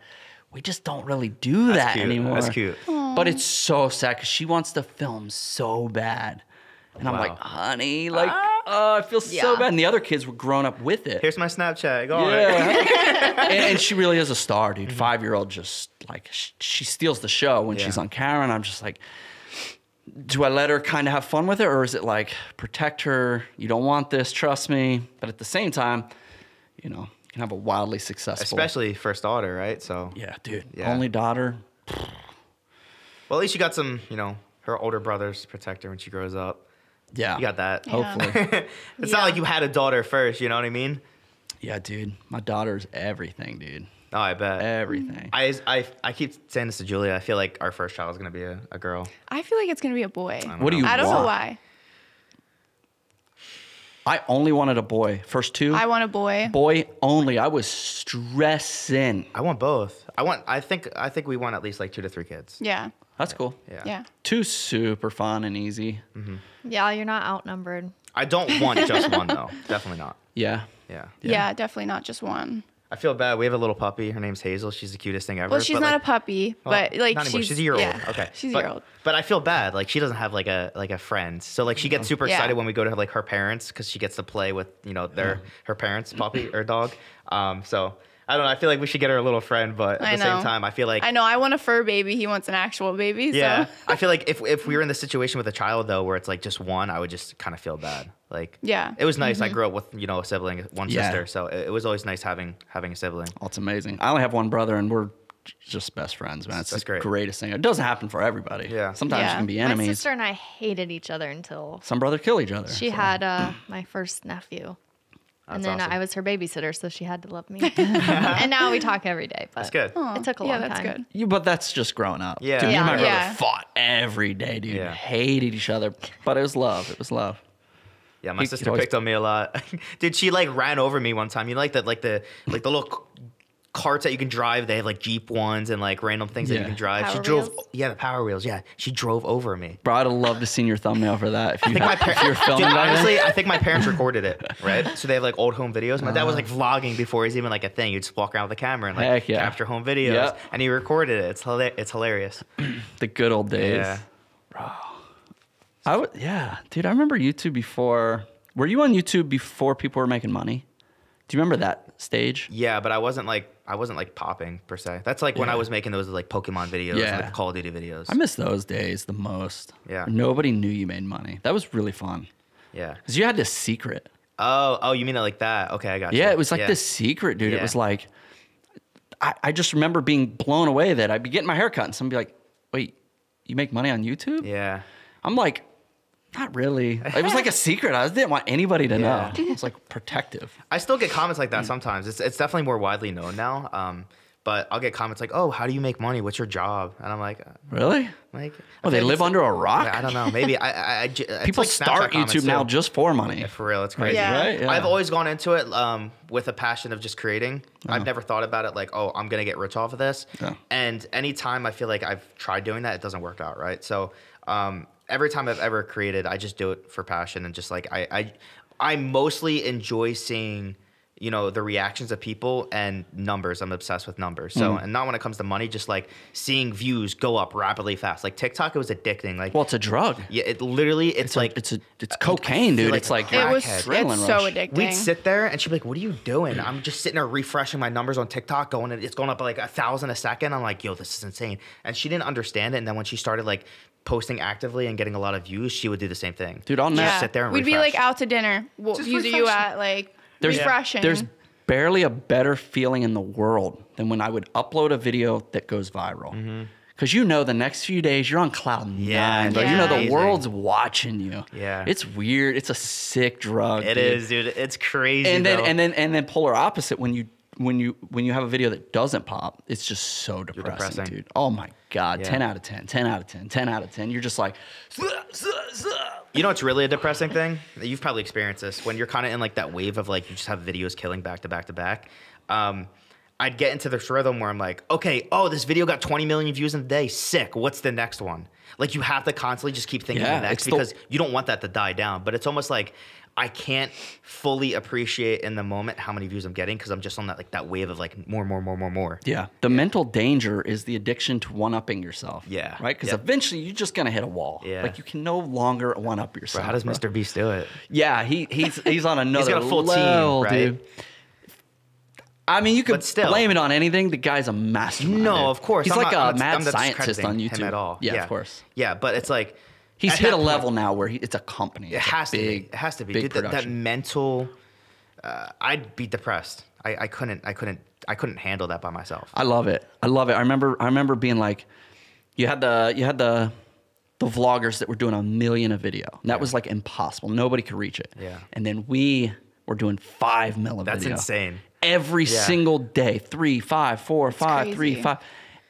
we just don't really do That's that cute. anymore. That's cute. But it's so sad because she wants to film so bad, and I'm like, honey, like, oh, I feel so bad. And the other kids were growing up with it. Here's my Snapchat. Go on. And, and she really is a star, dude. Five year old, just like sh- she steals the show when she's on camera. And I'm just like, do I let her kind of have fun with it, or is it like protect her? You don't want this, trust me. But at the same time, you know, you can have a wildly successful. Especially first daughter, right? So yeah, dude. Yeah. Only daughter. Well, at least you got some, you know, her older brothers to protect her when she grows up. Yeah, You got that. Yeah. Hopefully, It's Yeah. not like you had a daughter first. You know what I mean? yeah, dude. My daughter's everything, dude. Oh, I bet. Everything. Mm. I, I, I keep saying this to Julia. I feel like our first child is gonna be a, a girl. I feel like it's gonna be a boy. what do you I don't want? know why. I only wanted a boy. First two, I want a boy. boy only. I was stressing. I want both. I want. I think. I think we want at least like two to three kids. Yeah. That's cool. Yeah. Yeah. Two super fun and easy. Mm-hmm. Yeah, you're not outnumbered. I don't want just one though. Definitely not. Yeah. Yeah. yeah. definitely not just one. I feel bad. We have a little puppy. Her name's Hazel. She's the cutest thing ever. Well, she's but, not like, a puppy, well, but like not anymore. she's, she's a year yeah, old. Okay, She's but, a year old. But I feel bad. Like she doesn't have like a like a friend. So like she gets mm-hmm. super Yeah. excited when we go to like her parents because she gets to play with you know their mm-hmm. her parents puppy or dog. Um, so I don't know. I feel like we should get her a little friend, but at I the same time, I feel like I know I want a fur baby. He wants an actual baby. yeah. So. I feel like if if we were in the situation with a child though, where it's like just one, I would just kind of feel bad. Like Yeah. it was nice. Mm-hmm. I grew up with you know a sibling, one Yeah. sister, so it, it was always nice having having a sibling. Oh, it's amazing. I only have one brother, and we're just best friends, man. It's That's the great. greatest thing. It doesn't happen for everybody. Yeah. Sometimes Yeah. you can be enemies. My sister and I hated each other until Some brother kill each other. she so. had uh, my first nephew. And then uh, awesome. I was her babysitter, so she had to love me. and now we talk every day. But That's good. It took a yeah, long that's time. good. You, but that's just growing up. Yeah. Dude, me and my Yeah. brother Yeah. fought every day, dude. Yeah. Hated each other, but it was love. It was love. Yeah, my He sister always- picked on me a lot. Dude, she like ran over me one time. You know, like that, like the like the little c- carts that you can drive. They have like Jeep ones and like random things that Yeah. you can drive. she drove. wheels? Yeah, the Power Wheels. Yeah, she drove over me. Bro, I'd have loved to seen your thumbnail for that if you, I think my had, if you were parents. filming back then. honestly, I think my parents recorded it. Right, so they have like old home videos. My dad was ah. like vlogging before he's even like a thing. You'd just walk around with a camera and like Heck yeah. capture home videos, Yep. and he recorded it. It's hila- It's hilarious. the good old days. Yeah. I would, yeah, dude. I remember YouTube before. Were you on YouTube before people were making money? Do you remember that stage? Yeah, but I wasn't like I wasn't like popping per se. That's like when I was making those like Pokemon videos Yeah. and like Call of Duty videos. I miss those days the most. Yeah. Nobody knew you made money. That was really fun yeah. because you had this secret. Oh, oh, you mean it like that? Okay, I got you. Yeah, it was like this secret, dude. It Yeah. was like, I, I just remember being blown away that I'd be getting my hair cut and would be like, wait, you make money on YouTube? Yeah. I'm like, not really. It was like a secret. I didn't want anybody to Yeah. know. It was like protective. I still get comments like that sometimes. It's it's definitely more widely known now. Um, but I'll get comments like, "Oh, how do you make money? What's your job?" And I'm like, uh, Really? like, Oh, I they live under a rock? Yeah, I don't know. Maybe I, I, I j- it's People like start comments, YouTube now too. just for money. Yeah, for real, it's crazy. Yeah. Right? Yeah. I've always gone into it um, with a passion of just creating. I've never thought about it like, oh, I'm gonna get rich off of this. Yeah. And anytime I feel like I've tried doing that, it doesn't work out, right? So um, every time I've ever created, I just do it for passion and just like I, I, I mostly enjoy seeing. You know the reactions of people and numbers. I'm obsessed with numbers. So, Mm-hmm. and not when it comes to money, just like seeing views go up rapidly fast. Like TikTok, it was addicting. Like, Well, it's a drug. yeah, it literally, it's, It's like like it's a it's I- I cocaine, dude. like it's like It was Crackhead. adrenaline it's so rush. addicting. We'd sit there and she'd be like, "What are you doing?" I'm just sitting there refreshing my numbers on TikTok, going, it's going up like a thousand a second. I'm like, "Yo, this is insane." And she didn't understand it. And then when she started like posting actively and getting a lot of views, she would do the same thing. Dude, on Just that yeah. sit there and We'd be like out to dinner. What Just views are you at? Like there's refreshing. there's barely a better feeling in the world than when I would upload a video that goes viral. Mm-hmm. Because you know the next few days you're on cloud nine, Yeah, bro. it's You know the amazing. world's watching you. Yeah. it's weird. It's a sick drug. It dude. is, dude. It's crazy. And then though. and then and then polar opposite when you when you when you have a video that doesn't pop, it's just so depressing, depressing. dude. Oh my god, Yeah. 10 out of 10, 10 out of 10, 10 out of 10. You're just like "Zuh, zuh, zuh." You know, it's really a depressing thing. You've probably experienced this when you're kind of in like that wave of like you just have videos killing back to back to back. Um, I'd get into this rhythm where I'm like, okay, oh, this video got 20 million views in a day. Sick. What's the next one? Like you have to constantly just keep thinking Yeah, of the next because you don't want that to die down. But it's almost like I can't fully appreciate in the moment how many views I'm getting because I'm just on that like that wave of like more, more, more, more, more. Yeah. The mental danger is the addiction to one upping yourself. Yeah. Right? Because Yep. eventually you're just gonna hit a wall. Yeah. Like you can no longer one up yourself. Bro, how does bro. Mr. Beast do it? Yeah, he he's he's on another got a full team, level, right? dude. I mean, you could still. blame it on anything. The guy's a mastermind. No, dude. of course. He's I'm like not- a I'm mad scientist on YouTube him at all. Yeah, of course. Yeah, but it's like He's at hit that a level now where he, it's a company. It It's a has to big, be. It has to be. Dude, that, that mental. Uh, I'd be depressed. I, I couldn't. I couldn't. I couldn't handle that by myself. I love it. I love it. I remember. I remember being like, you had the you had the the vloggers that were doing a million a video. And that was like impossible. Nobody could reach it. Yeah. And then we were doing five mil a That's video. insane. Every Yeah. single day, three, five, four, five, three, crazy. five.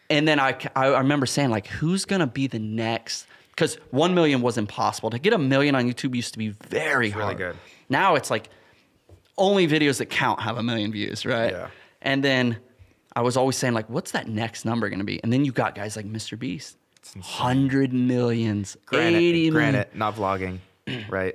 And then I, I I remember saying like, who's gonna be the next? Because one million was impossible. To get a million on YouTube used to be very really hard. good. Now it's like only videos that count have a million views, right? Yeah. And then I was always saying like, what's that next number going to be? And then you got guys like Mr. Beast, hundred millions, million. granted, not vlogging, right?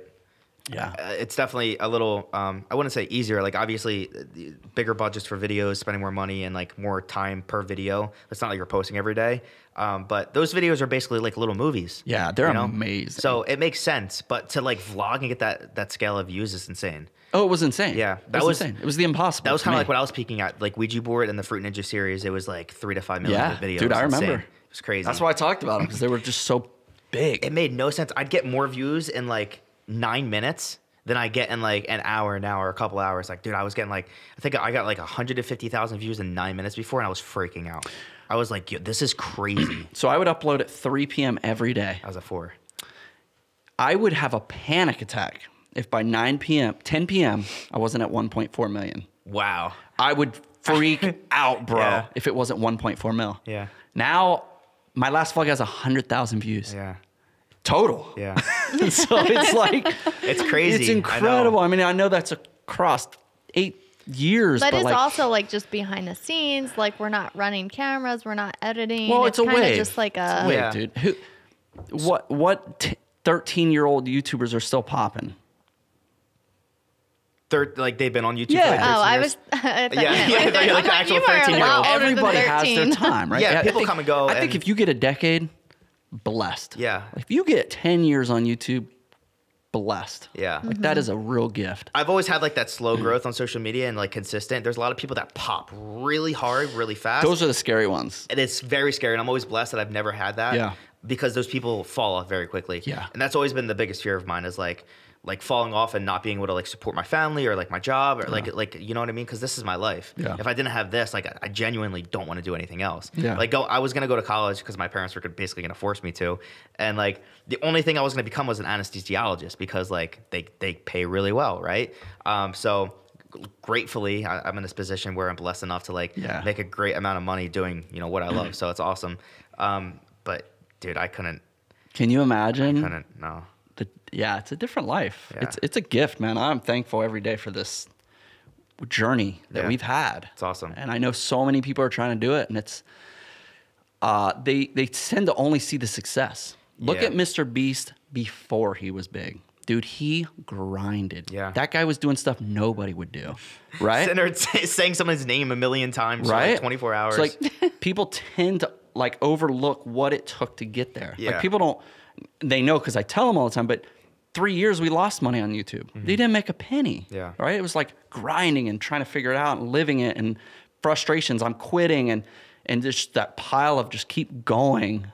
Yeah. Uh, it's definitely a little. Um, I wouldn't say easier. Like obviously, uh, the bigger budgets for videos, spending more money, and like more time per video. It's not like you're posting every day. Um, but those videos are basically like little movies. Yeah, they're amazing. So it makes sense. But to like vlog and get that that scale of views is insane. Oh, it was insane. Yeah, that that was, was- insane. It was the impossible. That was kind of like what I was peaking at, like Ouija board and the Fruit Ninja series. It was like three to five million Yeah, videos. dude, I Insane. remember. It was crazy. That's why I talked about them because they were just so big. it made no sense. I'd get more views in like nine minutes than I get in like an hour, an hour, a couple hours. Like, dude, I was getting like, I think I got like 150,000 views in nine minutes before, and I was freaking out. I was like, yo, this is crazy. so I would upload at 3 p.m. every day. I was a four. I would have a panic attack if by 9 p.m., 10 p.m., I wasn't at 1.4 million. Wow. I would freak out, bro, Yeah. if it wasn't 1.4 mil. Yeah. Now, my last vlog has 100,000 views Yeah. total. Yeah. so it's like, It's crazy. it's I incredible. I, mean, I know that's across eight years, But but, it's like, also like just behind the scenes. Like we're not running cameras, we're not editing. well, it's, a kinda wave. Just like It's a. wave, Yeah. dude. Who, what, what 13 year old YouTubers are still popping? Third, like they've been on YouTube. Yeah. For like Oh, 13 I was. I thought Yeah, yeah, like I thought you were like I'm the actual you are a 13-year-old. lot older than Everybody has their time, right? Yeah, I people think- come and go, I think if you get a decade, blessed. Yeah. If you get 10 years on YouTube, blessed. Yeah. Like that is a real gift. I've always had like that slow growth on social media and like consistent. There's a lot of people that pop really hard, really fast. Those are the scary ones. and it's very scary. And I'm always blessed that I've never had that. Yeah. Because those people fall off very quickly. Yeah. And that's always been the biggest fear of mine is like like falling off and not being able to like support my family or like my job or like like you know what I mean? Because this is my life. Yeah. If I didn't have this, like I- I genuinely don't want to do anything else. Yeah. Like go, I was gonna go to college because my parents were basically gonna force me to, and like the only thing I was gonna become was an anesthesiologist because like they they pay really well, right? Um, so gratefully I, I'm in this position where I'm blessed enough to like Yeah. make a great amount of money doing you know what I love. So it's awesome. Um, but dude, I couldn't Can you imagine? I couldn't no. Yeah, it's a different life. Yeah. It's it's a gift, man. I'm thankful every day for this journey that Yeah. we've had. It's awesome. And I know so many people are trying to do it, and it's uh, they they tend to only see the success. Look Yeah. at Mr. Beast before he was big. Dude, he grinded. Yeah. That guy was doing stuff nobody would do. Right? Say- saying someone's name a million times right? like 24 hours. It's like people tend to like overlook what it took to get there. Yeah. Like people don't, they know because I tell them all the time. But three years we lost money on YouTube. They didn't make a penny. Mm-hmm. Yeah. Right. It was like grinding and trying to figure it out and living it and frustrations. I'm quitting and and just that pile of just keep going,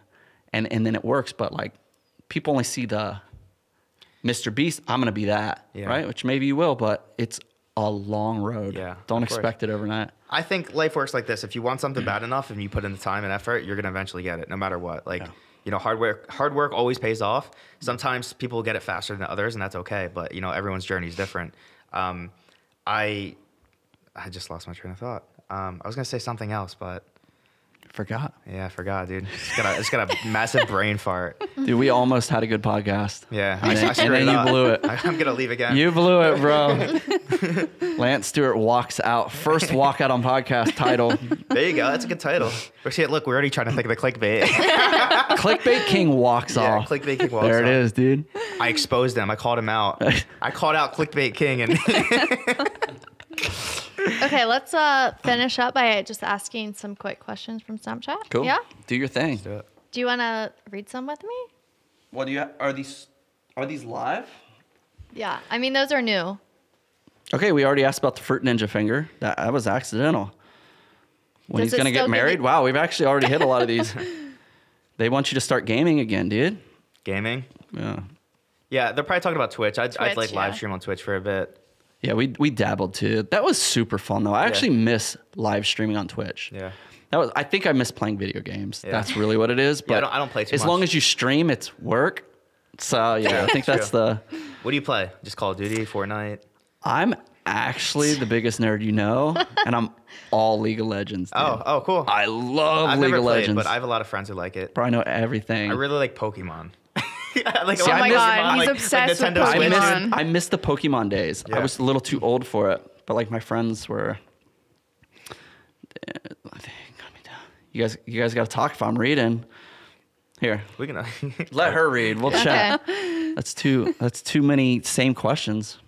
and and then it works. But like people only see the Mr. Beast. I'm gonna be that. Yeah. Right. Which maybe you will, but it's a long road. Yeah, Don't expect it overnight. I think life works like this. If you want something bad enough and you put in the time and effort, you're gonna eventually get it, no matter what. Like, Yeah. You know, hard work hard work always pays off. Sometimes people get it faster than others, and that's okay. But you know, everyone's journey is different. Um, I I just lost my train of thought. Um, I was gonna say something else, but Forgot. Yeah, I forgot, dude. Just got a, just got a massive brain fart. Dude, we almost had a good podcast. Yeah, And then- I and then you blew it. I, am gonna leave again. You blew it, bro. Lance Stewart walks out. First walkout on podcast title. There you go. That's a good title. But see, look, we're already trying to think of the clickbait. Clickbait King walks Yeah, off. Clickbait King walks There it off. is, dude. I exposed him. I called him out. I called out Clickbait King, and Okay, let's uh finish up by just asking some quick questions from Snapchat. Cool. Yeah. Do your thing. Do do, you want to read some with me? What do you? Are these? Are these live? Yeah. I mean, those are new. Okay, we already asked about the fruit ninja finger. That, that was accidental. When Does he's gonna get give married? you- Wow, we've actually already hit a lot of these. they want you to start gaming again, dude. gaming. Yeah. Yeah, they're probably talking about Twitch. I'd, I'd Twitch, like live stream on Twitch for a bit. Yeah, we we dabbled too. That was super fun though. I actually miss live streaming on Twitch. Yeah. That was. I think I miss playing video games. Yeah. That's really what it is. But I don't- I don't play too As long much. as you stream, it's work. So yeah, I think that's the. What do you play? Just Call of Duty, Fortnite. I'm actually the biggest nerd you know, and I'm all League of Legends. Dude. Oh, oh, cool. I love I've League of played, Legends. but I have a lot of friends who like it. Probably know everything. I really like Pokemon. like, See, a I lot of miss- God, he's like- obsessed with Nintendo I Switch. miss, Pokemon. I miss the Pokemon days. I was a little too old for it, but like my friends were. I think, calm me down. You guys, you guys got to talk if I'm reading. Here, We can. let her read. We'll chat. That's too. That's too many same questions.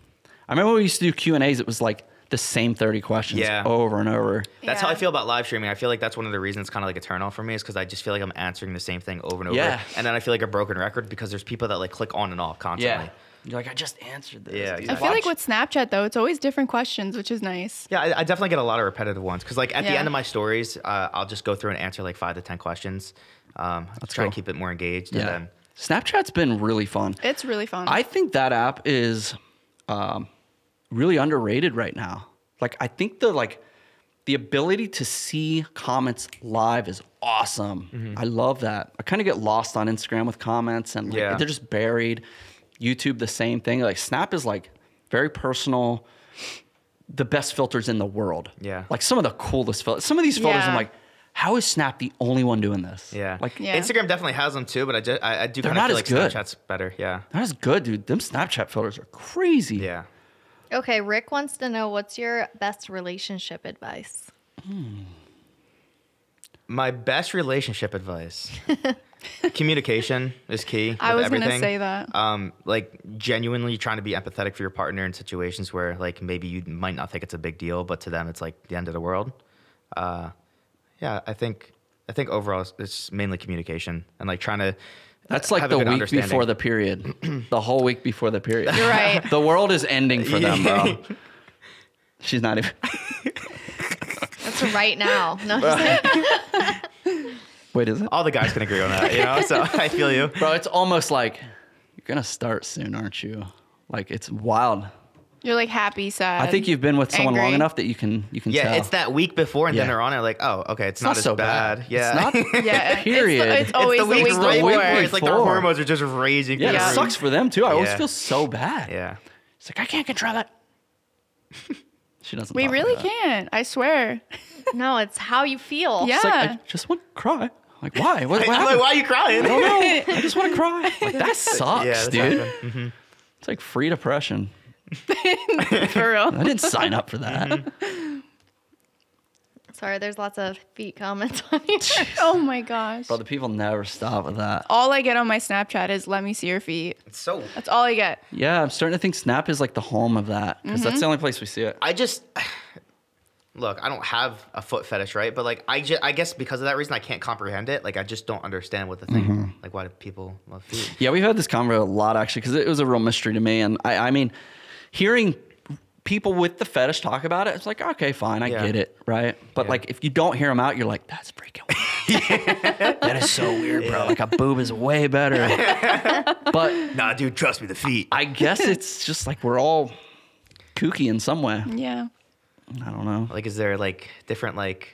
I remember when we used to do Q and A's. It was like the same thirty questions Yeah. over and over. That's how I feel about live streaming. I feel like that's one of the reasons it's kind of like a turn off for me is because I just feel like I'm answering the same thing over and over. Yeah. And then I feel like a broken record because there's people that like click on and off constantly. Yeah. You're like, I just answered this. Yeah, dude." I feel like with Snapchat though, it's always different questions, which is nice. Yeah, I, I definitely get a lot of repetitive ones because like at the end of my stories, uh, I'll just go through and answer like five to ten questions. Um, That's try and keep it more engaged. Yeah. And then Snapchat's been really fun. It's really fun. I think that app is um, really underrated right now. Like I think the like the ability to see comments live is awesome. Mm-hmm. I love that. I kind of get lost on Instagram with comments and like, Yeah. they're just buried. YouTube the same thing. Like Snap is like very personal. The best filters in the world. Yeah. Like some of the coolest filters. Some of these filters, I'm like, how is Snap the only one doing this? yeah, Like Yeah. Instagram definitely has them too, but I just I, I do kind of feel like good. Snapchat's better. Yeah, that is good, dude. Them Snapchat filters are crazy. yeah. Okay, Rick wants to know what's your best relationship advice? My best relationship advice: communication is key. I was gonna say that. Um, like genuinely trying to be empathetic for your partner in situations where like maybe you might not think it's a big deal, but to them it's like the end of the world. Uh, yeah, I think I think overall it's- it's mainly communication and like trying to. That's like the week before the period. the whole week before the period. You're right. the world is ending for them, bro. She's not even. That's right now. No. Wait, is it? All the guys can agree on that, you know. So I feel you. Bro, it's almost like you're gonna start soon, aren't you? Like it's wild. You're like happy, sad. I think you've been with someone long enough that you can you can Yeah, tell. it's that week before, and Yeah. then they're on it like, oh, okay, it's, It's not, not as so bad. bad. Yeah, It's not- Yeah. Period. It's, It's always it's the week, the week right before. before. It's like their hormones are just raising. yeah, through it sucks for them too. I always Yeah. feel so bad. Yeah, It's like I can't control it. she doesn't. We really can't. I swear. no, it's how you feel. Yeah. It's like I just want to cry. Like why? What, what I'm like, why are you crying? I don't know. I just want to cry. Like that sucks, dude. Mm-hmm. It's like free depression. For real. I didn't sign up for that. Mm-hmm. Sorry, there's lots of feet comments on here. Oh my gosh. Bro, the people never stop with that. All I get on my Snapchat is let me see your feet. It's so That's all I get. Yeah, I'm starting to think Snap is like the home of that because that's the only place we see it. I just look. I don't have a foot fetish, right? But like, I just, I guess because of that reason, I can't comprehend it. Like, I just don't understand what the thing. Like, why do people love feet? Yeah, we've had this convo a lot actually because it was a real mystery to me. And I, I mean, hearing people with the fetish talk about it, it's like, okay, fine, I Yeah. get it, right? But Yeah. like, if you don't hear them out, you're like, that's freaking weird. that is so weird, bro. Like, a boob is way better. but Nah, dude, trust me, the feet. I guess it's just like we're all kooky in some way. Yeah. I don't know. Like, is there like different like,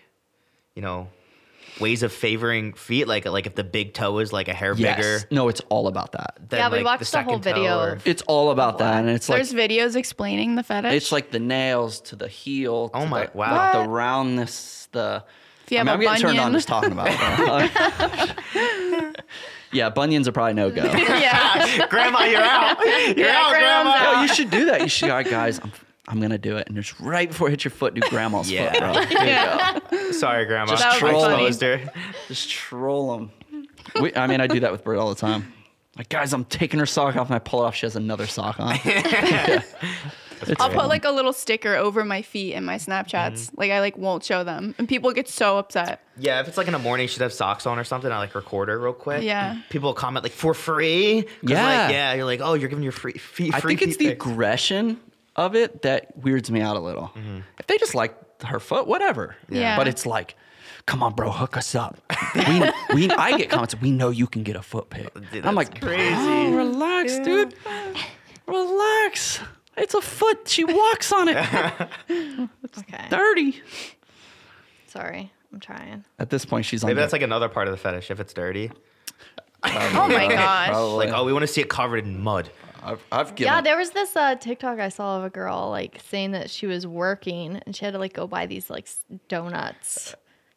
you know, ways of favoring feet? Like, like if the big toe is like a hair Yes. bigger. No, it's all about that. than, Yeah, we like, watched the whole video or- It's all about that, and it's like There's videos explaining the fetish. It's like the nails to the heel. Oh my- the, wow. The, roundness, the If you I have mean, I'm a getting turned on just talking about it. yeah, bunions are probably no go. yeah. grandma, you're out. You're Yeah, out, grandma's grandma. Yo, you should do that. You should, all right, guys. I'm, I'm gonna do it, and just right before you hit your foot, do grandma's Yeah. foot, bro. There you go. Sorry, grandma. Just That would be troll them. Just troll them. We, I mean, I do that with Britt all the time. Like, guys, I'm taking her sock off, and I pull it off. She has another sock on. I'll put like a little sticker over my feet in my Snapchats. Mm-hmm. Like I like won't show them, and people get so upset. Yeah, if it's like in the morning, she'd have socks on or something. I like record her real quick. Yeah. People comment like for free. Yeah. Like, yeah. You're like, oh, you're giving your free feet. I free think it's the pics. aggression of it that weirds me out a little. Mm-hmm. If they just like her foot, whatever. Yeah. But it's like, come on, bro, hook us up. we, we, I get comments. We know you can get a foot pic. Dude, I'm like, crazy. "Bro, relax, dude. Relax. It's a foot. She walks on it. it's Okay. Dirty. Sorry. I'm trying. At this point, she's on. Maybe the- that's like another part of the fetish if it's dirty. Oh my gosh. Probably. Like, oh, we want to see it covered in mud. I've, I've given. Yeah, there was this uh, TikTok I saw of a girl like saying that she was working and she had to like go buy these like donuts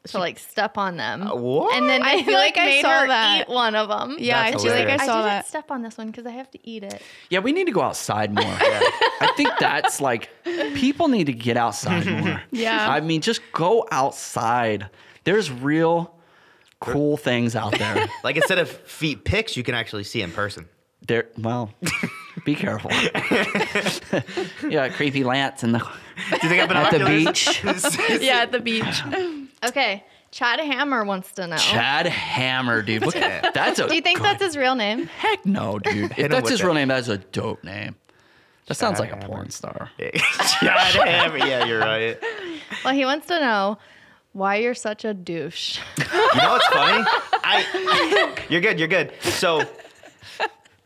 to like step on them. what? And then I feel like I saw that. eat one of them. Yeah, I That's feel like I hilarious. I saw didn't that. step on this one because I have to eat it. Yeah, we need to go outside more. I think that's like people need to get outside more. Yeah. I mean, just go outside. There's real cool things out there. Like instead of feet pics, you can actually see in person. There, well, be careful. yeah, creepy Lance in the Do you think I've been at the beach. yeah, at the beach. Okay, Chad Hammer wants to know. Chad Hammer, dude. Look, at that's a. Do you think good- that's his real name? Heck no, dude. If him that's with his it. real name, that's a dope name. That sounds like a porn star. Chad Hammer. Yeah, you're right. Well, he wants to know why you're such a douche. You know what's funny? I, you're good. You're good. So,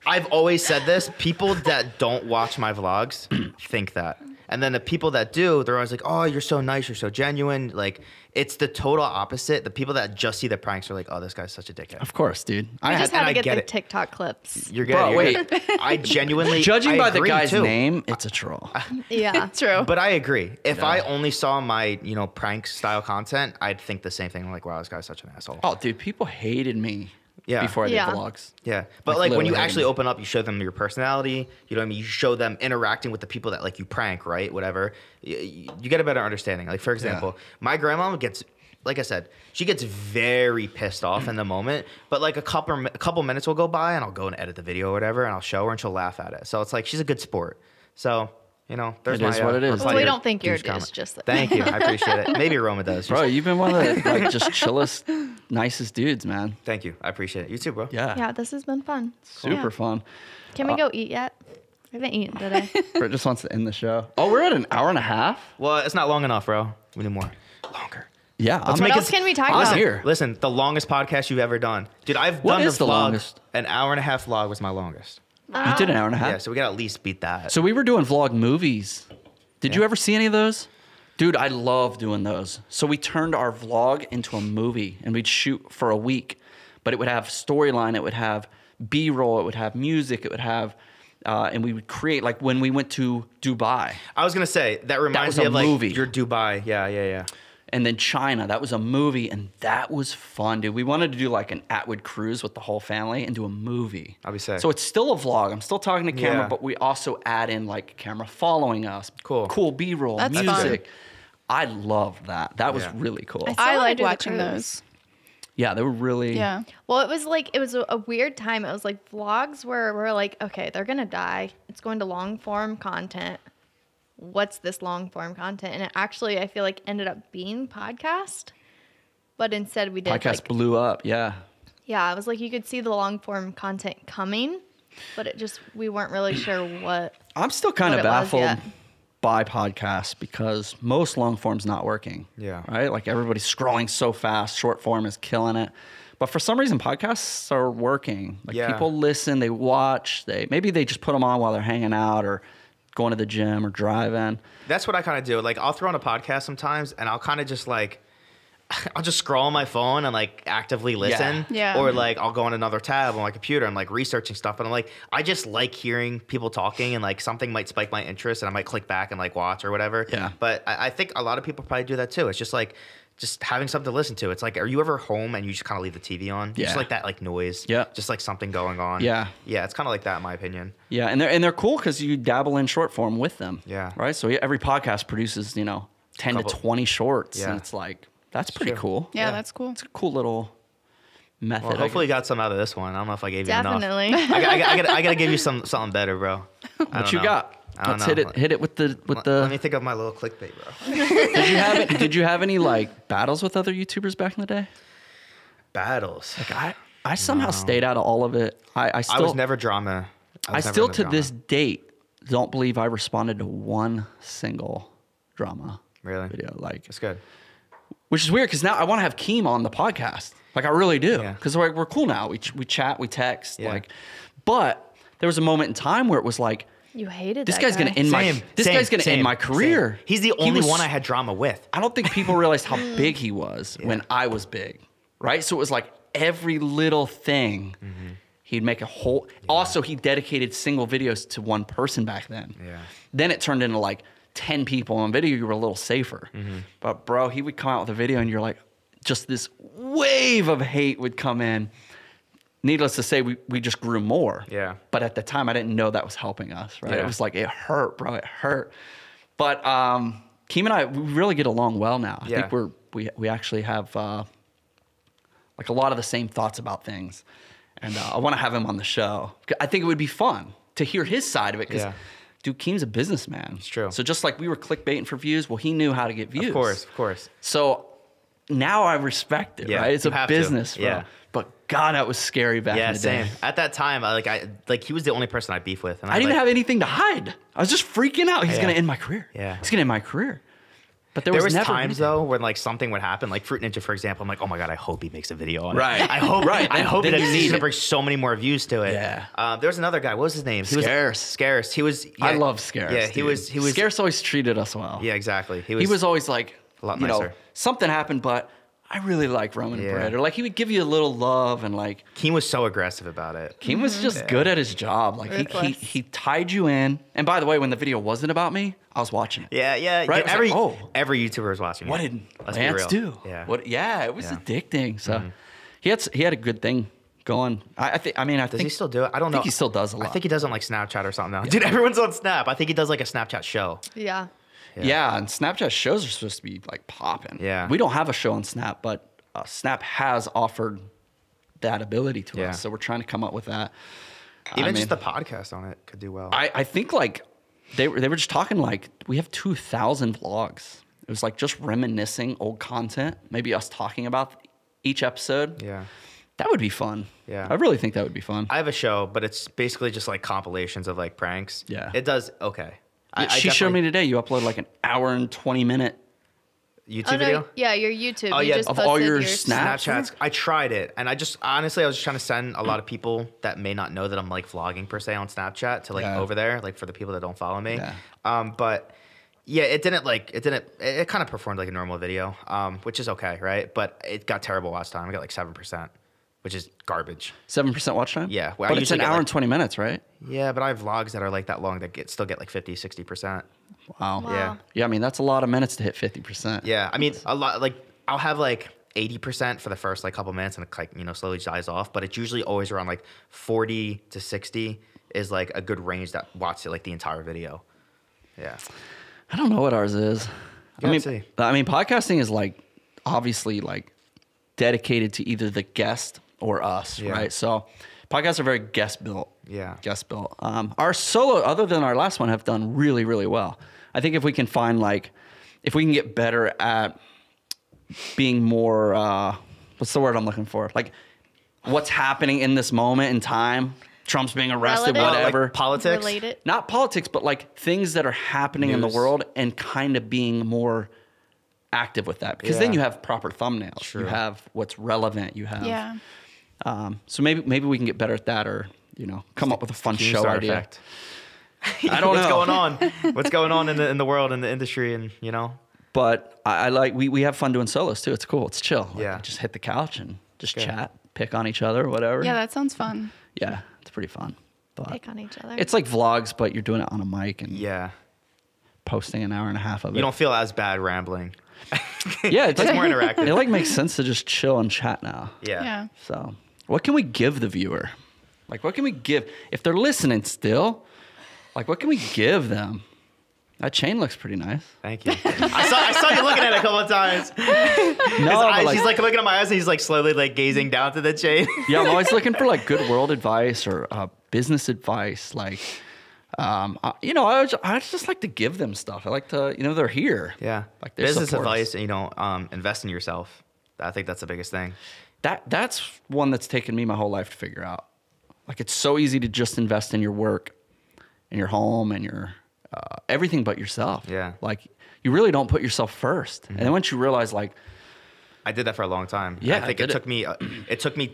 I've always said this: people that don't watch my vlogs think that, and then the people that do, they're always like, "Oh, you're so nice. You're so genuine." Like, it's the total opposite. The people that just see the pranks are like, "Oh, this guy's such a dickhead." Of course, dude. I had- just had I to get, get the it. TikTok clips. You're good. Bro, you're wait. good. I genuinely Judging I by the agree, guy's too. name, it's a troll. Yeah. True. But I agree. If I only saw my, you know, prank style content, I'd think the same thing. Like, wow, this guy's such an asshole. Oh, dude, people hated me Yeah. before I did Yeah. vlogs. Yeah, but Like, like, when you actually open up, you show them your personality. You know what I mean? You show them interacting with the people that like you prank, right? Whatever. You, you get a better understanding. Like for example, my grandma gets, like I said, she gets very pissed off in the moment. But like a couple a couple minutes will go by, and I'll go and edit the video or whatever, and I'll show her, and she'll laugh at it. So it's like she's a good sport. So you know, there's It my, is what uh, it is. reply Well, we don't think you're a douche comment. douche, just that- Thank you, I appreciate it. Maybe Roman does. Bro, you've been one of the like just chillest, nicest dudes, man. thank you, I appreciate it. You too, bro. Yeah. Yeah, this has been fun. Super Yeah. fun. Can we go eat yet? I haven't eaten today. Britt just wants to end the show. Oh, we're at an hour and a half? Well, it's not long enough, bro. We need more. Longer. Yeah. Let's I'm- make what else can we talk I'm about? here. Listen, the longest podcast you've ever done, dude. I've What done is the, the vlog. longest? An hour and a half vlog was my longest. You did an hour and a half. Yeah, so we gotta at least beat that. So we were doing vlog movies. Did you ever see any of those? Dude, I love doing those. So we turned our vlog into a movie and we'd shoot for a week, but it would have storyline, it would have B roll, it would have music, it would have, uh, and we would create, like when we went to Dubai I was gonna say that reminds was me a of like movie. your Dubai. Yeah, yeah, yeah. And then China, that was a movie and that was fun, dude. We wanted to do like an Atwood cruise with the whole family and do a movie. That'd be sick. So it's still a vlog. I'm still talking to camera, Yeah. but we also add in like camera following us. Cool. Cool B roll, That's fun. music. I love that. That was Yeah. really cool. I still I wanna like do the watching cruise. those. yeah, they were really. Yeah. Well, it was like it was a, a weird time. It was like vlogs where we're like, okay, they're gonna die. It's going to long form content. What's this long form content? And it actually, I feel like ended up being podcast, but instead we did Podcast like, blew up. Yeah. yeah, it was like you could see the long form content coming, but it just we weren't really sure what. I'm still kind of baffled by podcasts because most long form's not working. Yeah. Right? Like everybody's scrolling so fast, short form is killing it. But for some reason, podcasts are working. Like Yeah. people listen, they watch, they maybe they just put them on while they're hanging out or going to the gym or driving. That's what I kind of do. Like I'll throw on a podcast sometimes, and I'll kind of just like. I'll just scroll on my phone and like actively listen. Yeah. Or like I'll go on another tab on my computer and like researching stuff. And I'm like, I just like hearing people talking and like something might spike my interest and I might click back and like watch or whatever. Yeah. But I, I think a lot of people probably do that too. It's just like just having something to listen to. It's like, are you ever home and you just kind of leave the TV on? Yeah. Just like that, like noise. Yeah. Just like something going on. Yeah. Yeah. It's kind of like that, in my opinion. Yeah, and they're and they're cool because you dabble in short form with them. Yeah. Right. So every podcast produces you know ten Couple- to twenty shorts, Yeah. and it's like that's pretty true. cool. Yeah, Yeah. that's cool. It's a cool little method. Well, hopefully you got some out of this one. I don't know if I gave you enough. Definitely. I, got- I, got- I, I gotta give you some something better, bro. I what don't you know. got? I don't Let's know. hit it. Hit it with the with Let- the. Let me think of my little clickbait, bro. did you have it, Did you have any like battles with other YouTubers back in the day? Battles. Like I I somehow stayed out of all of it. I I still I was never drama. I was never still to drama. this date don't believe I responded to one single drama Really? video. Like It's good. which is weird because now I want to have Keem on the podcast. Like I really do Yeah. because we're, we're cool now. We, ch- we chat, we text. Yeah. Like, but there was a moment in time where it was like, You hated this that guy's guy. gonna end my this same, guy's gonna same, end my career. same. He's the He only was- one I had drama with. I don't think people realized how big he was when I was big, right? So it was like every little thing. Mm-hmm. He'd make a whole. Also, he dedicated single videos to one person back then. Yeah. Then it turned into like ten people on video. You were a little safer. Mm-hmm. But bro, he would come out with a video, and you're like, just this wave of hate would come in. Needless to say, we, we just grew more. Yeah. But at the time, I didn't know that was helping us, right? It was like it hurt, bro. It hurt. But um, Keem and I, we really get along well now. I Yeah. think we're we we actually have uh, like a lot of the same thoughts about things, and uh, I want to have him on the show. I think it would be fun to hear his side of it because. Yeah. Dude, Keem's a businessman. It's true. So just like we were clickbaiting for views, well, he knew how to get views. Of course, of course. So now I respect it, Yeah, right? It's a have to. business, bro. Yeah. But God, that was scary back Yeah, in the same. day. At that time, I, like I like he was the only person I beef with. And I didn't like, have anything to hide. I was just freaking out. He's Yeah. gonna end my career. Yeah. He's gonna end my career. But there, There was, was, never times anything. though when like something would happen, like Fruit Ninja, for example. I'm like, oh my god, I hope he makes a video on Right. it. I hope, Right. I hope that he's gonna it. bring so many more views to it. Yeah. Um, there was another guy. What was his name? He was Scarce. Scarce. He was. I love Scarce. Yeah, he dude. was. He was. Scarce always treated us well. Yeah, exactly. He was. He was always like, a lot you know, something happened, but I really like Roman Yeah. bread. Or like he would give you a little love and like Keem was so aggressive about it. Keem was just good at his job. Like he, he he tied you in. And by the way, when the video wasn't about me, I was watching it. Yeah, yeah. Right, yeah, every like, oh. every YouTuber was watching. What it. did Let's Lance do? Yeah. What? Yeah, it was Yeah. Mm-hmm. addicting. So he had he had a good thing going. I, I think. I mean, I Does think he still do it? I don't know. think he still does a I lot. I think he does on like Snapchat or something now. Dude, everyone's on Snap. I think he does like a Snapchat show. Yeah. Yeah. and Snapchat shows are supposed to be like popping. Yeah. we don't have a show on Snap, but uh, Snap has offered that ability to Yeah. us. So we're trying to come up with that. I Even mean, just the podcast on it could do well. I, I think like they were they were just talking like we have two thousand vlogs. It was like just reminiscing old content, maybe us talking about each episode. yeah. That would be fun. Yeah. I really think that would be fun. I have a show, but it's basically just like compilations of like pranks. Yeah. It does okay. I, I she showed me today. You upload like an hour and twenty minute. YouTube Oh no, video. yeah, your YouTube. Oh, you yeah, just of all your your Snap- Snapchats. I tried it, and I just honestly, I was just trying to send a lot of people that may not know that I'm like vlogging per se on Snapchat to like Yeah. over there, like for the people that don't follow me. Yeah. Um, but yeah, it didn't like it didn't. It, it kind of performed like a normal video, um, which is okay, right? But it got terrible last time. I got like seven percent, which is garbage. Seven percent watch time. Yeah, well, I but it's an hour like- and twenty minutes, right? Yeah, but I have vlogs that are like that long that get still get like 50, 60 percent. Wow. Wow. Yeah. Yeah, I mean that's a lot of minutes to hit fifty percent. Yeah, I mean a lot. Like I'll have like eighty percent for the first like couple minutes, and it like you know slowly dies off. But it's usually always around like forty to sixty is like a good range that watches it like the entire video. Yeah, I don't know what ours is. I mean, see. I mean, podcasting is like obviously like dedicated to either the guest or us, Yeah. right? So podcasts are very guest built. Yeah. guest built. Um, our solo, other than our last one, have done really, really well. I think if we can find like, if we can get better at being more, uh, what's the word I'm looking for? Like, what's happening in this moment in time? Trump's being arrested, Relative? Uh, like whatever politics. Relate it. not politics, but like things that are happening in the world and kind of being more active with that because then you have proper thumbnails. True. You have what's relevant. You have Yeah. Um, so maybe maybe we can get better at that, or you know, come up with a fun show Keemstar idea. effect. I don't What's know. going on? What's going on in the in the world in the industry and you know? But I, I like we we have fun doing solos too. It's cool. It's chill. Like, Yeah. just hit the couch and just Good. chat, pick on each other, whatever. Yeah, that sounds fun. yeah, it's pretty fun. But Pick on each other. it's like vlogs, but you're doing it on a mic and Yeah, posting an hour and a half of it. you don't feel as bad rambling. yeah, it's It's like more interactive. It like makes sense to just chill and chat now. yeah. Yeah. So, what can we give the viewer? Like, what can we give if they're listening still? Like, what can we give them? That chain looks pretty nice. Thank you. I saw I saw you looking at it a couple of times. No, eyes, like, he's like looking at my eyes and he's like slowly like gazing down to the chain. yeah, I'm always looking for like good world advice or uh, business advice. Like, um, I, you know, I I just like to give them stuff. I like to, you know, they're here. Yeah. Like Business support advice, you know, um, invest in yourself. I think that's the biggest thing. That that's one that's taken me my whole life to figure out. Like, it's so easy to just invest in your work, in your home, and your uh, everything but yourself. Yeah. Like, you really don't put yourself 1st And then once you realize, like, I did that for a long time. Yeah, I think I it took it. me uh, it took me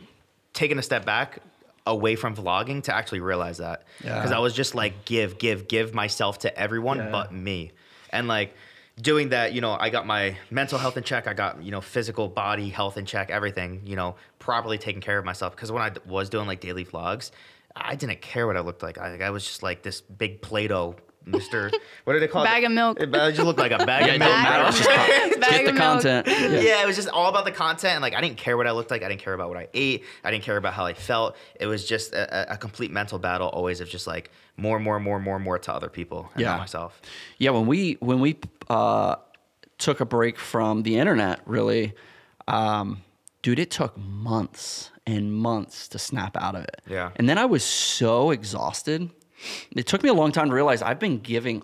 taking a step back away from vlogging to actually realize that. Yeah. Because I was just like give, give, give myself to everyone Yeah. but me. And like doing that, you know, I got my mental health in check. I got, you know, physical body health in check, everything, you know, properly taking care of myself. Because when I was doing like daily vlogs, I didn't care what I looked like. I, I was just like this big Play-Doh, Mr. what do they call Bag it? Bag of milk. It, I just looked like a bag yeah, of milk. matter. bro. Just con- Bag get the of milk. content. Yeah. Yeah. it was just all about the content, and like I didn't care what I looked like. I didn't care about what I ate. I didn't care about how I felt. It was just a, a- a complete mental battle, always of just like more, more, more, more, more to other people and Yeah. not myself. Yeah, when we when we uh, took a break from the internet, really, um, dude, it took months and months to snap out of it. Yeah. and then I was so exhausted. It took me a long time to realize I've been giving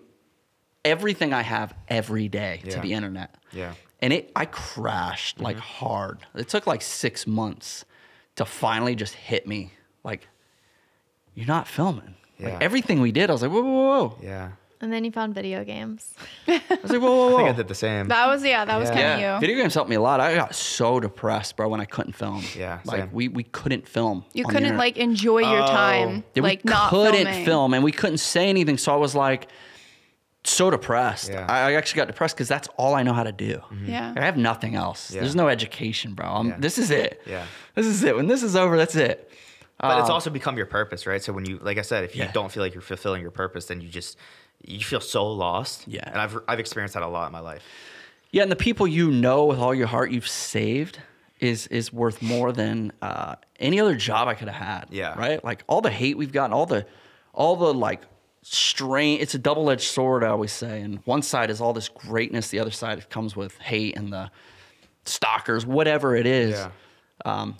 everything I have every day to the internet. Yeah. and it I crashed like mm-hmm. hard. It took like six months to finally just hit me. Like, you're not filming. Yeah. Like everything we did, I was like, whoa, whoa, whoa, whoa. Yeah, And then you found video games. I was like, whoa, whoa, I whoa. think I did the same. That was yeah, that was kind of Yeah, you. video games helped me a lot. I got so depressed, bro, when I couldn't film. Yeah, like same. we we couldn't film. You couldn't like enjoy your Oh. time, Yeah, like we not couldn't filming. film, and we couldn't say anything. So I was like so depressed. Yeah. I, I actually got depressed because that's all I know how to do. Yeah. I have nothing else. Yeah. There's no education, bro. Yeah. This is it. Yeah. This is it. When this is over, that's it. But it's Um, also become your purpose, right? So when you, like I said, if you Yeah. don't feel like you're fulfilling your purpose, then you just you feel so lost. Yeah. and I've I've experienced that a lot in my life. Yeah, and the people you know with all your heart you've saved is is worth more than uh, any other job I could have had. Yeah. Right? Like all the hate we've gotten, all the all the like strain it's a double edged sword, I always say. And one side is all this greatness, the other side comes with hate and the stalkers, whatever it is. Yeah. Um,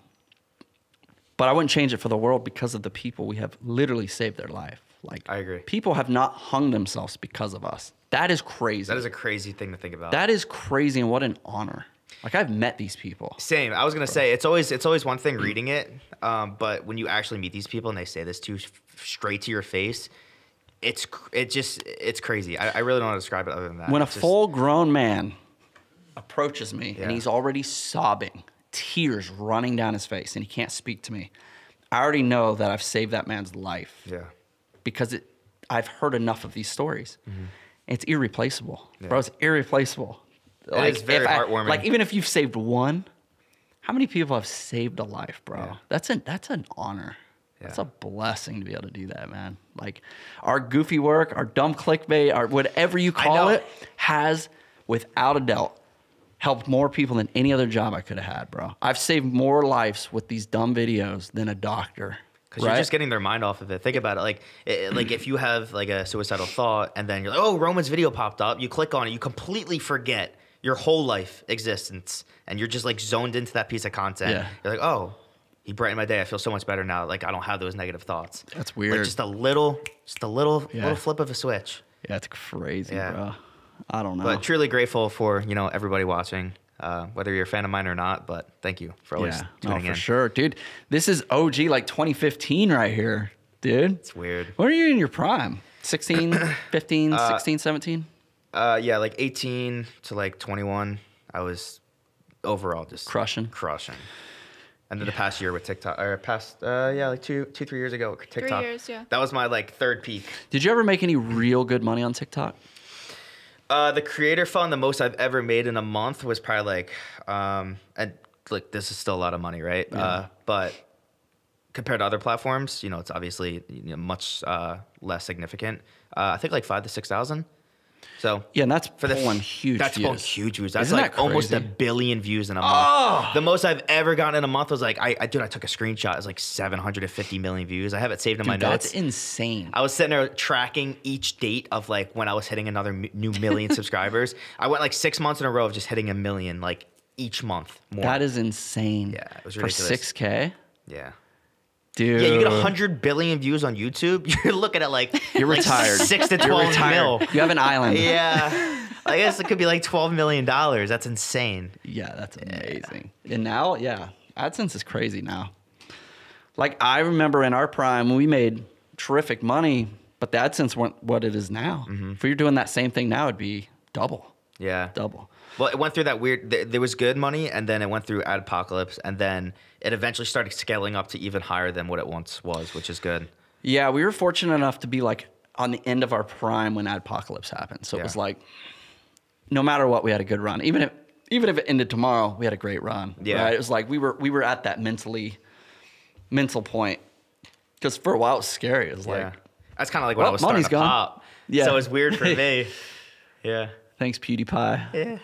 but I wouldn't change it for the world because of the people we have literally saved their life. Like I agree. People have not hung themselves because of us. That is crazy. That is a crazy thing to think about. That is crazy, and what an honor. Like I've met these people. Same. I was gonna say it's always it's always one thing reading it, um, but when you actually meet these people and they say this to you straight to your face, it's it just it's crazy. I, I really don't want to describe it other than that. When a just- full grown man approaches me and he's already sobbing, tears running down his face, and he can't speak to me, I already know that I've saved that man's life yeah, because it, I've heard enough of these stories. It's irreplaceable, Mm-hmm. Yeah. bro. It's irreplaceable. is very if I- heartwarming. like even if you've saved one, how many people have saved a life, bro? Yeah. That's an that's an honor. That's a blessing to be able to do that, man. Like our goofy work, our dumb clickbait, our whatever you call it, has without a doubt helped more people than any other job I could have had, bro. I've saved more lives with these dumb videos than a doctor. Because right? you're just getting their mind off of it. Think about it. Like it, like if you have like a suicidal thought and then you're like, oh, Roman's video popped up. You click on it, you completely forget your whole life existence, and you're just like zoned into that piece of content. Yeah. You're like, oh. He brightened my day. I feel so much better now. Like I don't have those negative thoughts. That's weird. Like just a little, just a little, Yeah. little flip of a switch. yeah, it's crazy, Yeah. bro. I don't know. But truly grateful for you know everybody watching, uh, whether you're a fan of mine or not. But thank you for always yeah, no, tuning for in. sure, dude. This is OG like 2015 right here, dude. It's weird. When are you in your prime? 16, 15, Uh, 16, 17? Uh, yeah, like 18 to like 21, I was overall just Crushing. crushing. And then the past year with TikTok, or past, uh, yeah, like two, two, three years ago, with TikTok. years, yeah. That was my like third peak. Did you ever make any real good money on TikTok? Uh, the creator fund, the most I've ever made in a month was probably like, um, and like this is still a lot of money, right? Uh, but compared to other platforms, you know, it's obviously you know, much uh, less significant. Uh, I think like five to six thousand. So Yeah, and that's for the one huge That's pulling views. huge views. That's Isn't like that almost a billion views in a month. Oh! The most I've ever gotten in a month was like I, I dude, I took a screenshot. It's like 750 million views. I have it saved in my Dude, that's notes. insane. I was sitting there tracking each date of like when I was hitting another m- new million subscribers. I went like six months in a row of just hitting a million like each month more. That is insane. Yeah, it was For 6K? yeah. Dude. Yeah, you get 100 billion views on YouTube. You're looking at like You're like retired. six to You're 12 mil. You have an island. Yeah, I guess it could be like 12 million dollars. That's insane. Yeah, that's amazing. And now, yeah, AdSense is crazy now. Like I remember in our prime, we made terrific money, but the AdSense weren't what it is now. Mm-hmm. If you're doing that same thing now, it'd be double, Yeah. double. Well, it went through that weird. th- There was good money, and then it went through Adpocalypse, and then it eventually started scaling up to even higher than what it once was, which is good. Yeah, we were fortunate enough to be like on the end of our prime when Adpocalypse happened. So it was like, no matter what, we had a good run. Even if even if it ended tomorrow, we had a great run. Yeah. right? it was like we were we were at that mentally mental point because for a while it was scary. It was like, that's kind of like when well, I was starting to gone. pop. Yeah. so it's weird for me. yeah, thanks PewDiePie. yeah,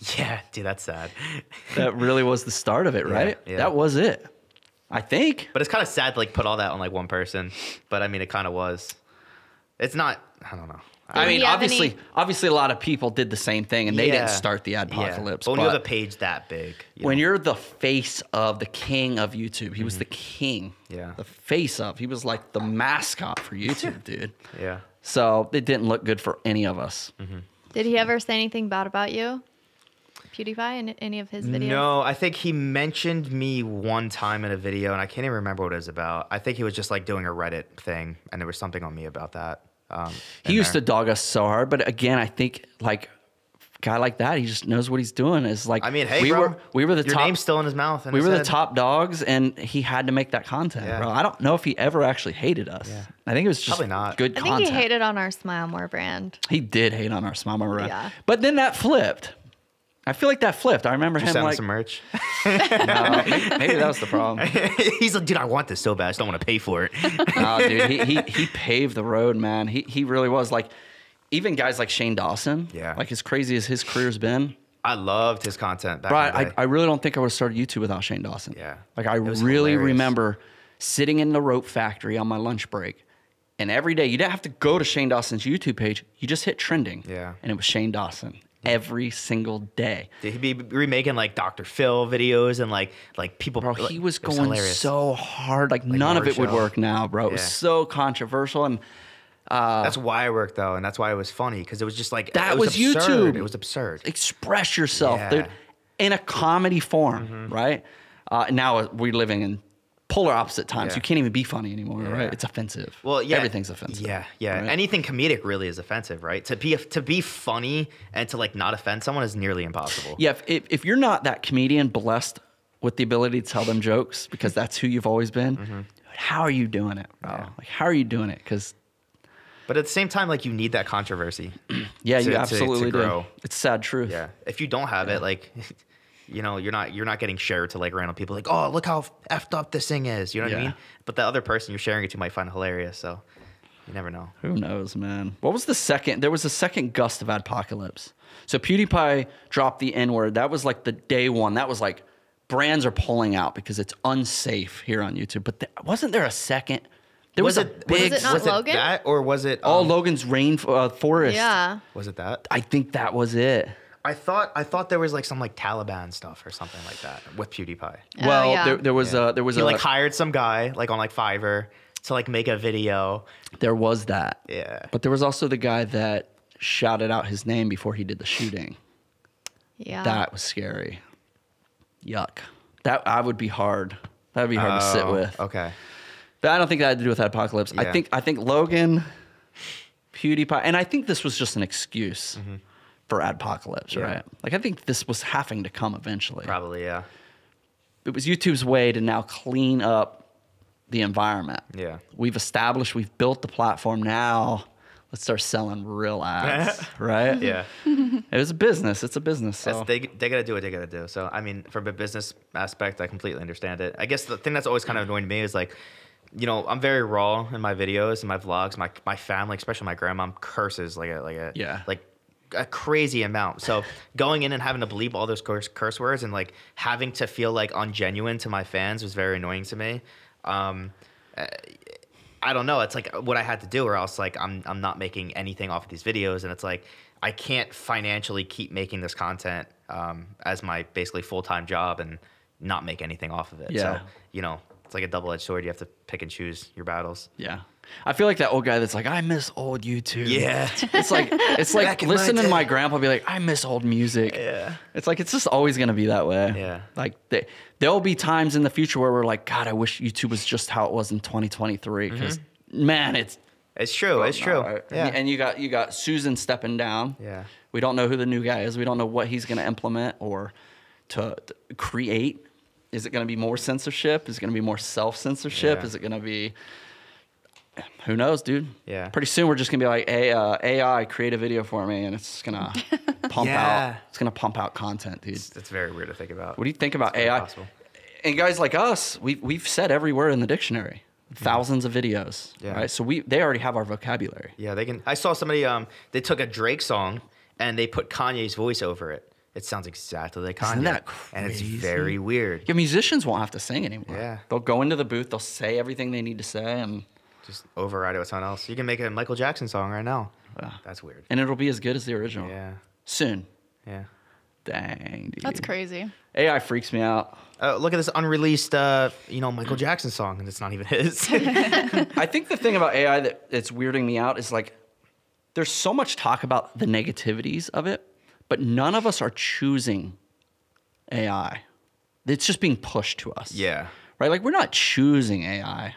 yeah, dude, that's sad. that really was the start of it, right? yeah. That was it. I think. But it's kind of sad to like put all that on like one person. But I mean, it kind of was. It's not. I don't know. I mean, obviously, any- obviously, a lot of people did the same thing, and they Yeah. didn't start the Yeah. adpocalypse. But when you have a page that big, you when know, you're the face of the king of YouTube, he was the king. Mm-hmm. Yeah. The face of. He was like the mascot for YouTube, dude. yeah. So it didn't look good for any of us. Did he ever say anything bad about you? PewDiePie in any of his videos? No, I think he mentioned me one time in a video, and I can't even remember what it was about. I think he was just like doing a Reddit thing, and there was something on me about that. Um, He used there. to dog us so hard, but again, I think like guy like that, he just knows what he's doing. Is like I mean, hey, we bro, were we were the your top. name's still in his mouth. And we his were the top dogs, and he had to make that content, Yeah. bro. I don't know if he ever actually hated us. Yeah. I think it was just Probably not. good I think content. he hated on our Smile More brand. He did hate on our small brand. Yeah. But then that flipped. I feel like that flipped. I remember You him sent him like some merch. no, maybe, maybe that was the problem. He's like, dude, I want this so bad. I just don't want to pay for it. no, dude, he, he he paved the road, man. He he really was like even guys like Shane Dawson. Yeah. Like as crazy as his career's been. I loved his content. Back Bro, in the I. I really don't think I would have started YouTube without Shane Dawson. Yeah. Like I really hilarious. remember sitting in the rope factory on my lunch break. And every day you didn't have to go to Shane Dawson's YouTube page. You just hit trending. Yeah. And it was Shane Dawson every single day. He'd be remaking like Dr. Phil videos and like like people. Bro, like, he was was going hilarious. so hard. Like, none of it would work now, bro. It was so controversial. And That's why I worked though, and that's why it was funny because it was just like That it was absurd. YouTube. It was absurd. express yourself, Yeah. Dude, in a comedy form, right? Uh, now we're living in polar opposite times. Yeah. You can't even be funny anymore, Yeah. right? It's offensive. Well, yeah, everything's offensive. Yeah, yeah. right? Anything comedic really is offensive, right? To be to be funny and to like not offend someone is nearly impossible. yeah. If, if if you're not that comedian blessed with the ability to tell them jokes because that's who you've always been, how are you doing it, bro? Mm-hmm. Yeah. Like, how are you doing it? Because But at the same time, like you need that controversy. yeah, To- you to- to absolutely do. grow. It's sad truth. Yeah. If you don't have it, like, you know, you're not you're not getting shared to like random people. Like, oh, look how effed up this thing is. You know what I mean? But the other person you're sharing it to might find it hilarious. So you never know. Who knows, man? What was the second? There was a second gust of adpocalypse. So PewDiePie dropped the N word. That was like the day one. That was like brands are pulling out because it's unsafe here on YouTube. But th- wasn't there a second? There was, a it big. Was it not was Logan? it that or was it? oh, um, Logan's rain uh, forest. Yeah. Was it that? I think that was it. I thought I thought there was like some like Taliban stuff or something like that with PewDiePie. Oh, well, yeah. there, there was Yeah. a there was he a like hired some guy like on like Fiverr to like make a video. there was that. Yeah. But there was also the guy that shouted out his name before he did the shooting. Yeah. That was scary. Yuck. That I would be hard. That would be hard to sit Oh, with. Okay. But I don't think that had to do with that adpocalypse. I think I think Logan, PewDiePie, and I think this was just an excuse mm-hmm. For adpocalypse, Mm-hmm. Yeah. right? Like I think this was having to come eventually. Probably yeah. It was YouTube's way to now clean up the environment. Yeah. We've established, we've built the platform. Now let's start selling real ads, right? Yeah. It was a business. It's a business. So. They they gotta do what they gotta do. So I mean, from a business aspect, I completely understand it. I guess the thing that's always kind of annoying to me is like you know, I'm very raw in my videos and my vlogs. My my family, especially my grandma, curses like a like a Yeah. like a crazy amount. So going in and having to believe all those curse, curse words and like having to feel like ungenuine to my fans was very annoying to me. Um, uh, I don't know. It's like what I had to do, or else like I'm I'm not making anything off of these videos, and it's like I can't financially keep making this content um, as my basically full time job and not make anything off of it. Yeah. So you know, it's like a double edged sword. You have to pick and choose your battles. Yeah. I feel like that old guy that's like, I miss old YouTube. Yeah. It's like it's like Back in my listening to my grandpa be like, I miss old music. Yeah. It's like it's just always gonna be that way. Yeah. Like they, there'll be times in the future where we're like, God, I wish YouTube was just how it was in 2023. Because mm-hmm. man, it's It's true. It's true. Right. Yeah. And you got you got Susan stepping down. Yeah. We don't know who the new guy is. We don't know what he's going to implement or to, to create. Is it going to be more censorship? Is it going to be more self censorship? Yeah. Is it going to be who knows, dude? Yeah. Pretty soon we're just gonna be like, hey, uh, AI, create a video for me, and it's gonna pump Yeah. out. It's gonna pump out content, dude. It's, it's very weird to think about. What do you think about very AI? possible. And guys like us, we we've said every word in the dictionary, thousands of videos, Yeah. right? So we they already have our vocabulary. Yeah, they can. I saw somebody. Um, they took a Drake song and they put Kanye's voice over it. It sounds exactly like Kanye. Isn't that crazy? And it's very weird. Yeah, musicians won't have to sing anymore. Yeah. They'll go into the booth, they'll say everything they need to say, and Just override it with something else. You can make a Michael Jackson song right now. Yeah. That's weird. and it'll be as good as the original. Yeah. Soon. Yeah. Dang, dude. That's crazy. AI freaks me out. Uh, look at this unreleased, uh, you know, Michael Jackson song, and it's not even his. I think the thing about AI that it's weirding me out is like there's so much talk about the negativities of it, but none of us are choosing AI. It's just being pushed to us. yeah. Right? Like we're not choosing AI.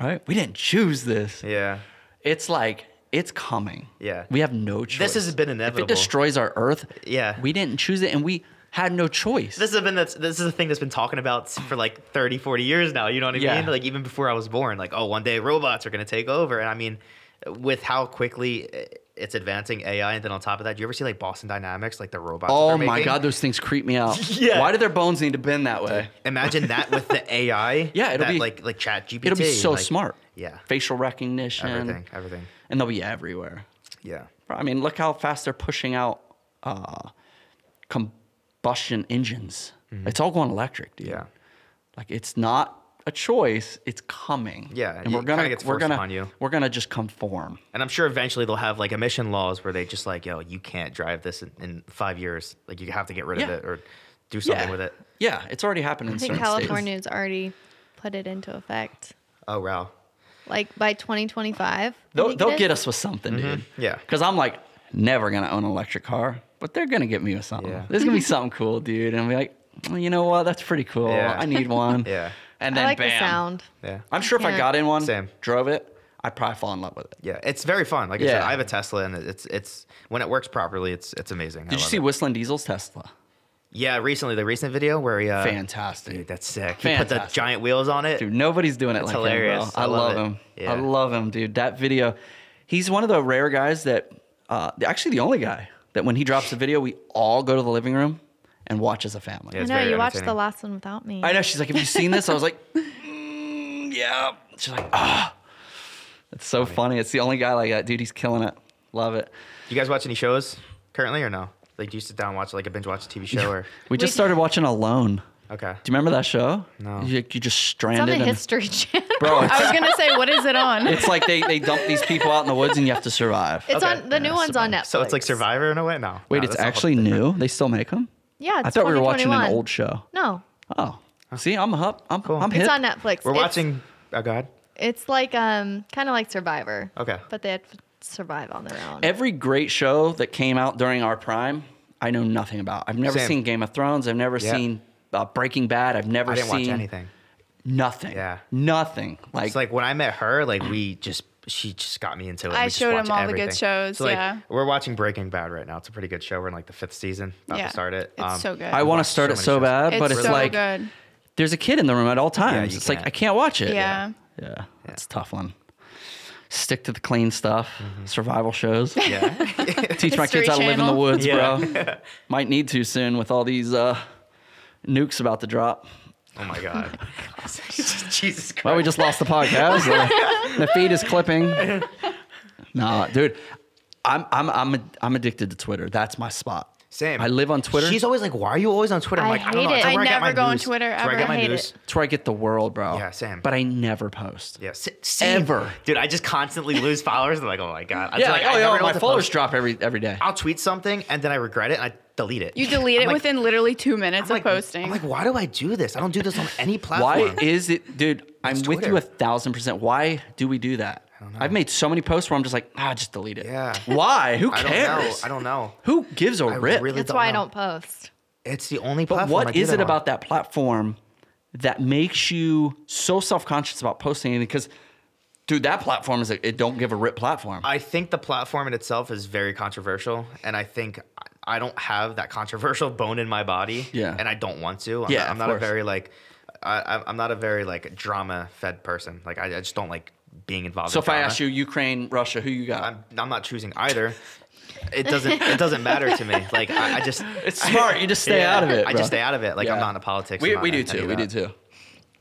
Right? We didn't choose this. Yeah. It's like it's coming. Yeah. We have no choice. This has been inevitable. If it destroys our earth, Yeah. We didn't choose it and we had no choice. This has been that's this is a thing that's been talking about for like 30, 40 years now. You know what I Yeah. mean? Like even before I was born, like oh, one day robots are gonna take over. And I mean, with how quickly it's advancing AI, and then on top of that, do you ever see like Boston Dynamics, like the robots? oh my god, those things creep me out. Yeah. Why do their bones need to bend that way? Imagine that with the AI. Yeah, it'll that, be- like like Chat GPT. It'll be so like, smart. Yeah. Facial recognition. Everything. Everything. And they'll be everywhere. Yeah. I mean, look how fast they're pushing out uh, combustion engines. It's all going electric, dude. Yeah. Like it's not a choice; it's coming. Yeah, and we're gonna gets we're gonna upon you. we're gonna just conform. And I'm sure eventually they'll have like emission laws where they just like, yo, you can't drive this in, in five years. Like you have to get rid of it or do something yeah. with it. Yeah, it's already happened in I think certain California's already put it into effect. Oh wow. Like by 2025. They'll they'll get us with something, dude. Mm-hmm. Yeah. Because I'm like never gonna own an electric car, but they're gonna get me with something. Yeah. There's gonna be something cool, dude, and I'll be like, well, you know what? That's pretty cool. Yeah. I need one. Yeah. And I then like bam. the sound. Yeah. I'm sure if I got in one, Same. drove it, I'd probably fall in love with it. Yeah. It's very fun. Like I said, Yeah. I have a Tesla and it's it's when it works properly, it's it's amazing. I Did you love see it. Whistling Diesel's Tesla? Yeah, recently the recent video where he uh, Fantastic. Dude, that's sick. He put the Fantastic. giant wheels on it. Dude, nobody's doing it It's like hilarious. him, bro. I I, love love, it. him. Yeah. I love him, dude. That video, he's one of the rare guys that, uh, actually the only guy that when he drops a video, we all go to the living room and watch as a family. Yeah, I know you watched the last one without me. I know. She's like, have you seen this? I was like, mm, yeah. She's like, ah. It's so funny. It's the only guy like that, dude. He's killing it. Love it. You guys watch any shows currently or no? Like do you sit down and watch like a binge watch a TV show or We just started watching Alone. Okay. Do you remember that show? No. You, you just it's on the and- History Channel. Bro, I was gonna say, what is it on? it's like they, they dump these people out in the woods and you have to survive. It's Okay. on the new Yeah, one's on Netflix. So it's like Survivor in a way? No. Wait, No, it's actually new? They still make them? Yeah, it's I thought we were watching an old show. No, Oh, see, I'm up. I'm, Cool. I'm hip. it's on Netflix. We're It's- watching oh god. It's like um, kind of like Survivor. Okay. But they have to survive on their own. Every great show that came out during our prime, I know nothing about. I've never Same. seen Game of Thrones. I've never Yeah. seen uh, Breaking Bad. I've never I didn't seen watch anything. Nothing. Yeah. Nothing. Like, It's like when I met her, like we just she just got me into it. I We showed watch him all the good shows, So like yeah. we're watching Breaking Bad right now. It's a pretty good show. We're in like the fifth season. About yeah, to start it. It's Um, so good. I want to start so it so shows. bad, it's but it's so like good. there's a kid in the room at all times. you it's like can't. I can't watch it. Yeah. Yeah. It's a tough one. Stick to the clean stuff. Survival shows. Yeah. Teach my kids History how to live in the woods, Yeah. bro. Might need to soon with all these uh, nukes about to drop. Oh my god. Jesus Christ. Well, we just lost the podcast. Uh, the feed is clipping. Nah, dude, I'm I'm I'm I'm addicted to Twitter. That's my spot. Same. I live on Twitter. She's always like, "Why are you always on Twitter?" I'm I like, "I don't hate know. It's it. where I get never my go on news. Twitter It's where I ever. get my I hate news. it. That's where I get the world, bro. Yeah, same. But I never post. Yeah, s- same. Ever. dude. I just constantly lose followers. I'm like, oh my god. I Yeah, like, like, I oh, never yeah, know my to followers post. drop every every day. I'll tweet something and then I regret it and I delete it. You delete it I'm like- within literally two minutes I'm of like, posting. I'm like, why do I do this? I don't do this on any platform. Why is it, dude? I'm It's with you a thousand percent. Why do we do that? I've made so many posts where I'm just like, ah, just delete it. Yeah. Why? Who I cares? don't know. I don't know. Who gives a I rip? really That's don't why I know. don't post. It's the only but platform. I what do is it on. about that platform that makes you so self conscious about posting anything? Because, dude, that platform is a it don't give a rip platform. I think the platform in itself is very controversial, and I think I don't have that controversial bone in my body. Yeah. and I don't want to. I'm Yeah, not, I'm of not a course. very like, I, I- I'm not a very like drama fed person. Like I, I just don't like being involved. so in if I ask you, Ukraine, Russia, who you got? I'm, I'm not choosing either. It doesn't. It doesn't matter to me. Like I, I just. it's smart. You just stay Yeah, out of it. I just stay out of it. Like I'm Yeah. not into politics. We, we do too. We do too.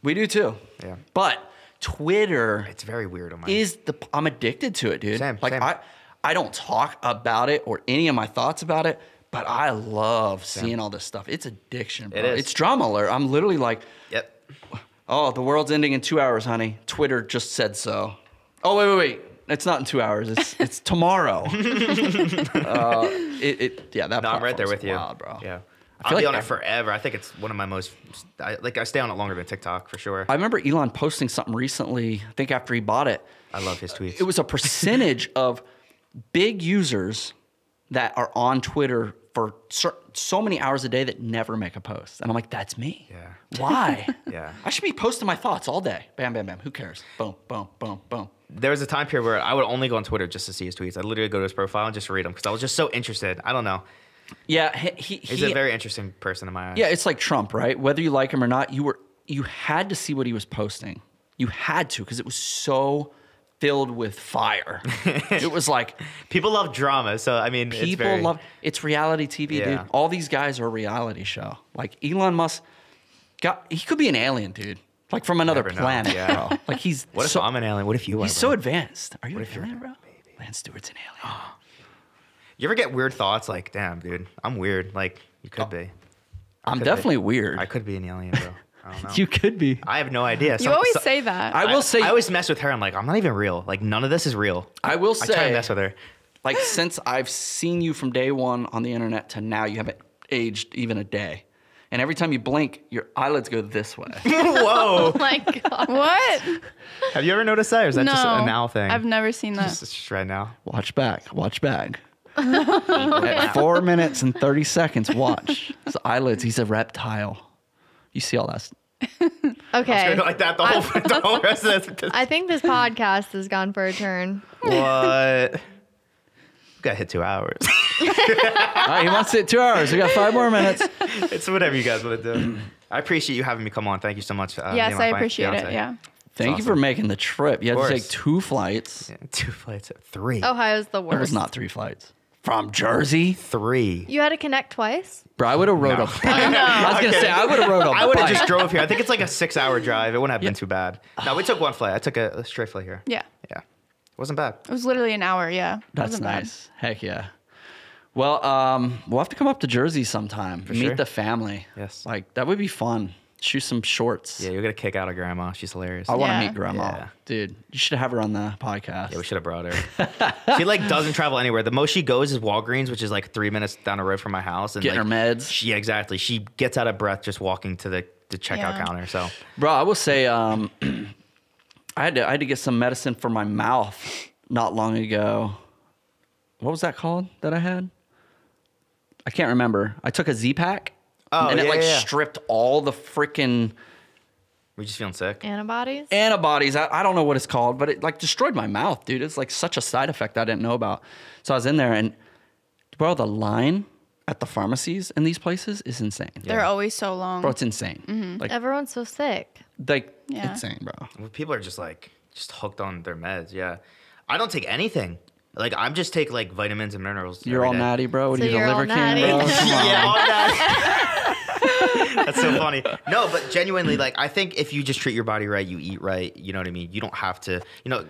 We do too. Yeah. But Twitter It's very weird on my. is the I'm addicted to it, dude. Same, like same. I I don't talk about it or any of my thoughts about it, but I love seeing all this stuff. It's addiction, bro. It is. It's drama alert. I'm literally like, Yep. Oh, the world's ending in two hours, honey. Twitter just said so. Oh wait, wait, wait. It's not in two hours. It's it's tomorrow. uh, it, it yeah that No, I'm right there platform's with you, wild, bro. Yeah. I I'll feel be like on it forever. I think it's one of my most. I, like I stay on it longer than TikTok for sure. I I, remember Elon posting something recently. I think after he bought it, I love his tweets. it was a percentage of big users that are on Twitter for so many hours a day that never make a post. And I'm like, that's me. Yeah. Why? Yeah. I should be posting my thoughts all day. Bam, bam, bam. Who cares? Boom, boom, boom, boom. there was a time period where I would only go on Twitter just to see his tweets. I'd literally go to his profile and just read them because I was just so interested. I don't know. Yeah, he, he, He's he- a very interesting person in my eyes. yeah. It's like Trump, right? Whether you like him or not, you were you had to see what he was posting. You had to because it was so filled with fire. it was like People love drama, so I mean, it's people very- love it's reality TV, dude. All these guys are a reality show. Like Elon Musk got he could be an alien, dude. Like from another Never planet, yeah. bro. Like he's What if so, I'm an alien? What if you are? he's bro? so advanced. Are you an if you're alien, bro? Lance Stewart's an alien. You ever get weird thoughts like, "Damn, dude, I'm weird." Like you Oh. could be. I'm could be. definitely weird. I could be an alien, bro. I don't know. You could be. I have no idea. you Some- always so- say that. I will say I always mess with her. I'm like, I'm not even real. Like none of this is real. I will I try say to mess with her. like since I've seen you from day one on the internet to now, you haven't aged even a day. And every time you blink, your eyelids go this way. Whoa. Oh my god. what? have you ever noticed that, or is that no. just a now thing? I've never seen that. It's just right now. Watch back. Watch back. At four minutes and 30 seconds, watch. His eyelids, he's a reptile. You see all that? Okay. like that the whole the whole rest of this. I think this podcast has gone for a turn. What? Got hit two hours. All right, he wants it two hours. We got five more minutes. it's whatever you guys want to do. I appreciate you having me come on. Thank you so much. Uh, me yes, I fi- appreciate it. Yeah. Thank you for making the trip. You had to take two flights. Yeah, two flights, three, Ohio's the worst. It was not three flights. From Jersey? three. You had to connect twice. Bro, I would have rode No. a bike. I was going to Okay. say, I would have rode a I would have just drove here. I think it's like a six-hour drive. It wouldn't have Yeah. been too bad. No, we took one flight. I took a, a straight flight here. Yeah. Yeah, It wasn't bad. It was literally an hour. Yeah. That's wasn't bad. nice. Heck yeah. Well, um, we'll have to come up to Jersey sometime. Meet sure. the family. Yes. Like, that would be fun. Shoot some shorts. Yeah, you're gonna kick out of grandma. She's hilarious. I want to Yeah. meet grandma. Yeah. Dude, you should have her on the podcast. Yeah, we should have brought her. she like doesn't travel anywhere. The most she goes is Walgreens, which is like three minutes down the road from my house. And Getting like, her meds. She, yeah, exactly. She gets out of breath just walking to the, the checkout Yeah. counter. So Bro, I will say, um, I had to I had to get some medicine for my mouth not long ago. What was that called that I had? I can't remember. I took a Z-Pak. Oh, and it like yeah, yeah. stripped all the freaking we just feeling sick. Antibodies. antibodies. I, I don't know what it's called, but it like destroyed my mouth, dude. It's like such a side effect I didn't know about. So I was in there and bro, the line at the pharmacies in these places is insane. They're always so long. Bro, it's insane. Mm-hmm. Like Everyone's so sick. like Yeah. insane, bro. Well, People are just like just hooked on their meds. Yeah, I don't take anything. Like I'm just take like vitamins and minerals. You're all day. natty, bro. What So are you, the you're all liver can, natty. bro? Yeah, all that. That's so funny. No, but genuinely, like I think if you just treat your body right, you eat right. You know what I mean. You don't have to. You know,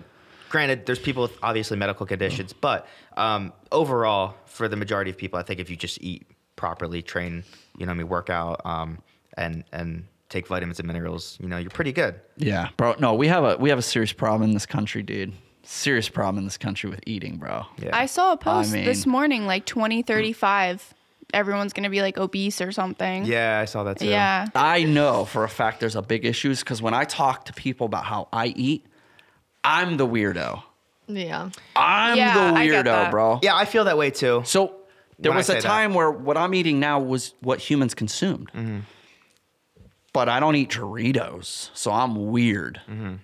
granted, there's people with obviously medical conditions, but um, overall, for the majority of people, I think if you just eat properly, train, you know, what I mean, work out, um, and and take vitamins and minerals, you know, you're pretty good. Yeah, bro. No, we have a we have a serious problem in this country, dude. Serious problem in this country with eating, bro. Yeah. I saw a post this mean- morning, like 2035, everyone's gonna be like obese or something. yeah, I saw that too. Yeah. I know for a fact there's a big issues because when I talk to people about how I eat, I'm the weirdo. Yeah. I'm Yeah, the weirdo, bro. Yeah, I feel that way too. So there When was say a that. time where what I'm eating now was what humans consumed. Mm-hmm. But I don't eat Doritos, so I'm weird. Mm-hmm.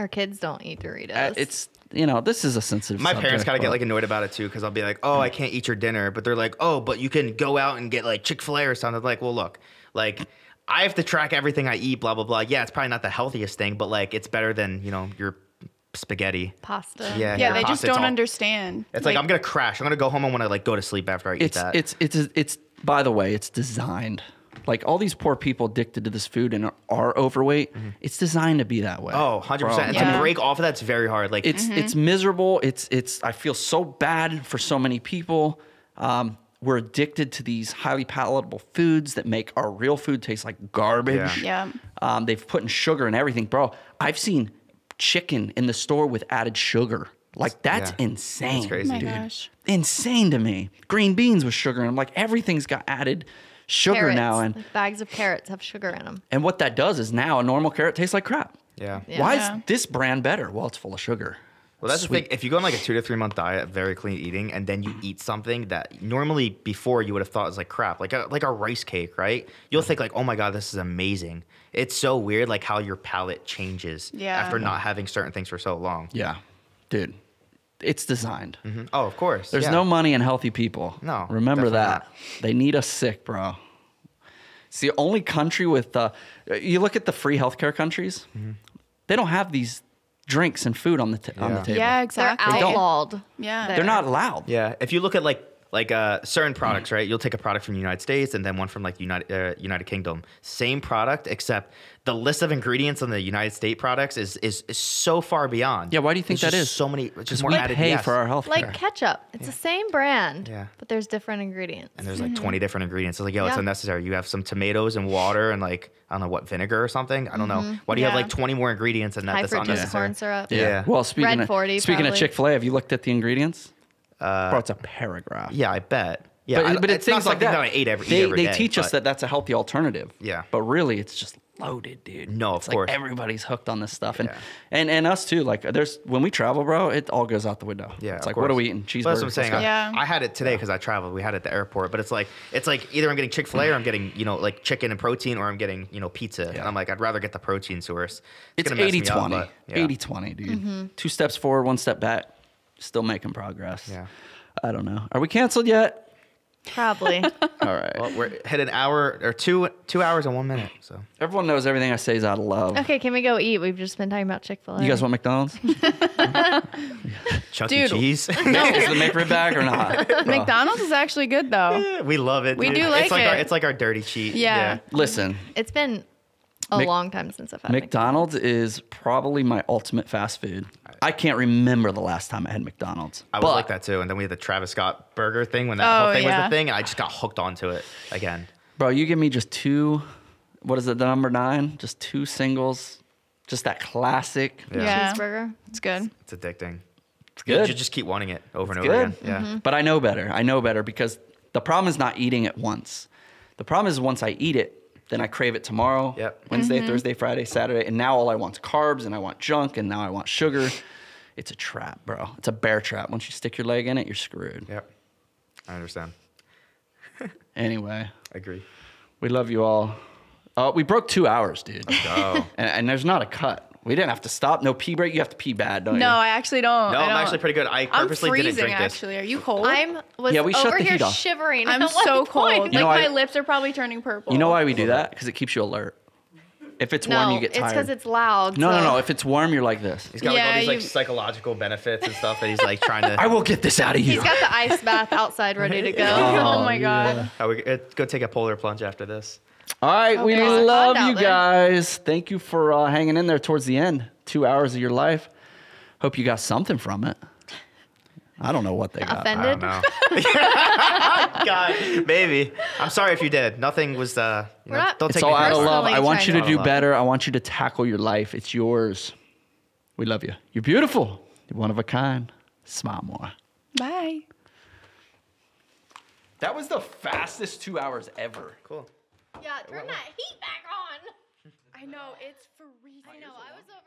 Our kids don't eat Doritos. Uh, It's you know this is a sensitive. My parents subject, kind of get like annoyed about it too because I'll be like, "Oh, I can't eat your dinner," but they're like, "Oh, but you can go out and get like Chick Fil A or something." Like, well, look, like I have to track everything I eat, blah blah blah. Yeah, it's probably not the healthiest thing, but like it's better than you know your spaghetti. pasta. Yeah, Yeah, your they just pasta, it's don't all- understand. It's like, I'm gonna crash. I'm gonna go home and want to like go to sleep after I eat It's that. it's it's it's by the way, it's designed. Like all these poor people addicted to this food and are, are overweight, it's designed to be that way. oh, 100 percent. And Yeah. to break off of that's very hard. Like it's it's miserable. It's it's I feel so bad for so many people. Um, we're addicted to these highly palatable foods that make our real food taste like garbage. Yeah. Yeah. Um, they've put in sugar and everything, bro. I've seen chicken in the store with added sugar. Like that's Yeah. insane. That's crazy. Oh my dude. gosh. Insane to me. Green beans with sugar, and I'm like everything's got added sugar Carrots. now, and like bags of carrots have sugar in them. and what that does is now a normal carrot tastes like crap. yeah. Yeah. Why is this brand better? Well, it's full of sugar. Well, that's Sweet. the thing. If you go on like a two to three month diet, very clean eating, and then you eat something that normally before you would have thought was like crap, like a like a rice cake, right? You'll think like, oh my god, this is amazing. It's so weird, like how your palate changes Yeah. after not having certain things for so long. Yeah, dude, it's designed. Oh, of course. There's yeah. no money in healthy people. No, remember definitely that. They need us sick, bro. It's the only country with. Uh, you look at the free healthcare countries. They don't have these drinks and food on the t- on the table. Yeah, exactly. They're exactly. outlawed. Yeah. They're not allowed. Yeah, if you look at like like uh, certain products, right? You'll take a product from the United States and then one from like the United uh, United Kingdom. Same product, except the list of ingredients on the United States products is is, is so far beyond. Yeah, why do you think that is? There's that just is? So many, it's just more we added. pay yes. for our health. Like ketchup. It's the same brand. Yeah. But there's different ingredients. and there's like 20 different ingredients. It's like, yo, it's unnecessary. You have some tomatoes and water and like I don't know what vinegar or something. I don't know. Why do you have like 20 more ingredients in that? High that's fructose unnecessary. corn syrup. yeah. Yeah. Well, speaking Red of 40 speaking of. Chick Fil A, have you looked at the ingredients? Uh, bro, it's a paragraph. Yeah, I bet. Yeah, but, I- but it's, it's not things like that. that. I ate every, they eat every they day, teach us that that's a healthy alternative. Yeah. But really, it's just loaded, dude. No, of It's like course. everybody's hooked on this stuff, and Yeah. and and us too. Like, there's when we travel, bro, it all goes out the window. Yeah, it's of like, what are we eating? Cheeseburgers. Well, that's what I'm saying. I, Yeah. I had it today because I traveled. We had it at the airport, but it's like it's like either I'm getting Chick Fil A or I'm getting you know like chicken and protein, or I'm getting you know pizza. And Yeah. I'm like, I'd rather get the protein source. It's gonna mess 80 up, 20. but, yeah. 80 20, dude. Mm-hmm. Two steps forward, one step back. Still making progress. Yeah. I don't know. Are we canceled yet? Probably. All right. Well, we're hit an hour or two two hours and one minute. So Everyone knows everything I say is out of love. okay, can we go eat? We've just been talking about Chick fil A. You guys want McDonald's? Chuck E. Dude. Cheese. Is the McRib bag or not? Bro. McDonald's is actually good though. we love it. We dude. do like it's like Our, it. it's like our dirty cheat. Yeah. Listen, It's been a Mc- long time since I've had McDonald's is probably my ultimate fast food. I can't remember the last time I had McDonald's. I was but like that too. And then we had the Travis Scott burger thing when that Oh, whole thing was yeah. the thing, and I just got hooked onto it again. Bro, you give me just two, what is it, the number nine? Just two singles, just that classic. Yeah. Yeah. cheeseburger. It's good. It's addicting. It's good. You just keep wanting it over and It's over good. again. Yeah. Mm-hmm. But I know better. I know better because the problem is not eating it once. The problem is once I eat it, then I crave it tomorrow, Yep. Wednesday, Thursday, Friday, Saturday, and now all I want is carbs and I want junk and now I want sugar. It's a trap, bro. It's a bear trap. Once you stick your leg in it, you're screwed. Yep. I understand. Anyway, I agree. we love you all. Uh, we broke two hours, dude. Oh. and, and there's not a cut. We didn't have to stop. No pee break. You have to pee bad, don't No, you? I actually don't. No, I I'm actually pretty good. I I'm purposely freezing didn't drink this. actually. Are you cold? I'm was Yeah, we shut over the here heat off. shivering. I'm at so cold. point. You know, like I- my lips are probably turning purple. You know why we do that? Because it keeps you alert. If it's no, warm, you get tired. it's because it's loud. no, no, so- no. If it's warm, you're like this. He's got like all Yeah, these like you- psychological benefits and stuff that he's like trying to. I will get this out of you. He's got the ice bath outside ready to go. Oh, my god. Oh, we, uh, go take a polar plunge after this. All right, we Okay. It's love you guys. Thank you for uh, hanging in there towards the end. Two hours of your life. Hope you got something from it. I don't know what they got. I Offended? don't know. God, maybe. I'm sorry if you did. Nothing was. Uh, you We're know, not- don't It's take all me out of love. I want you to do to- better. I want you to tackle your life. It's yours. We love you. You're beautiful. You're one of a kind. Smile more. Bye. That was the fastest two hours ever. Cool. Yeah, turn that heat back on. I know it's freezing. I know. I was over here like.